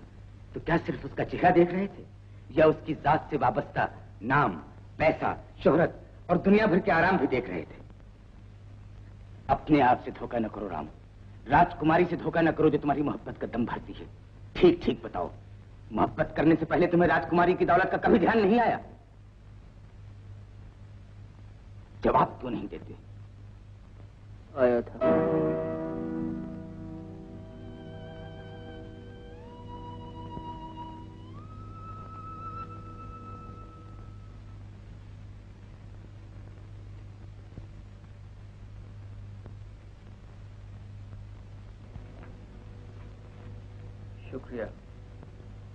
Speaker 7: तो क्या सिर्फ़ उसका चेहरा देख रहे थे? या उसकी जात से वाबस्ता नाम पैसा शोहरत और दुनिया भर के आराम भी देख रहे थे? अपने आप से धोखा न करो राम। राजकुमारी से धोखा न करो जो तुम्हारी मोहब्बत का दम भरती है। ठीक ठीक बताओ। मोहब्बत करने से पहले तुम्हें राजकुमारी की दौलत का कभी ध्यान नहीं आया? जवाब क्यों नहीं देते।
Speaker 5: आया था।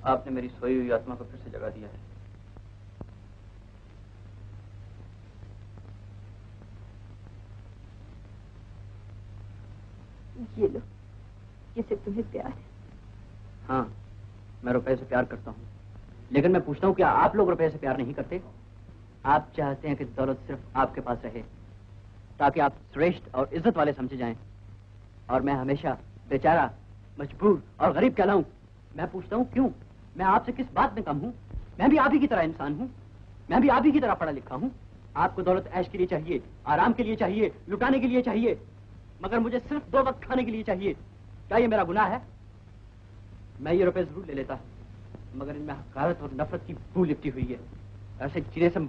Speaker 5: आपने मेरी सोई हुई आत्मा को फिर से जगा दिया है।
Speaker 10: ये लो जिसे तुम्हें प्यार है।
Speaker 5: हाँ मैं रुपए से प्यार करता हूँ। लेकिन मैं पूछता हूँ क्या आप लोग रुपए से प्यार नहीं करते? आप चाहते हैं कि दौलत सिर्फ़ आपके पास रहे ताकि आप श्रेष्ठ और इज़्ज़त वाले समझे जाएँ। और मैं हमेशा बेचारा मजबूर और गरीब कहलाऊं। मैं पूछता हूँ क्यों? मैं आपसे किस बात में कम हूँ? मैं भी आप ही की तरह इंसान हूँ। मैं भी आप ही की तरह पढ़ा लिखा हूँ। आपको दौलत ऐश के लिए चाहिए, आराम के लिए चाहिए, लुटाने के लिए चाहिए, मगर मुझे सिर्फ़ दो वक्त खाने के लिए चाहिए। क्या ये मेरा गुनाह है? मैं ये रुपए ज़रूर ले लेता, मगर इनमें हकारत और नफरत की भू लिपटी हुई है। ऐसे चिरे से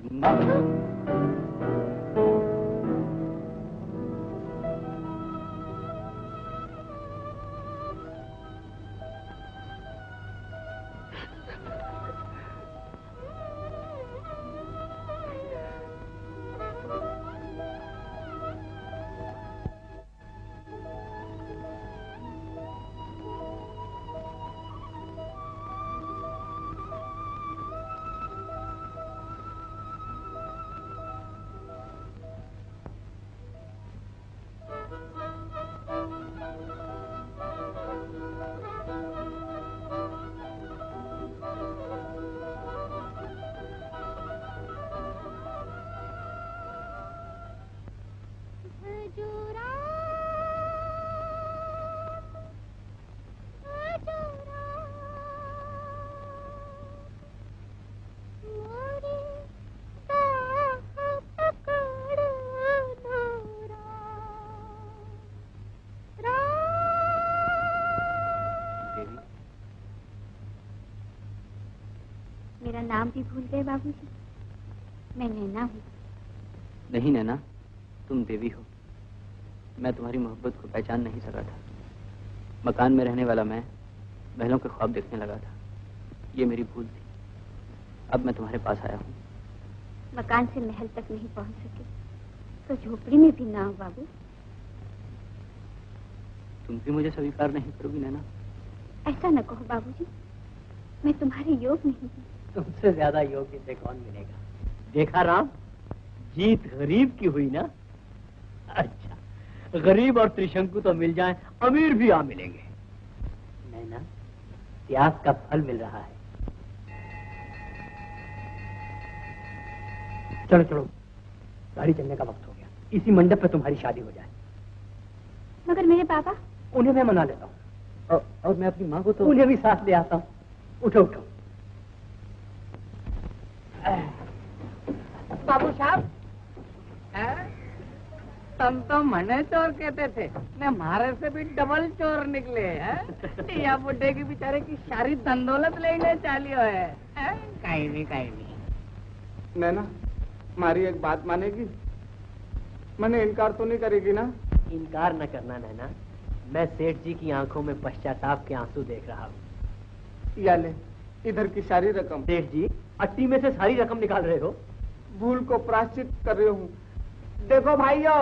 Speaker 14: नाम भी भूल गए बाबूजी। मैं नैना हूँ।
Speaker 5: नहीं नैना तुम देवी हो। मैं तुम्हारी मोहब्बत को पहचान नहीं सका था। मकान में रहने वाला मैं महलों के ख्वाब देखने लगा था। ये मेरी भूल थी। अब मैं तुम्हारे पास आया हूँ।
Speaker 10: मकान से महल तक नहीं पहुँच सके। तो झोपड़ी में भी ना हो बाबू।
Speaker 5: तुम भी मुझे स्वीकार नहीं करोगी नैना।
Speaker 10: ऐसा न कहो बाबूजी। मैं तुम्हारे योग नहीं हूँ।
Speaker 5: तुमसे ज़्यादा योग्य से कौन मिलेगा? देखा राम जीत गरीब की हुई ना? अच्छा गरीब और त्रिशंकु तो मिल जाए अमीर भी आ मिलेंगे। नैना त्याग का फल मिल रहा है। चलो चलो गाड़ी चलने का वक्त हो गया। इसी मंडप पे तुम्हारी शादी हो जाए।
Speaker 10: मगर मेरे पापा?
Speaker 5: उन्हें मैं मना लेता हूँ। और, और मैं अपनी माँ को तो उन्हें भी साथ ले आता हूँ। उठो उठो।
Speaker 11: बाबू साहब? तुम तो मने चोर कहते थे। ने मारे से भी डबल चोर निकले हैं। या बुड्ढे की बेचारे की सारी धंधोलत लेने चालियो है। कहीं नहीं कहीं नहीं।
Speaker 9: नैना मारी एक बात मानेगी? मैंने इनकार तो नहीं करेगी ना?
Speaker 5: इनकार न करना नैना। मैं सेठ जी की आँखों में पश्चाताप के आँसू देख रहा हूँ।
Speaker 9: या ले इधर की सारी रकम।
Speaker 5: सेठ जी अट्टी में से सारी रकम निकाल रहे हो?
Speaker 9: भूल को प्राश्चित कर रही हूँ। देखो भाइयों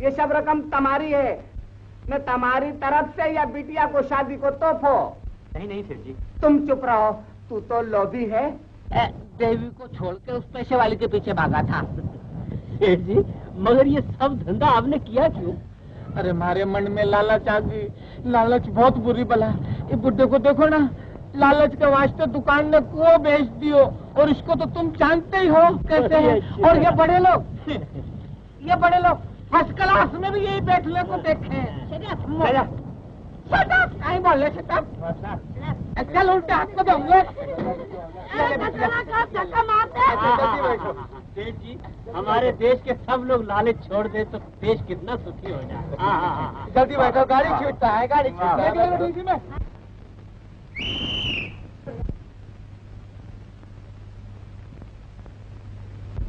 Speaker 9: ये सब रकम तुम्हारी है। न तुम्हारी तरफ़ से या बिटिया को शादी को तोहफो?
Speaker 5: नहीं नहीं सेठ जी।
Speaker 9: तुम चुप रहो तू तो लोभी है।
Speaker 11: देवी को छोड़ के उस पैसे वाले के पीछे भागा था।
Speaker 5: सेठ जी मगर ये सब धंधा आपने किया क्यों?
Speaker 9: अरे मारे मन में लालच आ गई। लालच बहुत बुरी बला। ये बुड्ढे को देखो ना लालच के वास्ते दुकान ने कुओं बेच दियो और इसको तो तुम जानते ही हो कैसे है। और ये बड़े लोग ये बड़े लोग फ़र्स्ट क्लास में भी यही बैठने को देखे हैं। कहीं बोले चल उल्टे हाथ को दूँगे
Speaker 5: सेठ जी हमारे देश के सब लोग लालच छोड़ दे तो देश कितना सुखी हो जाए। हाँ, हाँ, हाँ, हाँ।
Speaker 9: जल्दी बैठो गाड़ी छूटता है गाड़ी छूटता है।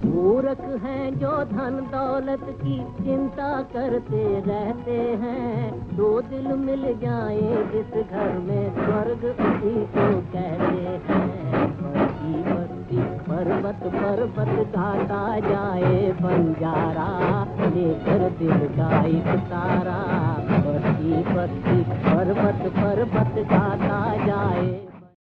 Speaker 4: मूर्ख हैं जो धन दौलत की चिंता करते रहते हैं। दो दिल मिल जाए जिस घर में स्वर्ग उसी को कहते हैं। बरसी पर्वत पर्वत घाटा जाए बंजारा, लेकर दिल का एक तारा। बरसी पर्वत पर्वत घाटा जाए।